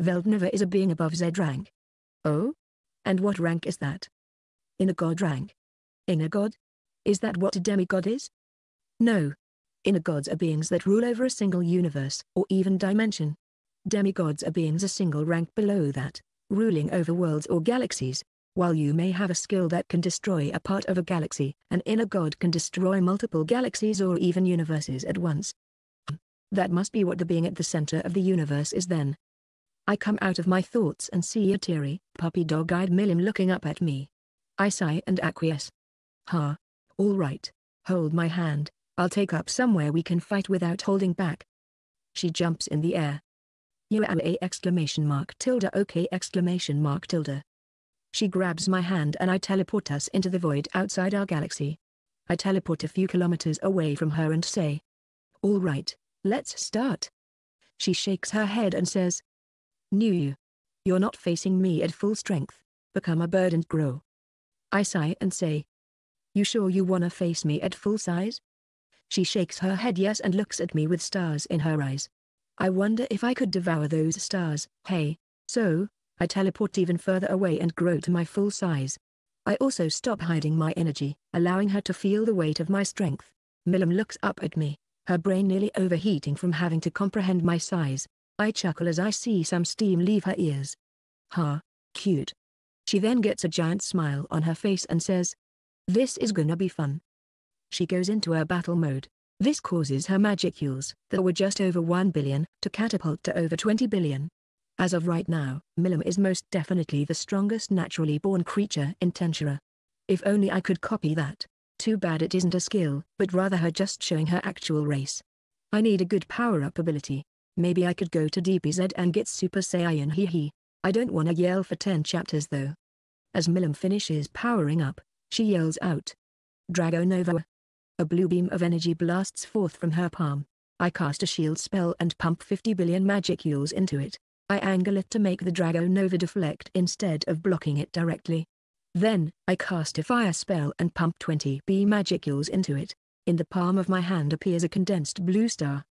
Veldanava is a being above Z rank. Oh? And what rank is that? Inner god rank. Inner god? Is that what a demigod is? No. Inner gods are beings that rule over a single universe, or even dimension. Demigods are beings a single rank below that, ruling over worlds or galaxies. While you may have a skill that can destroy a part of a galaxy, an inner god can destroy multiple galaxies or even universes at once. That must be what the being at the center of the universe is then. I come out of my thoughts and see a teary, puppy dog-eyed Milim looking up at me. I sigh and acquiesce. Ha. All right. Hold my hand, I'll take up somewhere we can fight without holding back. She jumps in the air. You a exclamation mark tilde okay exclamation mark tilde. She grabs my hand and I teleport us into the void outside our galaxy. I teleport a few kilometers away from her and say. All right, let's start. She shakes her head and says. Knew you. You're not facing me at full strength. Become a bird and grow. I sigh and say. You sure you wanna face me at full size? She shakes her head yes and looks at me with stars in her eyes. I wonder if I could devour those stars, hey, so, I teleport even further away and grow to my full size. I also stop hiding my energy, allowing her to feel the weight of my strength. Milim looks up at me, her brain nearly overheating from having to comprehend my size. I chuckle as I see some steam leave her ears. Ha, cute. She then gets a giant smile on her face and says, This is gonna be fun. She goes into her battle mode. This causes her magicules, that were just over 1 billion, to catapult to over 20 billion. As of right now, Milim is most definitely the strongest naturally born creature in Tensura. If only I could copy that. Too bad it isn't a skill, but rather her just showing her actual race. I need a good power-up ability. Maybe I could go to DBZ and get Super Saiyan hee hee. I don't wanna yell for 10 chapters though. As Milim finishes powering up, she yells out. Drago Nova. A blue beam of energy blasts forth from her palm. I cast a shield spell and pump 50 billion magicules into it. I angle it to make the Drago Nova deflect instead of blocking it directly. Then, I cast a fire spell and pump 20 B magicules into it. In the palm of my hand appears a condensed blue star.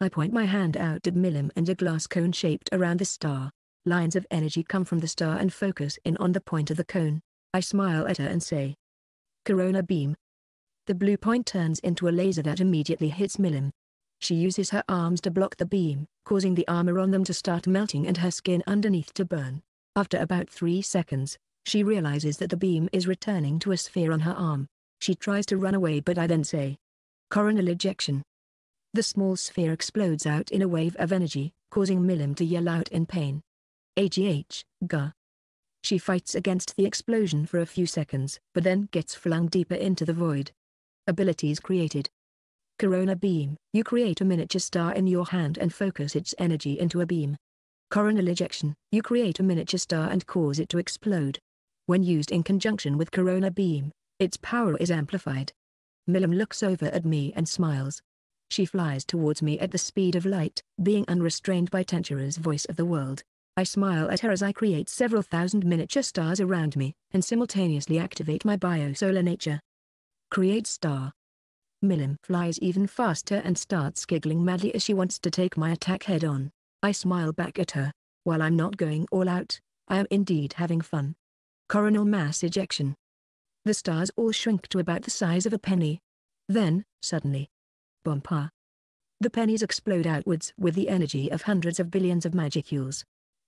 I point my hand out at Milim and a glass cone shaped around the star. Lines of energy come from the star and focus in on the point of the cone. I smile at her and say. Corona beam. The blue point turns into a laser that immediately hits Milim. She uses her arms to block the beam, causing the armor on them to start melting and her skin underneath to burn. After about three seconds, she realizes that the beam is returning to a sphere on her arm. She tries to run away but I then say. Coronal ejection. The small sphere explodes out in a wave of energy, causing Milim to yell out in pain. AGH, Ga. She fights against the explosion for a few seconds, but then gets flung deeper into the void. Abilities created. Corona beam, you create a miniature star in your hand and focus its energy into a beam. Coronal ejection, you create a miniature star and cause it to explode. When used in conjunction with corona beam, its power is amplified. Milim looks over at me and smiles. She flies towards me at the speed of light, being unrestrained by Tensura's voice of the world. I smile at her as I create several thousand miniature stars around me, and simultaneously activate my biosolar nature. Create star. Milim flies even faster and starts giggling madly as she wants to take my attack head on. I smile back at her. While I'm not going all out, I am indeed having fun. Coronal mass ejection. The stars all shrink to about the size of a penny. Then, suddenly, bompa. Ah. The pennies explode outwards with the energy of hundreds of billions of magicules.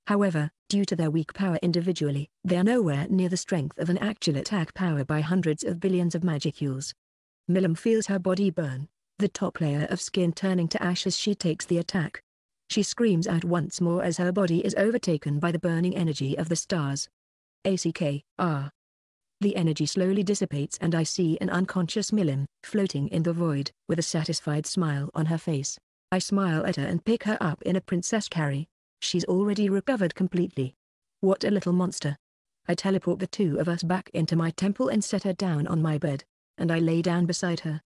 However, due to their weak power individually, they are nowhere near the strength of an actual attack power by hundreds of billions of magicules. Milim feels her body burn, the top layer of skin turning to ash as she takes the attack. She screams out once more as her body is overtaken by the burning energy of the stars. ACK, ah. The energy slowly dissipates and I see an unconscious Milim, floating in the void, with a satisfied smile on her face. I smile at her and pick her up in a princess carry, She's already recovered completely. What a little monster. I teleport the two of us back into my temple and set her down on my bed, and I lay down beside her.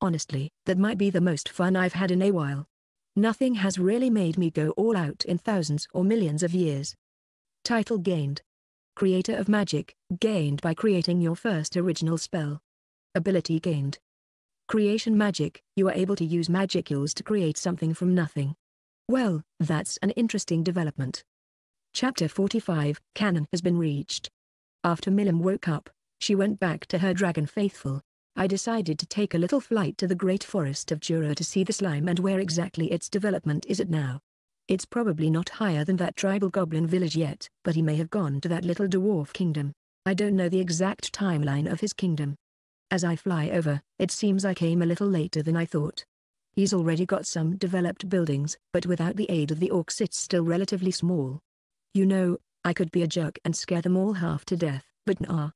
Honestly, that might be the most fun I've had in a while. Nothing has really made me go all out in thousands or millions of years. Title gained. Creator of Magic, gained by creating your first original spell. Ability gained. Creation Magic, you are able to use magicules to create something from nothing. Well, that's an interesting development. Chapter 45, Canon has been reached. After Milim woke up, she went back to her dragon faithful. I decided to take a little flight to the great forest of Jura to see the slime and where exactly its development is at now. It's probably not higher than that tribal goblin village yet, but he may have gone to that little dwarf kingdom. I don't know the exact timeline of his kingdom. As I fly over, it seems I came a little later than I thought. He's already got some developed buildings, but without the aid of the orcs it's still relatively small. You know, I could be a jerk and scare them all half to death, but nah.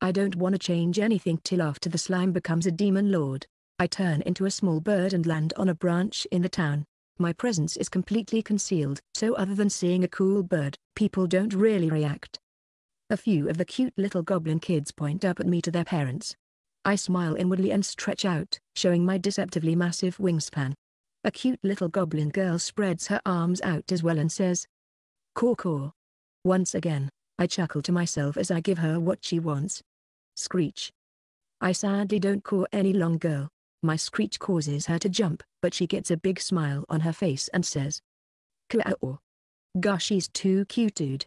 I don't want to change anything till after the slime becomes a demon lord. I turn into a small bird and land on a branch in the town. My presence is completely concealed, so other than seeing a cool bird, people don't really react. A few of the cute little goblin kids point up at me to their parents, I smile inwardly and stretch out, showing my deceptively massive wingspan. A cute little goblin girl spreads her arms out as well and says, Caw caw. Once again, I chuckle to myself as I give her what she wants. Screech. I sadly don't caw any long girl. My screech causes her to jump, but she gets a big smile on her face and says, Kaw. Gosh she's too cute dude.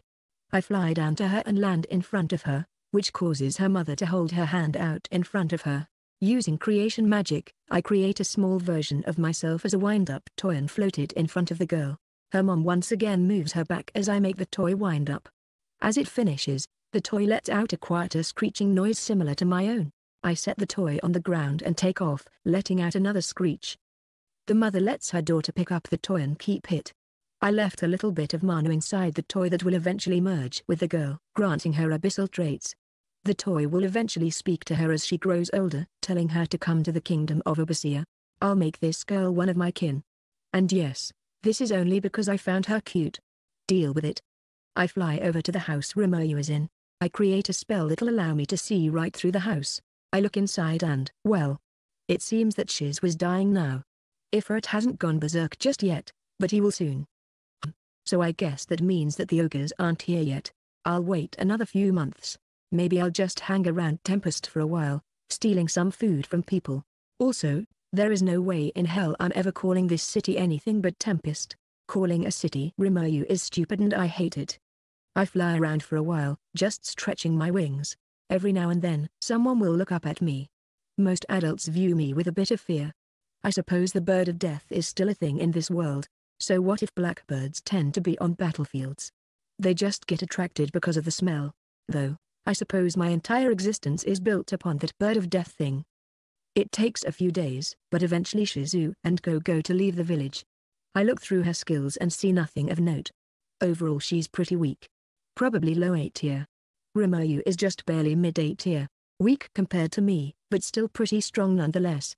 I fly down to her and land in front of her, which causes her mother to hold her hand out in front of her. Using creation magic, I create a small version of myself as a wind-up toy and float it in front of the girl. Her mom once again moves her back as I make the toy wind up. As it finishes, the toy lets out a quieter screeching noise similar to my own. I set the toy on the ground and take off, letting out another screech. The mother lets her daughter pick up the toy and keep it. I left a little bit of mana inside the toy that will eventually merge with the girl, granting her abyssal traits. The toy will eventually speak to her as she grows older, telling her to come to the kingdom of Abyssia. I'll make this girl one of my kin. And yes, this is only because I found her cute. Deal with it. I fly over to the house Rimuru is in. I create a spell that'll allow me to see right through the house. I look inside and, well. It seems that Shiz was dying now. Ifrit hasn't gone berserk just yet, but he will soon. So I guess that means that the ogres aren't here yet. I'll wait another few months. Maybe I'll just hang around Tempest for a while, stealing some food from people. Also, there is no way in hell I'm ever calling this city anything but Tempest. Calling a city Rimuru is stupid and I hate it. I fly around for a while, just stretching my wings. Every now and then, someone will look up at me. Most adults view me with a bit of fear. I suppose the bird of death is still a thing in this world. So what if blackbirds tend to be on battlefields? They just get attracted because of the smell. Though, I suppose my entire existence is built upon that bird of death thing. It takes a few days, but eventually Shizu and Go go to leave the village. I look through her skills and see nothing of note. Overall she's pretty weak. Probably low 8 tier. Rimuru is just barely mid 8 tier. Weak compared to me, but still pretty strong nonetheless.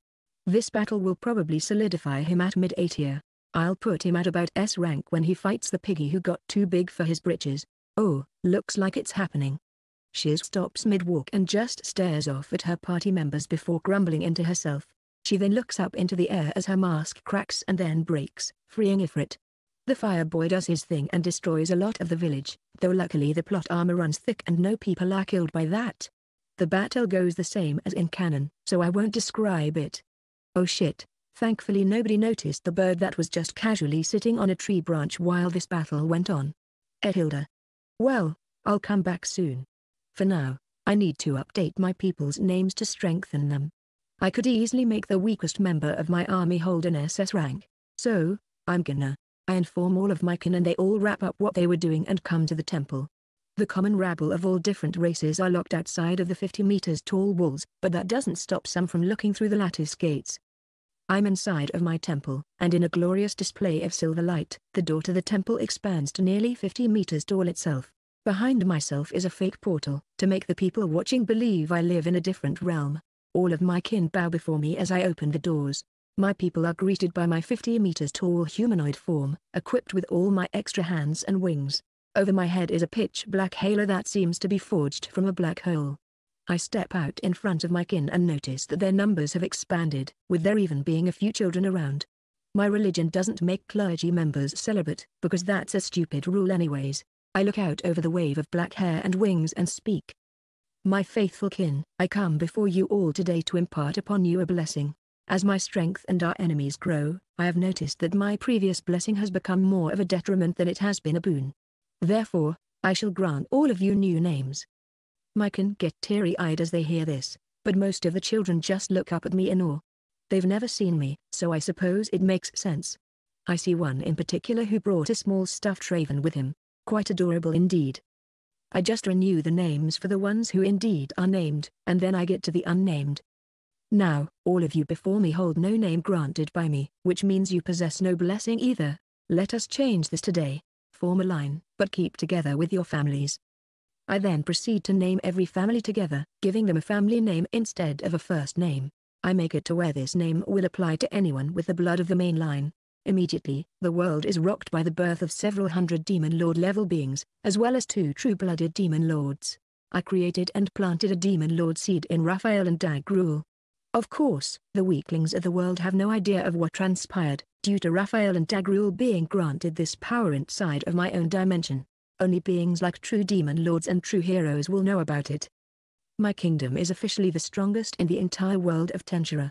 This battle will probably solidify him at mid 8 tier. I'll put him at about S rank when he fights the piggy who got too big for his britches. Oh, looks like it's happening. Shiz stops mid-walk and just stares off at her party members before grumbling into herself. She then looks up into the air as her mask cracks and then breaks, freeing Ifrit. The fireboy does his thing and destroys a lot of the village, though luckily the plot armor runs thick and no people are killed by that. The battle goes the same as in canon, so I won't describe it. Oh shit, thankfully nobody noticed the bird that was just casually sitting on a tree branch while this battle went on. Ehilda. Well, I'll come back soon. For now, I need to update my people's names to strengthen them. I could easily make the weakest member of my army hold an SS rank. So, I'm gonna. I inform all of my kin and they all wrap up what they were doing and come to the temple. The common rabble of all different races are locked outside of the 50 meters tall walls, but that doesn't stop some from looking through the lattice gates. I'm inside of my temple, and in a glorious display of silver light, the door to the temple expands to nearly 50 meters tall itself. Behind myself is a fake portal, to make the people watching believe I live in a different realm. All of my kin bow before me as I open the doors. My people are greeted by my 50 meters tall humanoid form, equipped with all my extra hands and wings. Over my head is a pitch black halo that seems to be forged from a black hole. I step out in front of my kin and notice that their numbers have expanded, with there even being a few children around. My religion doesn't make clergy members celibate, because that's a stupid rule anyways. I look out over the wave of black hair and wings and speak. My faithful kin, I come before you all today to impart upon you a blessing. As my strength and our enemies grow, I have noticed that my previous blessing has become more of a detriment than it has been a boon. Therefore, I shall grant all of you new names, my kin get teary-eyed as they hear this, but most of the children just look up at me in awe. They've never seen me, so I suppose it makes sense. I see one in particular who brought a small stuffed raven with him, quite adorable indeed. I just renew the names for the ones who indeed are named, and then I get to the unnamed. Now, all of you before me hold no name granted by me, which means you possess no blessing either. Let us change this today. Form a line, but keep together with your families. I then proceed to name every family together, giving them a family name instead of a first name. I make it to where this name will apply to anyone with the blood of the main line. Immediately, the world is rocked by the birth of several hundred demon lord level beings, as well as two true-blooded demon lords. I created and planted a demon lord seed in Raphael and Dagruel. Of course, the weaklings of the world have no idea of what transpired, due to Raphael and Dagruel being granted this power inside of my own dimension. Only beings like true demon lords and true heroes will know about it. My kingdom is officially the strongest in the entire world of Tensura.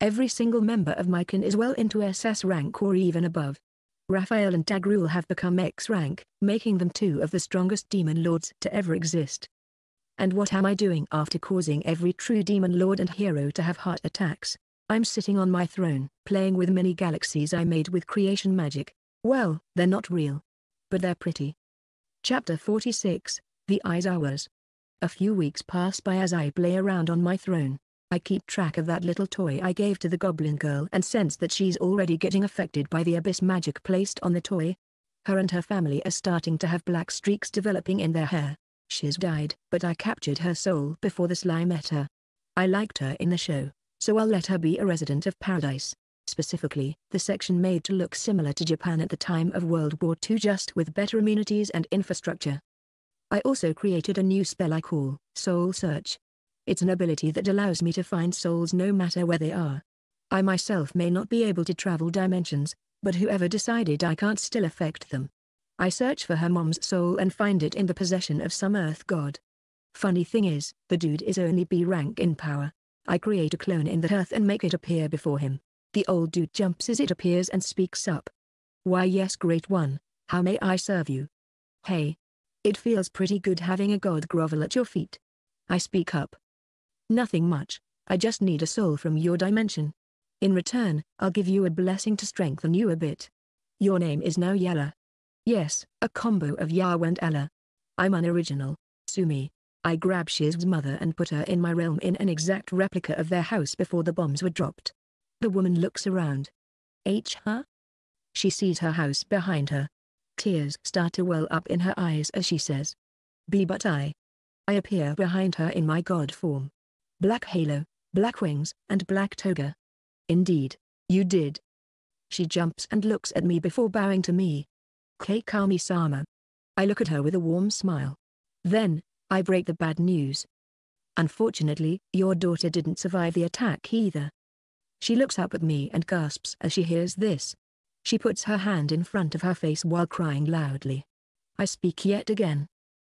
Every single member of my kin is well into SS rank or even above. Raphael and Dagruel have become X rank, making them two of the strongest demon lords to ever exist. And what am I doing after causing every true demon lord and hero to have heart attacks? I'm sitting on my throne, playing with many galaxies I made with creation magic. Well, they're not real. But they're pretty. Chapter 46, The Eyes Aizawas. A few weeks pass by as I play around on my throne. I keep track of that little toy I gave to the goblin girl and sense that she's already getting affected by the abyss magic placed on the toy. Her and her family are starting to have black streaks developing in their hair. She's died, but I captured her soul before the slime met her. I liked her in the show, so I'll let her be a resident of paradise specifically, the section made to look similar to Japan at the time of World War II just with better amenities and infrastructure. I also created a new spell I call Soul Search. It's an ability that allows me to find souls no matter where they are. I myself may not be able to travel dimensions, but whoever decided I can't still affect them. I search for her mom's soul and find it in the possession of some earth god. Funny thing is, the dude is only B rank in power. I create a clone in the earth and make it appear before him. The old dude jumps as it appears and speaks up. Why yes great one, how may I serve you? Hey. It feels pretty good having a god grovel at your feet. I speak up. Nothing much, I just need a soul from your dimension. In return, I'll give you a blessing to strengthen you a bit. Your name is now Yella. Yes, a combo of Yahweh and Ella. I'm unoriginal, sue me. I grab Shiz's mother and put her in my realm in an exact replica of their house before the bombs were dropped. The woman looks around. H? She sees her house behind her. Tears start to well up in her eyes as she says. Be but I. I appear behind her in my god form. Black halo, black wings, and black toga. Indeed, you did. She jumps and looks at me before bowing to me. Keikami-sama. I look at her with a warm smile. Then, I break the bad news. Unfortunately, your daughter didn't survive the attack either. She looks up at me and gasps as she hears this. She puts her hand in front of her face while crying loudly. I speak yet again.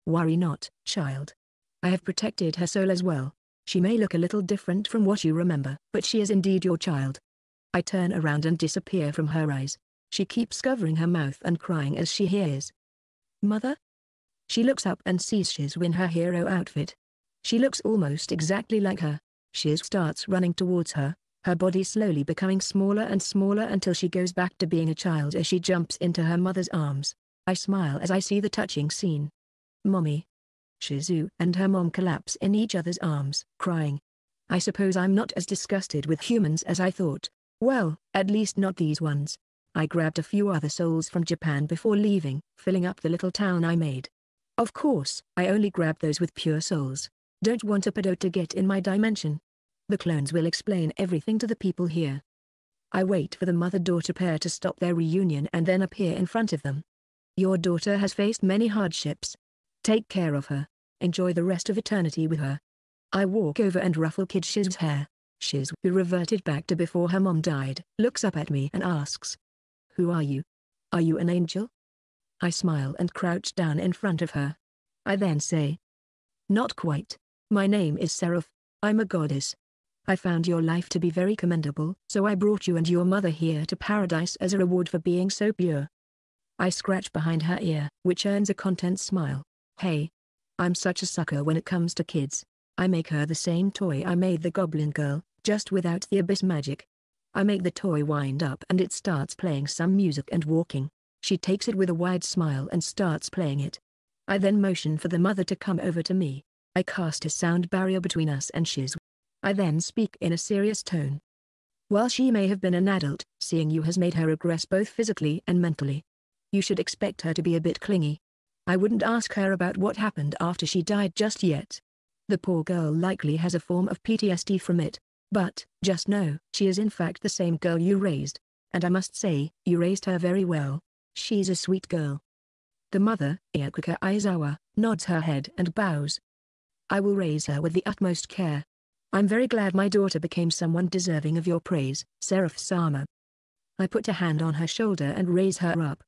Worry not, child. I have protected her soul as well. She may look a little different from what you remember, but she is indeed your child. I turn around and disappear from her eyes. She keeps covering her mouth and crying as she hears. Mother? She looks up and sees she's in her hero outfit. She looks almost exactly like her. Shiz starts running towards her, her body slowly becoming smaller and smaller until she goes back to being a child as she jumps into her mother's arms. I smile as I see the touching scene. Mommy. Shizu and her mom collapse in each other's arms, crying. I suppose I'm not as disgusted with humans as I thought. Well, at least not these ones. I grabbed a few other souls from Japan before leaving, filling up the little town I made. Of course, I only grabbed those with pure souls. Don't want a pedo to get in my dimension. The clones will explain everything to the people here. I wait for the mother-daughter pair to stop their reunion and then appear in front of them. Your daughter has faced many hardships. Take care of her. Enjoy the rest of eternity with her. I walk over and ruffle Kid Shiz's hair. Shiz, who reverted back to before her mom died, looks up at me and asks. Who are you? Are you an angel? I smile and crouch down in front of her. I then say. Not quite. My name is Seraph. I'm a goddess. I found your life to be very commendable, so I brought you and your mother here to paradise as a reward for being so pure. I scratch behind her ear, which earns a content smile. Hey. I'm such a sucker when it comes to kids. I make her the same toy I made the goblin girl, just without the abyss magic. I make the toy wind up and it starts playing some music and walking. She takes it with a wide smile and starts playing it. I then motion for the mother to come over to me. I cast a sound barrier between us and she's. I then speak in a serious tone. While she may have been an adult, seeing you has made her regress both physically and mentally. You should expect her to be a bit clingy. I wouldn't ask her about what happened after she died just yet. The poor girl likely has a form of PTSD from it. But, just know, she is in fact the same girl you raised. And I must say, you raised her very well. She's a sweet girl. The mother, Iakuka Aizawa, nods her head and bows. I will raise her with the utmost care. I'm very glad my daughter became someone deserving of your praise, Seraph Sama. I put a hand on her shoulder and raise her up.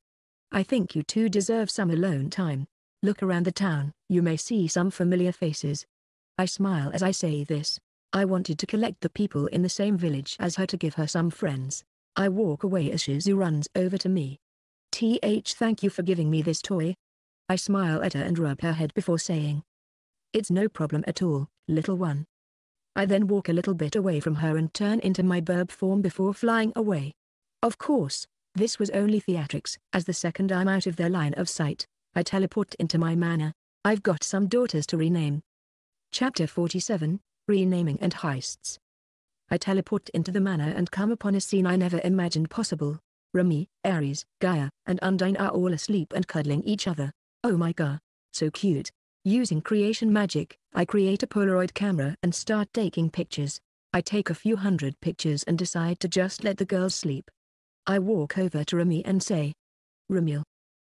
I think you two deserve some alone time. Look around the town, you may see some familiar faces. I smile as I say this. I wanted to collect the people in the same village as her to give her some friends. I walk away as Shizu runs over to me. Th thank you for giving me this toy. I smile at her and rub her head before saying. It's no problem at all, little one. I then walk a little bit away from her and turn into my burb form before flying away. Of course, this was only theatrics, as the second I'm out of their line of sight, I teleport into my manor. I've got some daughters to rename. Chapter 47, Renaming and Heists. I teleport into the manor and come upon a scene I never imagined possible. Remy, Ares, Gaia, and Undine are all asleep and cuddling each other. Oh my god, so cute. Using creation magic, I create a Polaroid camera and start taking pictures. I take a few hundred pictures and decide to just let the girls sleep. I walk over to Remy and say, Remiel.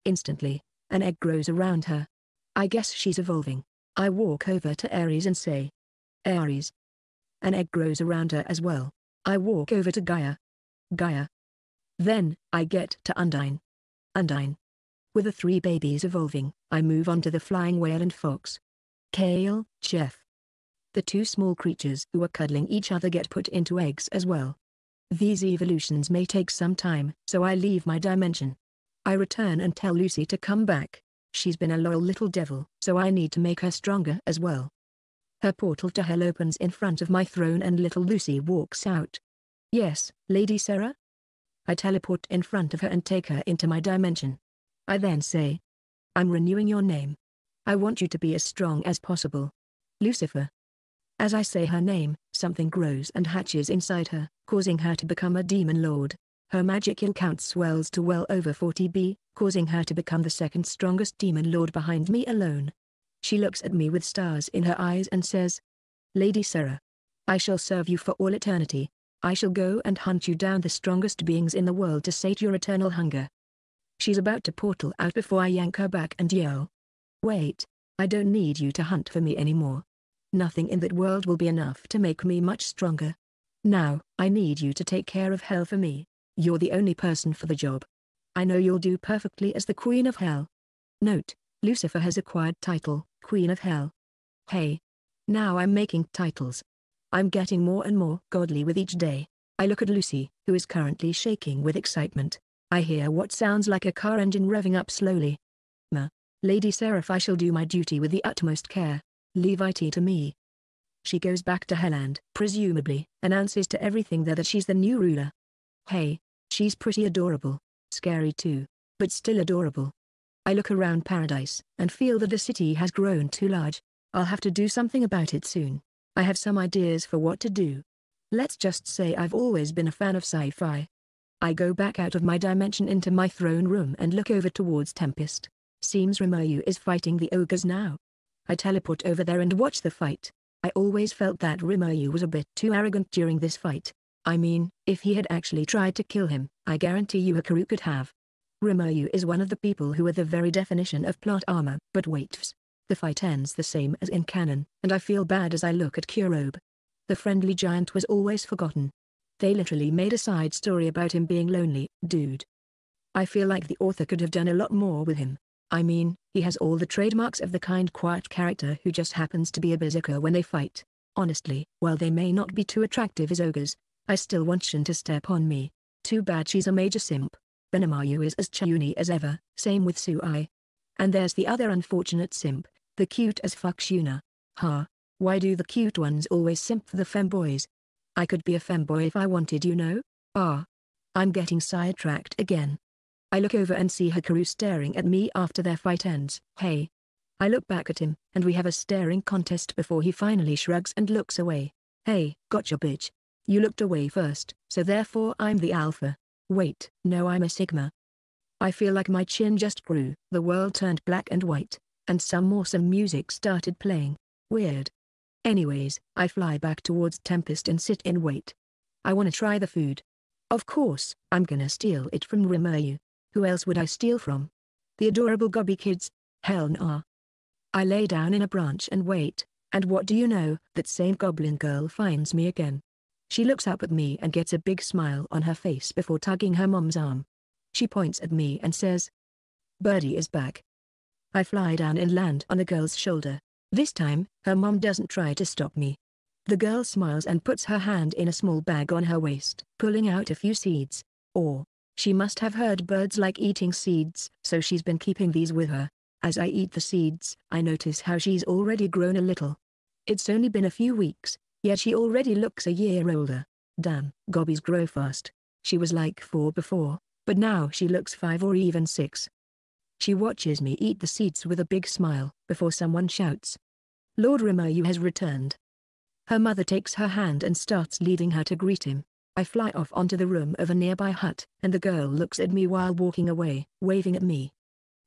Instantly, an egg grows around her. I guess she's evolving. I walk over to Ares and say, Ares. An egg grows around her as well. I walk over to Gaia. Gaia. Then, I get to Undine. Undine. With the three babies evolving, I move on to the flying whale and fox. Kale, Jeff. The two small creatures who are cuddling each other get put into eggs as well. These evolutions may take some time, so I leave my dimension. I return and tell Lucy to come back. She's been a loyal little devil, so I need to make her stronger as well. Her portal to hell opens in front of my throne and little Lucy walks out. Yes, Lady Sarah? I teleport in front of her and take her into my dimension. I then say. I'm renewing your name. I want you to be as strong as possible. Lucifer. As I say her name, something grows and hatches inside her, causing her to become a demon lord. Her magical count swells to well over 40b, causing her to become the second strongest demon lord behind me alone. She looks at me with stars in her eyes and says, Lady Sarah. I shall serve you for all eternity. I shall go and hunt you down the strongest beings in the world to sate your eternal hunger. She's about to portal out before I yank her back and yell. Wait, I don't need you to hunt for me anymore. Nothing in that world will be enough to make me much stronger. Now, I need you to take care of hell for me. You're the only person for the job. I know you'll do perfectly as the Queen of Hell. Note, Lucifer has acquired title, Queen of Hell. Hey. Now I'm making titles. I'm getting more and more godly with each day. I look at Lucy, who is currently shaking with excitement. I hear what sounds like a car engine revving up slowly. Ma. Lady Seraph I shall do my duty with the utmost care. Leave IT to me. She goes back to Helland, presumably, announces to everything there that she's the new ruler. Hey, she's pretty adorable, scary too, but still adorable. I look around paradise, and feel that the city has grown too large. I'll have to do something about it soon. I have some ideas for what to do. Let's just say I've always been a fan of sci-fi. I go back out of my dimension into my throne room and look over towards Tempest. Seems Rimuru is fighting the ogres now. I teleport over there and watch the fight. I always felt that Rimuru was a bit too arrogant during this fight. I mean, if he had actually tried to kill him, I guarantee you Hakurou could have. Rimuru is one of the people who are the very definition of plot armor. But wait, the fight ends the same as in canon, and I feel bad as I look at Kurobe. The friendly giant was always forgotten. They literally made a side story about him being lonely, dude. I feel like the author could have done a lot more with him. I mean, he has all the trademarks of the kind quiet character who just happens to be a berserker when they fight. Honestly, while they may not be too attractive as ogres, I still want Shion to step on me. Too bad she's a major simp. Benimaru is as chuni as ever, same with Souei. And there's the other unfortunate simp, the cute as fuck Shuna. Ha. Huh. Why do the cute ones always simp for the femboys? I could be a femboy if I wanted you know? Ah. I'm getting sidetracked again. I look over and see Hakurou staring at me after their fight ends. Hey. I look back at him, and we have a staring contest before he finally shrugs and looks away. Hey, gotcha bitch. You looked away first, so therefore I'm the alpha. Wait, no I'm a sigma. I feel like my chin just grew, the world turned black and white, and some awesome music started playing. Weird. Anyways, I fly back towards Tempest and sit in wait. I wanna try the food. Of course, I'm gonna steal it from Rimuru. Who else would I steal from? The adorable gobby kids? Hell nah. I lay down in a branch and wait, and what do you know, that same goblin girl finds me again. She looks up at me and gets a big smile on her face before tugging her mom's arm. She points at me and says, Birdie is back. I fly down and land on the girl's shoulder. This time, her mom doesn't try to stop me. The girl smiles and puts her hand in a small bag on her waist, pulling out a few seeds. Or, she must have heard birds like eating seeds, so she's been keeping these with her. As I eat the seeds, I notice how she's already grown a little. It's only been a few weeks, yet she already looks a year older. Damn, gobbies grow fast. She was like four before, but now she looks five or even six. She watches me eat the seeds with a big smile, before someone shouts. Lord Rimuru has returned. Her mother takes her hand and starts leading her to greet him. I fly off onto the room of a nearby hut, and the girl looks at me while walking away, waving at me.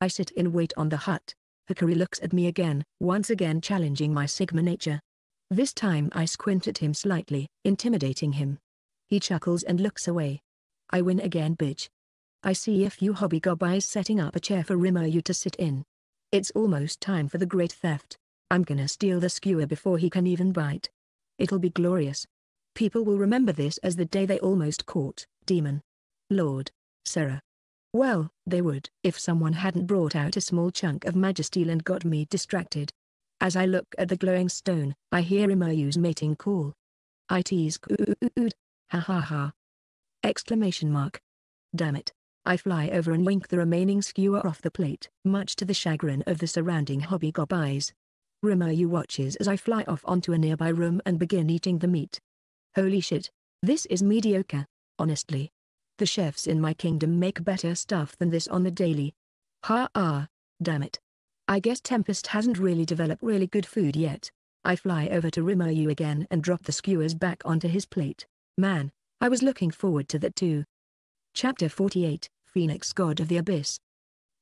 I sit in wait on the hut. Hakurou looks at me again, once again challenging my Sigma nature. This time I squint at him slightly, intimidating him. He chuckles and looks away. I win again bitch. I see a few hobby gobbies setting up a chair for Rimuru to sit in. It's almost time for the great theft. I'm gonna steal the skewer before he can even bite. It'll be glorious. People will remember this as the day they almost caught, Demon. Lord. Sarah. Well, they would, if someone hadn't brought out a small chunk of Magisteel and got me distracted. As I look at the glowing stone, I hear Rimuru's mating call. It's good. Ha ha ha. Exclamation mark. Damn it. I fly over and wink the remaining skewer off the plate, much to the chagrin of the surrounding hobby gob gobbies. Rimuru watches as I fly off onto a nearby room and begin eating the meat. Holy shit. This is mediocre, honestly. The chefs in my kingdom make better stuff than this on the daily. Ha ah, damn it. I guess Tempest hasn't really developed really good food yet. I fly over to Rimuru again and drop the skewers back onto his plate. Man, I was looking forward to that too. Chapter 48, Phoenix God of the Abyss.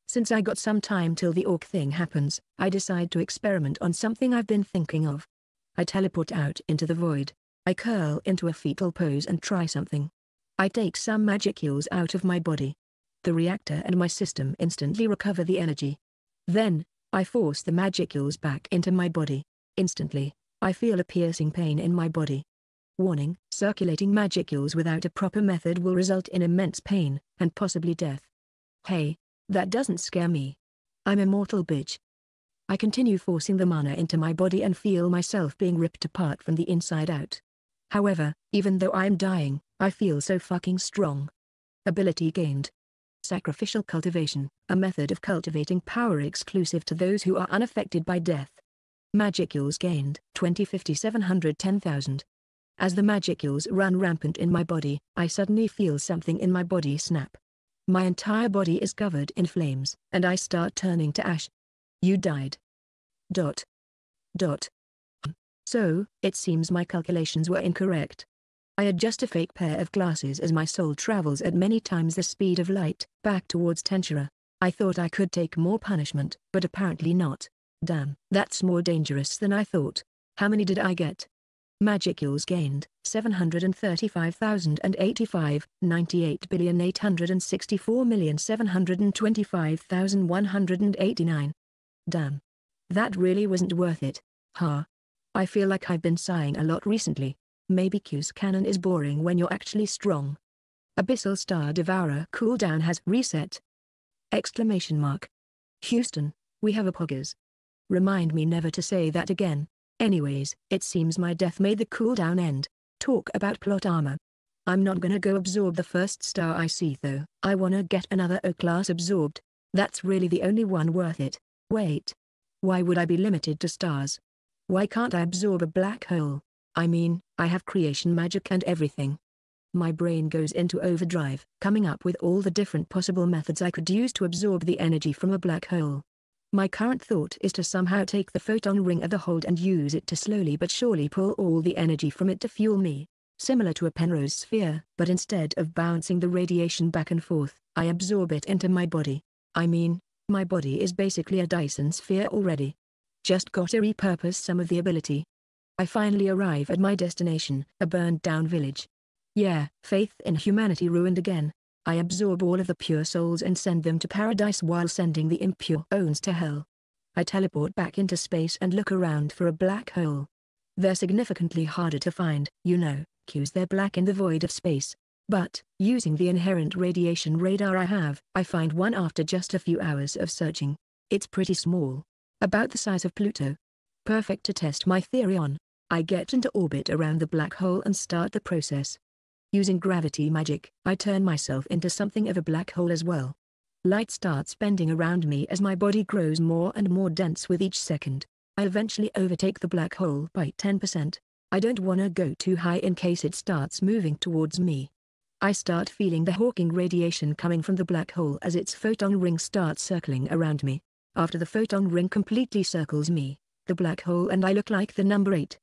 Since I got some time till the orc thing happens, I decide to experiment on something I've been thinking of. I teleport out into the void. I curl into a fetal pose and try something. I take some magicules out of my body. The reactor and my system instantly recover the energy. Then, I force the magicules back into my body. Instantly, I feel a piercing pain in my body. Warning, circulating magicules without a proper method will result in immense pain, and possibly death. Hey, that doesn't scare me. I'm immortal bitch. I continue forcing the mana into my body and feel myself being ripped apart from the inside out. However, even though I'm dying, I feel so fucking strong. Ability gained. Sacrificial cultivation, a method of cultivating power exclusive to those who are unaffected by death. Magicules gained 2050 710,000. As the magicules run rampant in my body, I suddenly feel something in my body snap. My entire body is covered in flames, and I start turning to ash. You died. Dot. Dot. So, it seems my calculations were incorrect. I adjust a fake pair of glasses as my soul travels at many times the speed of light, back towards Tensura. I thought I could take more punishment, but apparently not. Damn, that's more dangerous than I thought. How many did I get? Magicules gained, 735,085, 98,864,725,189. Damn. That really wasn't worth it, huh? I feel like I've been sighing a lot recently. Maybe Q's cannon is boring when you're actually strong. Abyssal Star Devourer cooldown has reset. Exclamation mark. Houston, we have a poggers. Remind me never to say that again. Anyways, it seems my death made the cooldown end. Talk about plot armor. I'm not gonna go absorb the first star I see though. I wanna get another O-class absorbed. That's really the only one worth it. Wait. Why would I be limited to stars? Why can't I absorb a black hole? I mean, I have creation magic and everything. My brain goes into overdrive, coming up with all the different possible methods I could use to absorb the energy from a black hole. My current thought is to somehow take the photon ring of the hold and use it to slowly but surely pull all the energy from it to fuel me. Similar to a Penrose sphere, but instead of bouncing the radiation back and forth, I absorb it into my body. I mean, my body is basically a Dyson sphere already. Just gotta repurpose some of the ability, I finally arrive at my destination, a burned down village. Yeah, faith in humanity ruined again. I absorb all of the pure souls and send them to paradise while sending the impure ones to hell. I teleport back into space and look around for a black hole. They're significantly harder to find, you know, cues they're black in the void of space. But, using the inherent radiation radar I have, I find one after just a few hours of searching. It's pretty small. About the size of Pluto. Perfect to test my theory on. I get into orbit around the black hole and start the process. Using gravity magic, I turn myself into something of a black hole as well. Light starts bending around me as my body grows more and more dense with each second. I eventually overtake the black hole by 10%. I don't wanna go too high in case it starts moving towards me. I start feeling the Hawking radiation coming from the black hole as its photon ring starts circling around me. After the photon ring completely circles me, the black hole and I look like the number 8.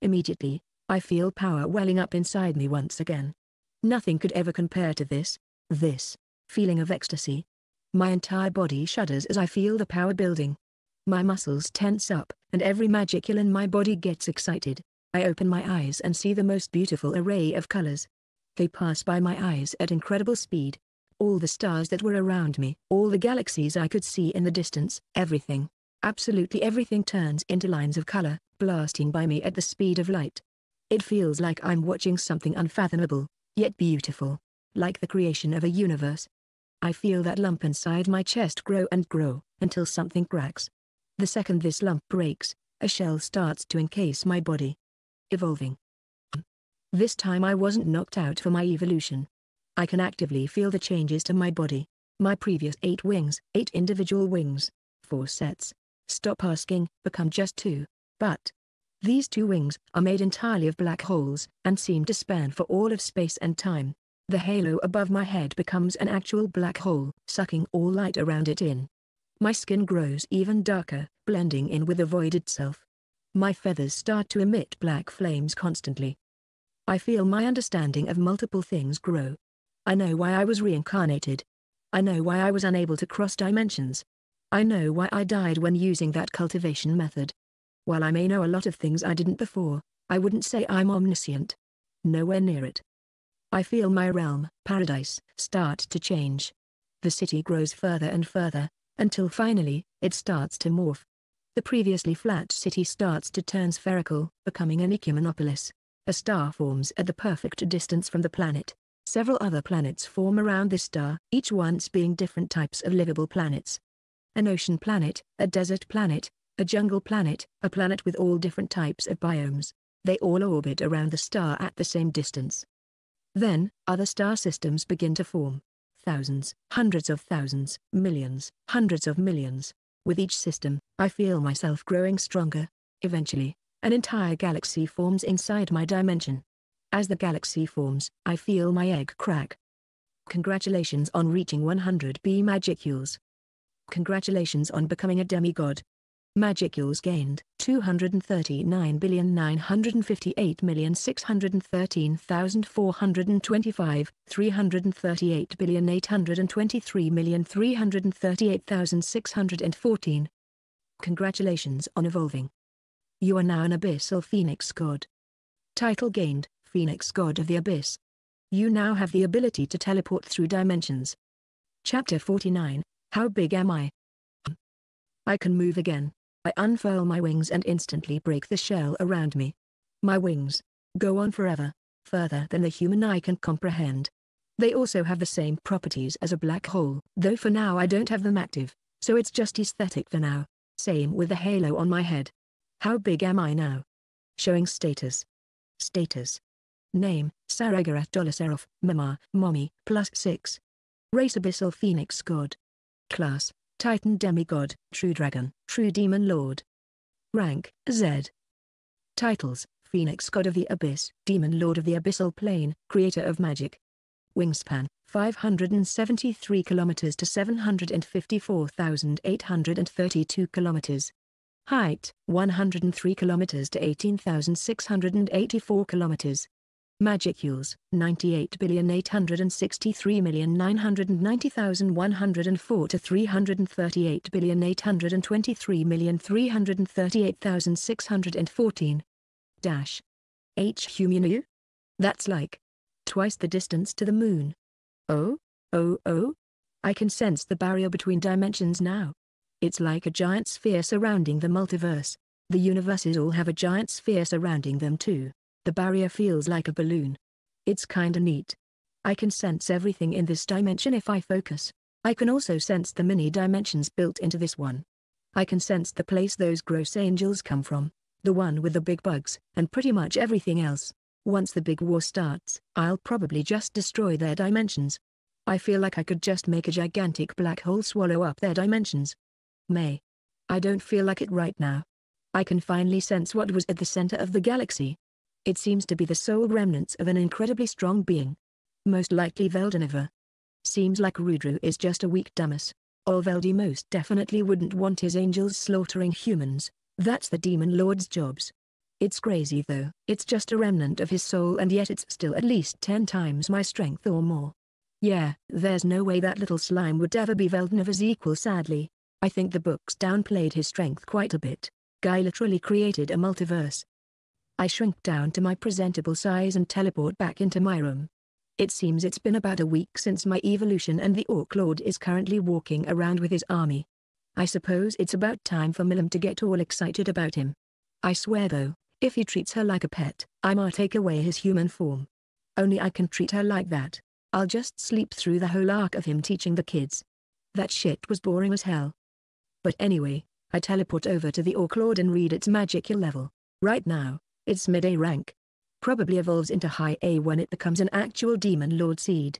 Immediately, I feel power welling up inside me once again. Nothing could ever compare to this, this, feeling of ecstasy. My entire body shudders as I feel the power building. My muscles tense up, and every magicule in my body gets excited. I open my eyes and see the most beautiful array of colors. They pass by my eyes at incredible speed. All the stars that were around me, all the galaxies I could see in the distance, everything, absolutely everything turns into lines of color, blasting by me at the speed of light. It feels like I'm watching something unfathomable, yet beautiful, like the creation of a universe. I feel that lump inside my chest grow and grow, until something cracks. The second this lump breaks, a shell starts to encase my body. Evolving. This time I wasn't knocked out for my evolution. I can actively feel the changes to my body. My previous eight wings, eight individual wings, four sets. Stop asking, become just two. But these two wings are made entirely of black holes and seem to span for all of space and time. The halo above my head becomes an actual black hole, sucking all light around it in. My skin grows even darker, blending in with the void itself. My feathers start to emit black flames constantly. I feel my understanding of multiple things grow. I know why I was reincarnated. I know why I was unable to cross dimensions. I know why I died when using that cultivation method. While I may know a lot of things I didn't before, I wouldn't say I'm omniscient. Nowhere near it. I feel my realm, paradise, start to change. The city grows further and further, until finally, it starts to morph. The previously flat city starts to turn spherical, becoming an ecumenopolis. A star forms at the perfect distance from the planet. Several other planets form around this star, each once being different types of livable planets. An ocean planet, a desert planet, a jungle planet, a planet with all different types of biomes. They all orbit around the star at the same distance. Then, other star systems begin to form. Thousands, hundreds of thousands, millions, hundreds of millions. With each system, I feel myself growing stronger. Eventually, an entire galaxy forms inside my dimension. As the galaxy forms, I feel my egg crack. Congratulations on reaching 100 B Magicules. Congratulations on becoming a demigod. Magicules gained 239,958,613,425, 338,823,338,614. Congratulations on evolving. You are now an Abyssal Phoenix God. Title gained, Phoenix God of the Abyss. You now have the ability to teleport through dimensions. Chapter 49, How Big Am I? I can move again. I unfurl my wings and instantly break the shell around me. My wings go on forever, further than the human eye can comprehend. They also have the same properties as a black hole, though for now I don't have them active, so it's just aesthetic for now. Same with the halo on my head. How big am I now? Showing status. Status. Name, Saragarath Dolaserov, Mama, Mommy, plus 6. Race Abyssal Phoenix God. Class, Titan Demigod, True Dragon, True Demon Lord. Rank, Z. Titles, Phoenix God of the Abyss, Demon Lord of the Abyssal Plane, Creator of Magic. Wingspan, 573 kilometers to 754,832 kilometers. Height, 103 kilometers to 18,684 kilometers. Magicules, 98,863,990,104 to 338,823,338,614. Dash. H. Humanu? That's like twice the distance to the moon. Oh, oh, oh? I can sense the barrier between dimensions now. It's like a giant sphere surrounding the multiverse. The universes all have a giant sphere surrounding them too. The barrier feels like a balloon. It's kinda neat. I can sense everything in this dimension if I focus. I can also sense the mini dimensions built into this one. I can sense the place those gross angels come from, the one with the big bugs, and pretty much everything else. Once the big war starts, I'll probably just destroy their dimensions. I feel like I could just make a gigantic black hole swallow up their dimensions. May. I don't feel like it right now. I can finally sense what was at the center of the galaxy. It seems to be the sole remnants of an incredibly strong being. Most likely Veldanava. Seems like Rudra is just a weak dumbass. Olveldi most definitely wouldn't want his angels slaughtering humans, that's the demon lord's jobs. It's crazy though, it's just a remnant of his soul and yet it's still at least 10 times my strength or more. Yeah, there's no way that little slime would ever be Veldanava's equal sadly. I think the books downplayed his strength quite a bit. Guy literally created a multiverse. I shrink down to my presentable size and teleport back into my room. It seems it's been about a week since my evolution and the Orc Lord is currently walking around with his army. I suppose it's about time for Milim to get all excited about him. I swear though, if he treats her like a pet, I might take away his human form. Only I can treat her like that. I'll just sleep through the whole arc of him teaching the kids. That shit was boring as hell. But anyway, I teleport over to the Orc Lord and read its magical level. Right now, it's mid-A rank. Probably evolves into high A when it becomes an actual Demon Lord seed.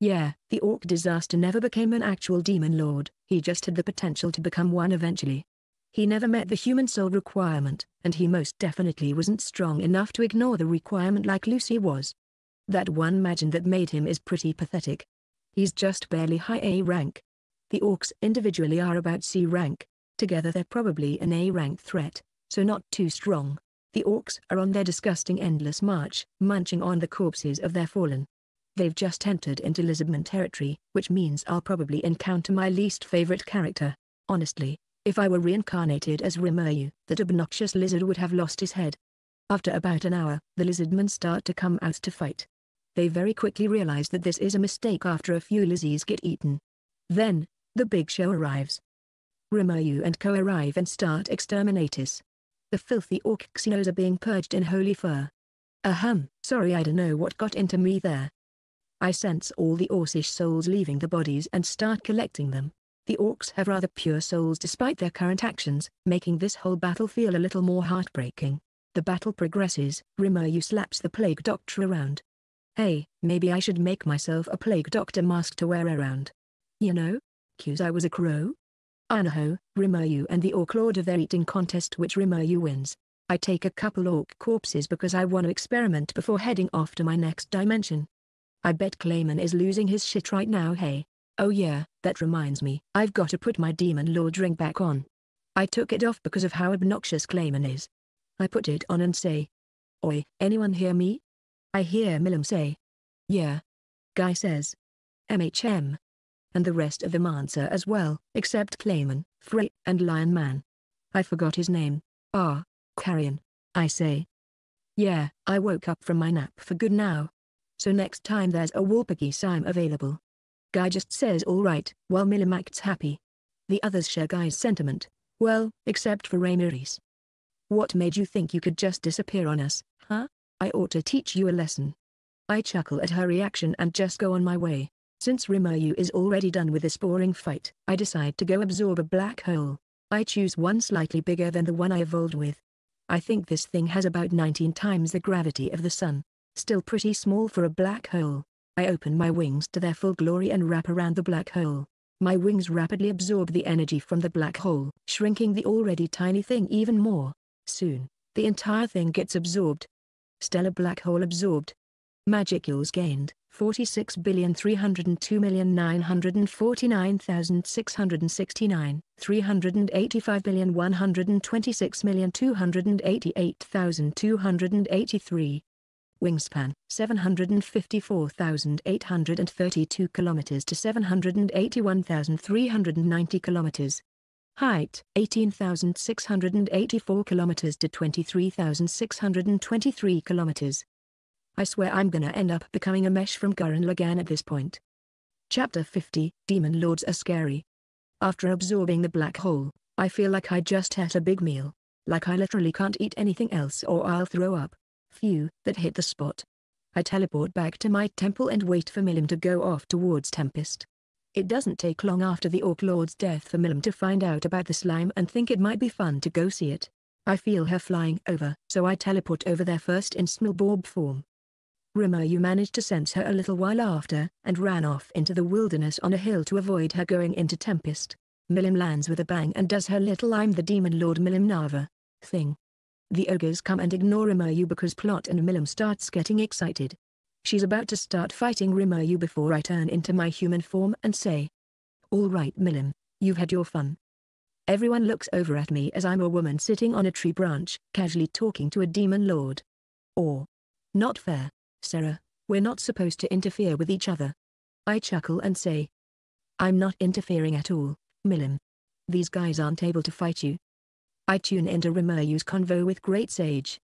Yeah, the Orc disaster never became an actual Demon Lord, he just had the potential to become one eventually. He never met the human soul requirement, and he most definitely wasn't strong enough to ignore the requirement like Lucy was. That one Majin that made him is pretty pathetic. He's just barely high A rank. The orcs individually are about C rank. Together they're probably an A rank threat, so not too strong. The orcs are on their disgusting endless march, munching on the corpses of their fallen. They've just entered into Lizardman territory, which means I'll probably encounter my least favorite character. Honestly, if I were reincarnated as Rimuru, that obnoxious lizard would have lost his head. After about an hour, the lizardmen start to come out to fight. They very quickly realize that this is a mistake after a few lizzies get eaten. Then, the big show arrives. Rimuru and co arrive and start exterminatus. The filthy orc xenos are being purged in holy fur. Ahem, sorry I don't know what got into me there. I sense all the orcish souls leaving the bodies and start collecting them. The orcs have rather pure souls despite their current actions, making this whole battle feel a little more heartbreaking. The battle progresses, Rimuru slaps the plague doctor around. Hey, maybe I should make myself a plague doctor mask to wear around. You know? Cause I was a crow? Anaho, Rimuru and the Orc Lord of their eating contest which Rimuru wins. I take a couple orc corpses because I want to experiment before heading off to my next dimension. I bet Clayman is losing his shit right now hey. Oh yeah, that reminds me, I've got to put my Demon Lord ring back on. I took it off because of how obnoxious Clayman is. I put it on and say. Oi, anyone hear me? I hear Milim say. Yeah. Guy says. MHM. And the rest of them answer as well, except Clayman, Frey, and Lion Man. I forgot his name. Ah, Carrion, I say. Yeah, I woke up from my nap for good now. So next time there's a Walpurgis I'm available. Guy just says alright, while Milim acts happy. The others share Guy's sentiment, well, except for Ramiris. What made you think you could just disappear on us, huh? I ought to teach you a lesson. I chuckle at her reaction and just go on my way. Since Rimuru is already done with this boring fight, I decide to go absorb a black hole. I choose one slightly bigger than the one I evolved with. I think this thing has about 19 times the gravity of the sun. Still pretty small for a black hole. I open my wings to their full glory and wrap around the black hole. My wings rapidly absorb the energy from the black hole, shrinking the already tiny thing even more. Soon, the entire thing gets absorbed. Stellar black hole absorbed. Magicules gained, 46,302,949,669, 385,126,288,283. Wingspan, 754,832 kilometers to 781,390 kilometers. Height, 18,684 kilometers to 23,623 kilometers. I swear I'm gonna end up becoming a mesh from Gurren Lagann at this point. Chapter 50, Demon Lords are scary. After absorbing the black hole, I feel like I just ate a big meal. Like I literally can't eat anything else or I'll throw up. Phew, that hit the spot. I teleport back to my temple and wait for Milim to go off towards Tempest. It doesn't take long after the Orc Lord's death for Milim to find out about the slime and think it might be fun to go see it. I feel her flying over, so I teleport over there first in Smilborb form. Rimuru managed to sense her a little while after, and ran off into the wilderness on a hill to avoid her going into Tempest. Milim lands with a bang and does her little I'm the Demon Lord Milim Nava thing. The ogres come and ignore Rimuru because Plot and Milim starts getting excited. She's about to start fighting Rimuru before I turn into my human form and say. Alright Milim, you've had your fun. Everyone looks over at me as I'm a woman sitting on a tree branch, casually talking to a demon lord. Or. Not fair. Sarah, we're not supposed to interfere with each other. I chuckle and say. I'm not interfering at all, Milim. These guys aren't able to fight you. I tune into Rimuru's convo with Great Sage.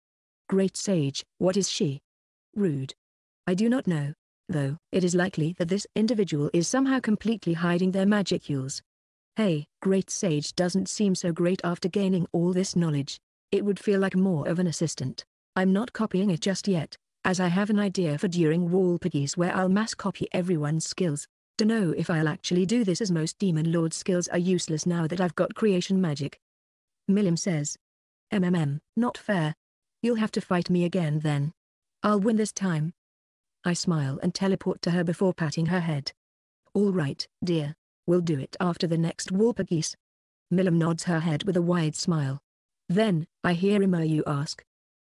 Great Sage, what is she? Rude. I do not know, though it is likely that this individual is somehow completely hiding their magicules. Hey, Great Sage doesn't seem so great after gaining all this knowledge. It would feel like more of an assistant. I'm not copying it just yet, as I have an idea for during Walpurgis where I'll mass copy everyone's skills. Dunno if I'll actually do this as most Demon Lord skills are useless now that I've got creation magic. Milim says. MMM, not fair. You'll have to fight me again then. I'll win this time. I smile and teleport to her before patting her head. All right, dear. We'll do it after the next Walpurgis. Milim nods her head with a wide smile. Then, I hear Rimuru ask.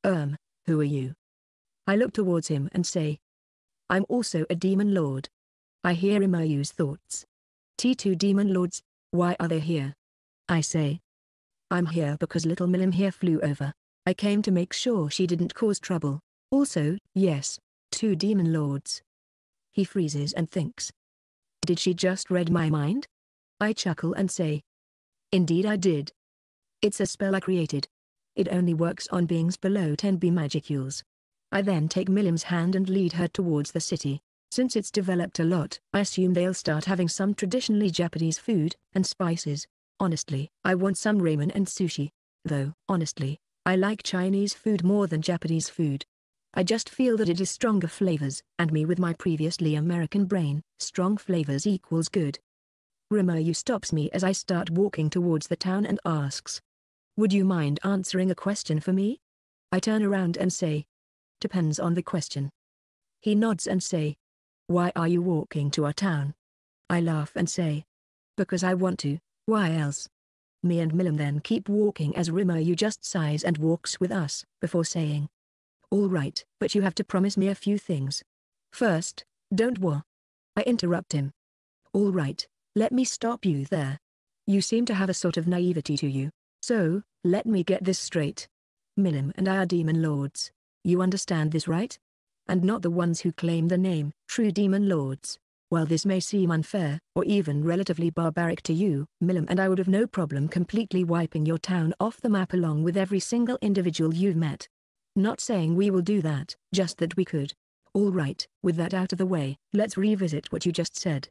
Um, who are you? I look towards him and say. I'm also a demon lord. I hear Imayu's thoughts. T2 demon lords, why are they here? I say. I'm here because little Milim here flew over. I came to make sure she didn't cause trouble. Also, yes, two demon lords. He freezes and thinks. Did she just read my mind? I chuckle and say. Indeed I did. It's a spell I created. It only works on beings below 10b magicules. I then take Milim's hand and lead her towards the city. Since it's developed a lot, I assume they'll start having some traditionally Japanese food and spices. Honestly, I want some ramen and sushi. Though, honestly, I like Chinese food more than Japanese food. I just feel that it is stronger flavors, and me with my previously American brain, strong flavors equals good. Rimuru stops me as I start walking towards the town and asks. Would you mind answering a question for me? I turn around and say, Depends on the question. He nods and say. Why are you walking to our town? I laugh and say. Because I want to, why else? Me and Milim then keep walking as Rimuru just sighs and walks with us, before saying. All right, but you have to promise me a few things. First, don't war. I interrupt him. All right, let me stop you there. You seem to have a sort of naivety to you. So, let me get this straight. Milim and I are demon lords. You understand this right? And not the ones who claim the name, true demon lords. While this may seem unfair, or even relatively barbaric to you, Milim and I would have no problem completely wiping your town off the map along with every single individual you've met. Not saying we will do that, just that we could. Alright, with that out of the way, let's revisit what you just said.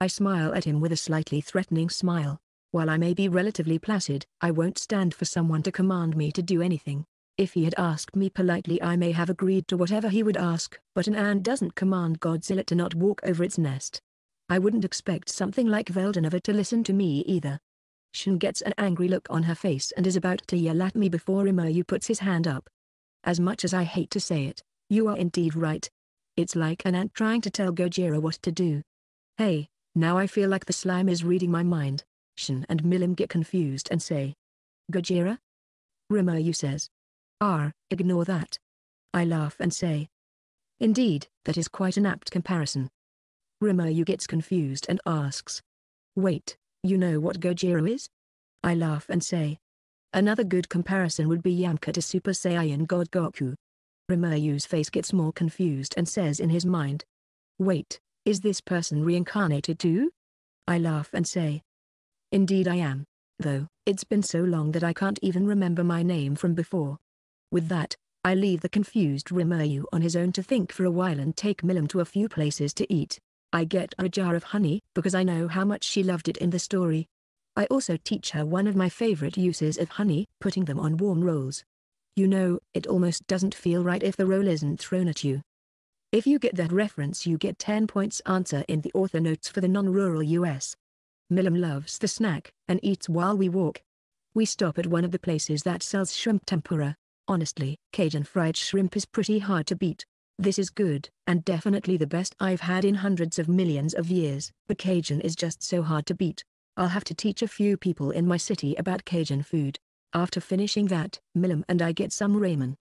I smile at him with a slightly threatening smile. While I may be relatively placid, I won't stand for someone to command me to do anything. If he had asked me politely I may have agreed to whatever he would ask, but an ant doesn't command Godzilla to not walk over its nest. I wouldn't expect something like Veldanava to listen to me either. Shuna gets an angry look on her face and is about to yell at me before Rimuru puts his hand up. As much as I hate to say it, you are indeed right. It's like an ant trying to tell Gojira what to do. Hey, now I feel like the slime is reading my mind. Shuna and Milim get confused and say. Gojira? Rimuru says. R, ignore that. I laugh and say. Indeed, that is quite an apt comparison. Rimuru gets confused and asks. Wait, you know what Gojira is? I laugh and say. Another good comparison would be Yamcha to Super Saiyan God Goku. Rimuru's face gets more confused and says in his mind. Wait, is this person reincarnated too? I laugh and say. Indeed I am. Though, it's been so long that I can't even remember my name from before. With that, I leave the confused Rimuru on his own to think for a while and take Milim to a few places to eat. I get her a jar of honey because I know how much she loved it in the story. I also teach her one of my favorite uses of honey, putting them on warm rolls. You know, it almost doesn't feel right if the roll isn't thrown at you. If you get that reference you get 10 points answer in the author notes for the non-rural US. Milim loves the snack, and eats while we walk. We stop at one of the places that sells shrimp tempura, Honestly, Cajun fried shrimp is pretty hard to beat. This is good, and definitely the best I've had in hundreds of millions of years, but Cajun is just so hard to beat. I'll have to teach a few people in my city about Cajun food. After finishing that, Milim and I get some ramen.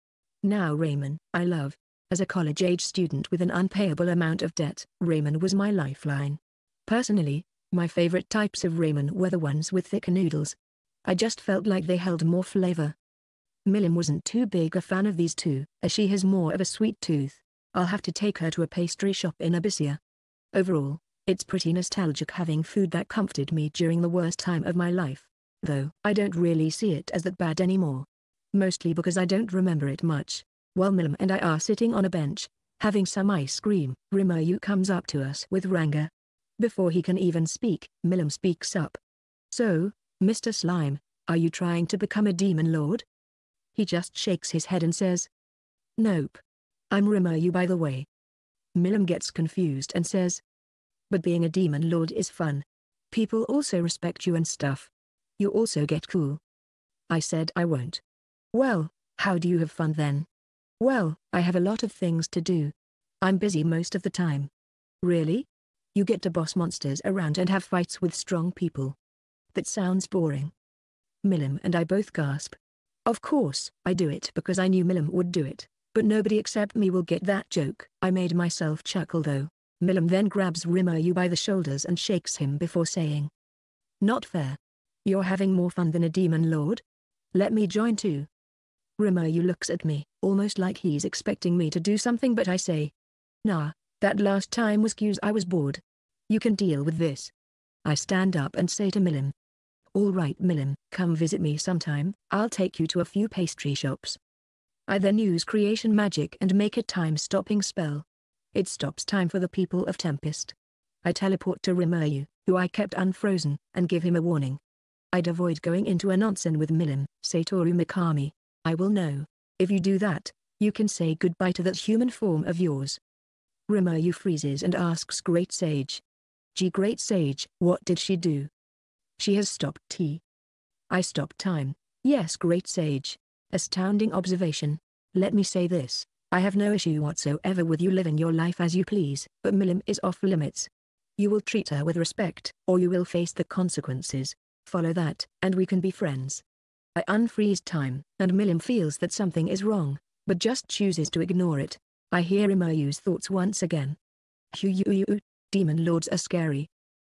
Now ramen, I love. As a college-age student with an unpayable amount of debt, ramen was my lifeline. Personally, my favorite types of ramen were the ones with thicker noodles. I just felt like they held more flavor, Milim wasn't too big a fan of these two, as she has more of a sweet tooth. I'll have to take her to a pastry shop in Abyssia. Overall, it's pretty nostalgic having food that comforted me during the worst time of my life. Though, I don't really see it as that bad anymore. Mostly because I don't remember it much. While Milim and I are sitting on a bench, having some ice cream, Rimuru comes up to us with Ranga. Before he can even speak, Milim speaks up. So, Mr. Slime, are you trying to become a demon lord? He just shakes his head and says. Nope. I'm Rimuru by the way. Milim gets confused and says. But being a demon lord is fun. People also respect you and stuff. You also get cool. I said I won't. Well, how do you have fun then? Well, I have a lot of things to do. I'm busy most of the time. Really? You get to boss monsters around and have fights with strong people. That sounds boring. Milim and I both gasp. Of course, I do it because I knew Milim would do it, but nobody except me will get that joke. I made myself chuckle though. Milim then grabs Rimuru by the shoulders and shakes him before saying. Not fair. You're having more fun than a demon lord? Let me join too. Rimuru looks at me, almost like he's expecting me to do something but I say. Nah, that last time was cues I was bored. You can deal with this. I stand up and say to Milim, Alright Milim, come visit me sometime, I'll take you to a few pastry shops. I then use creation magic and make a time-stopping spell. It stops time for the people of Tempest. I teleport to Rimuru, who I kept unfrozen, and give him a warning. I'd avoid going into an onsen with Milim, Satoru Mikami. I will know. If you do that, you can say goodbye to that human form of yours. Rimuru freezes and asks Great Sage. Gee Great Sage, what did she do? She has stopped tea. I stopped time. Yes great sage. Astounding observation. Let me say this, I have no issue whatsoever with you living your life as you please, but Milim is off limits. You will treat her with respect, or you will face the consequences. Follow that, and we can be friends. I unfreeze time, and Milim feels that something is wrong, but just chooses to ignore it. I hear Imayu's thoughts once again. Hu demon lords are scary,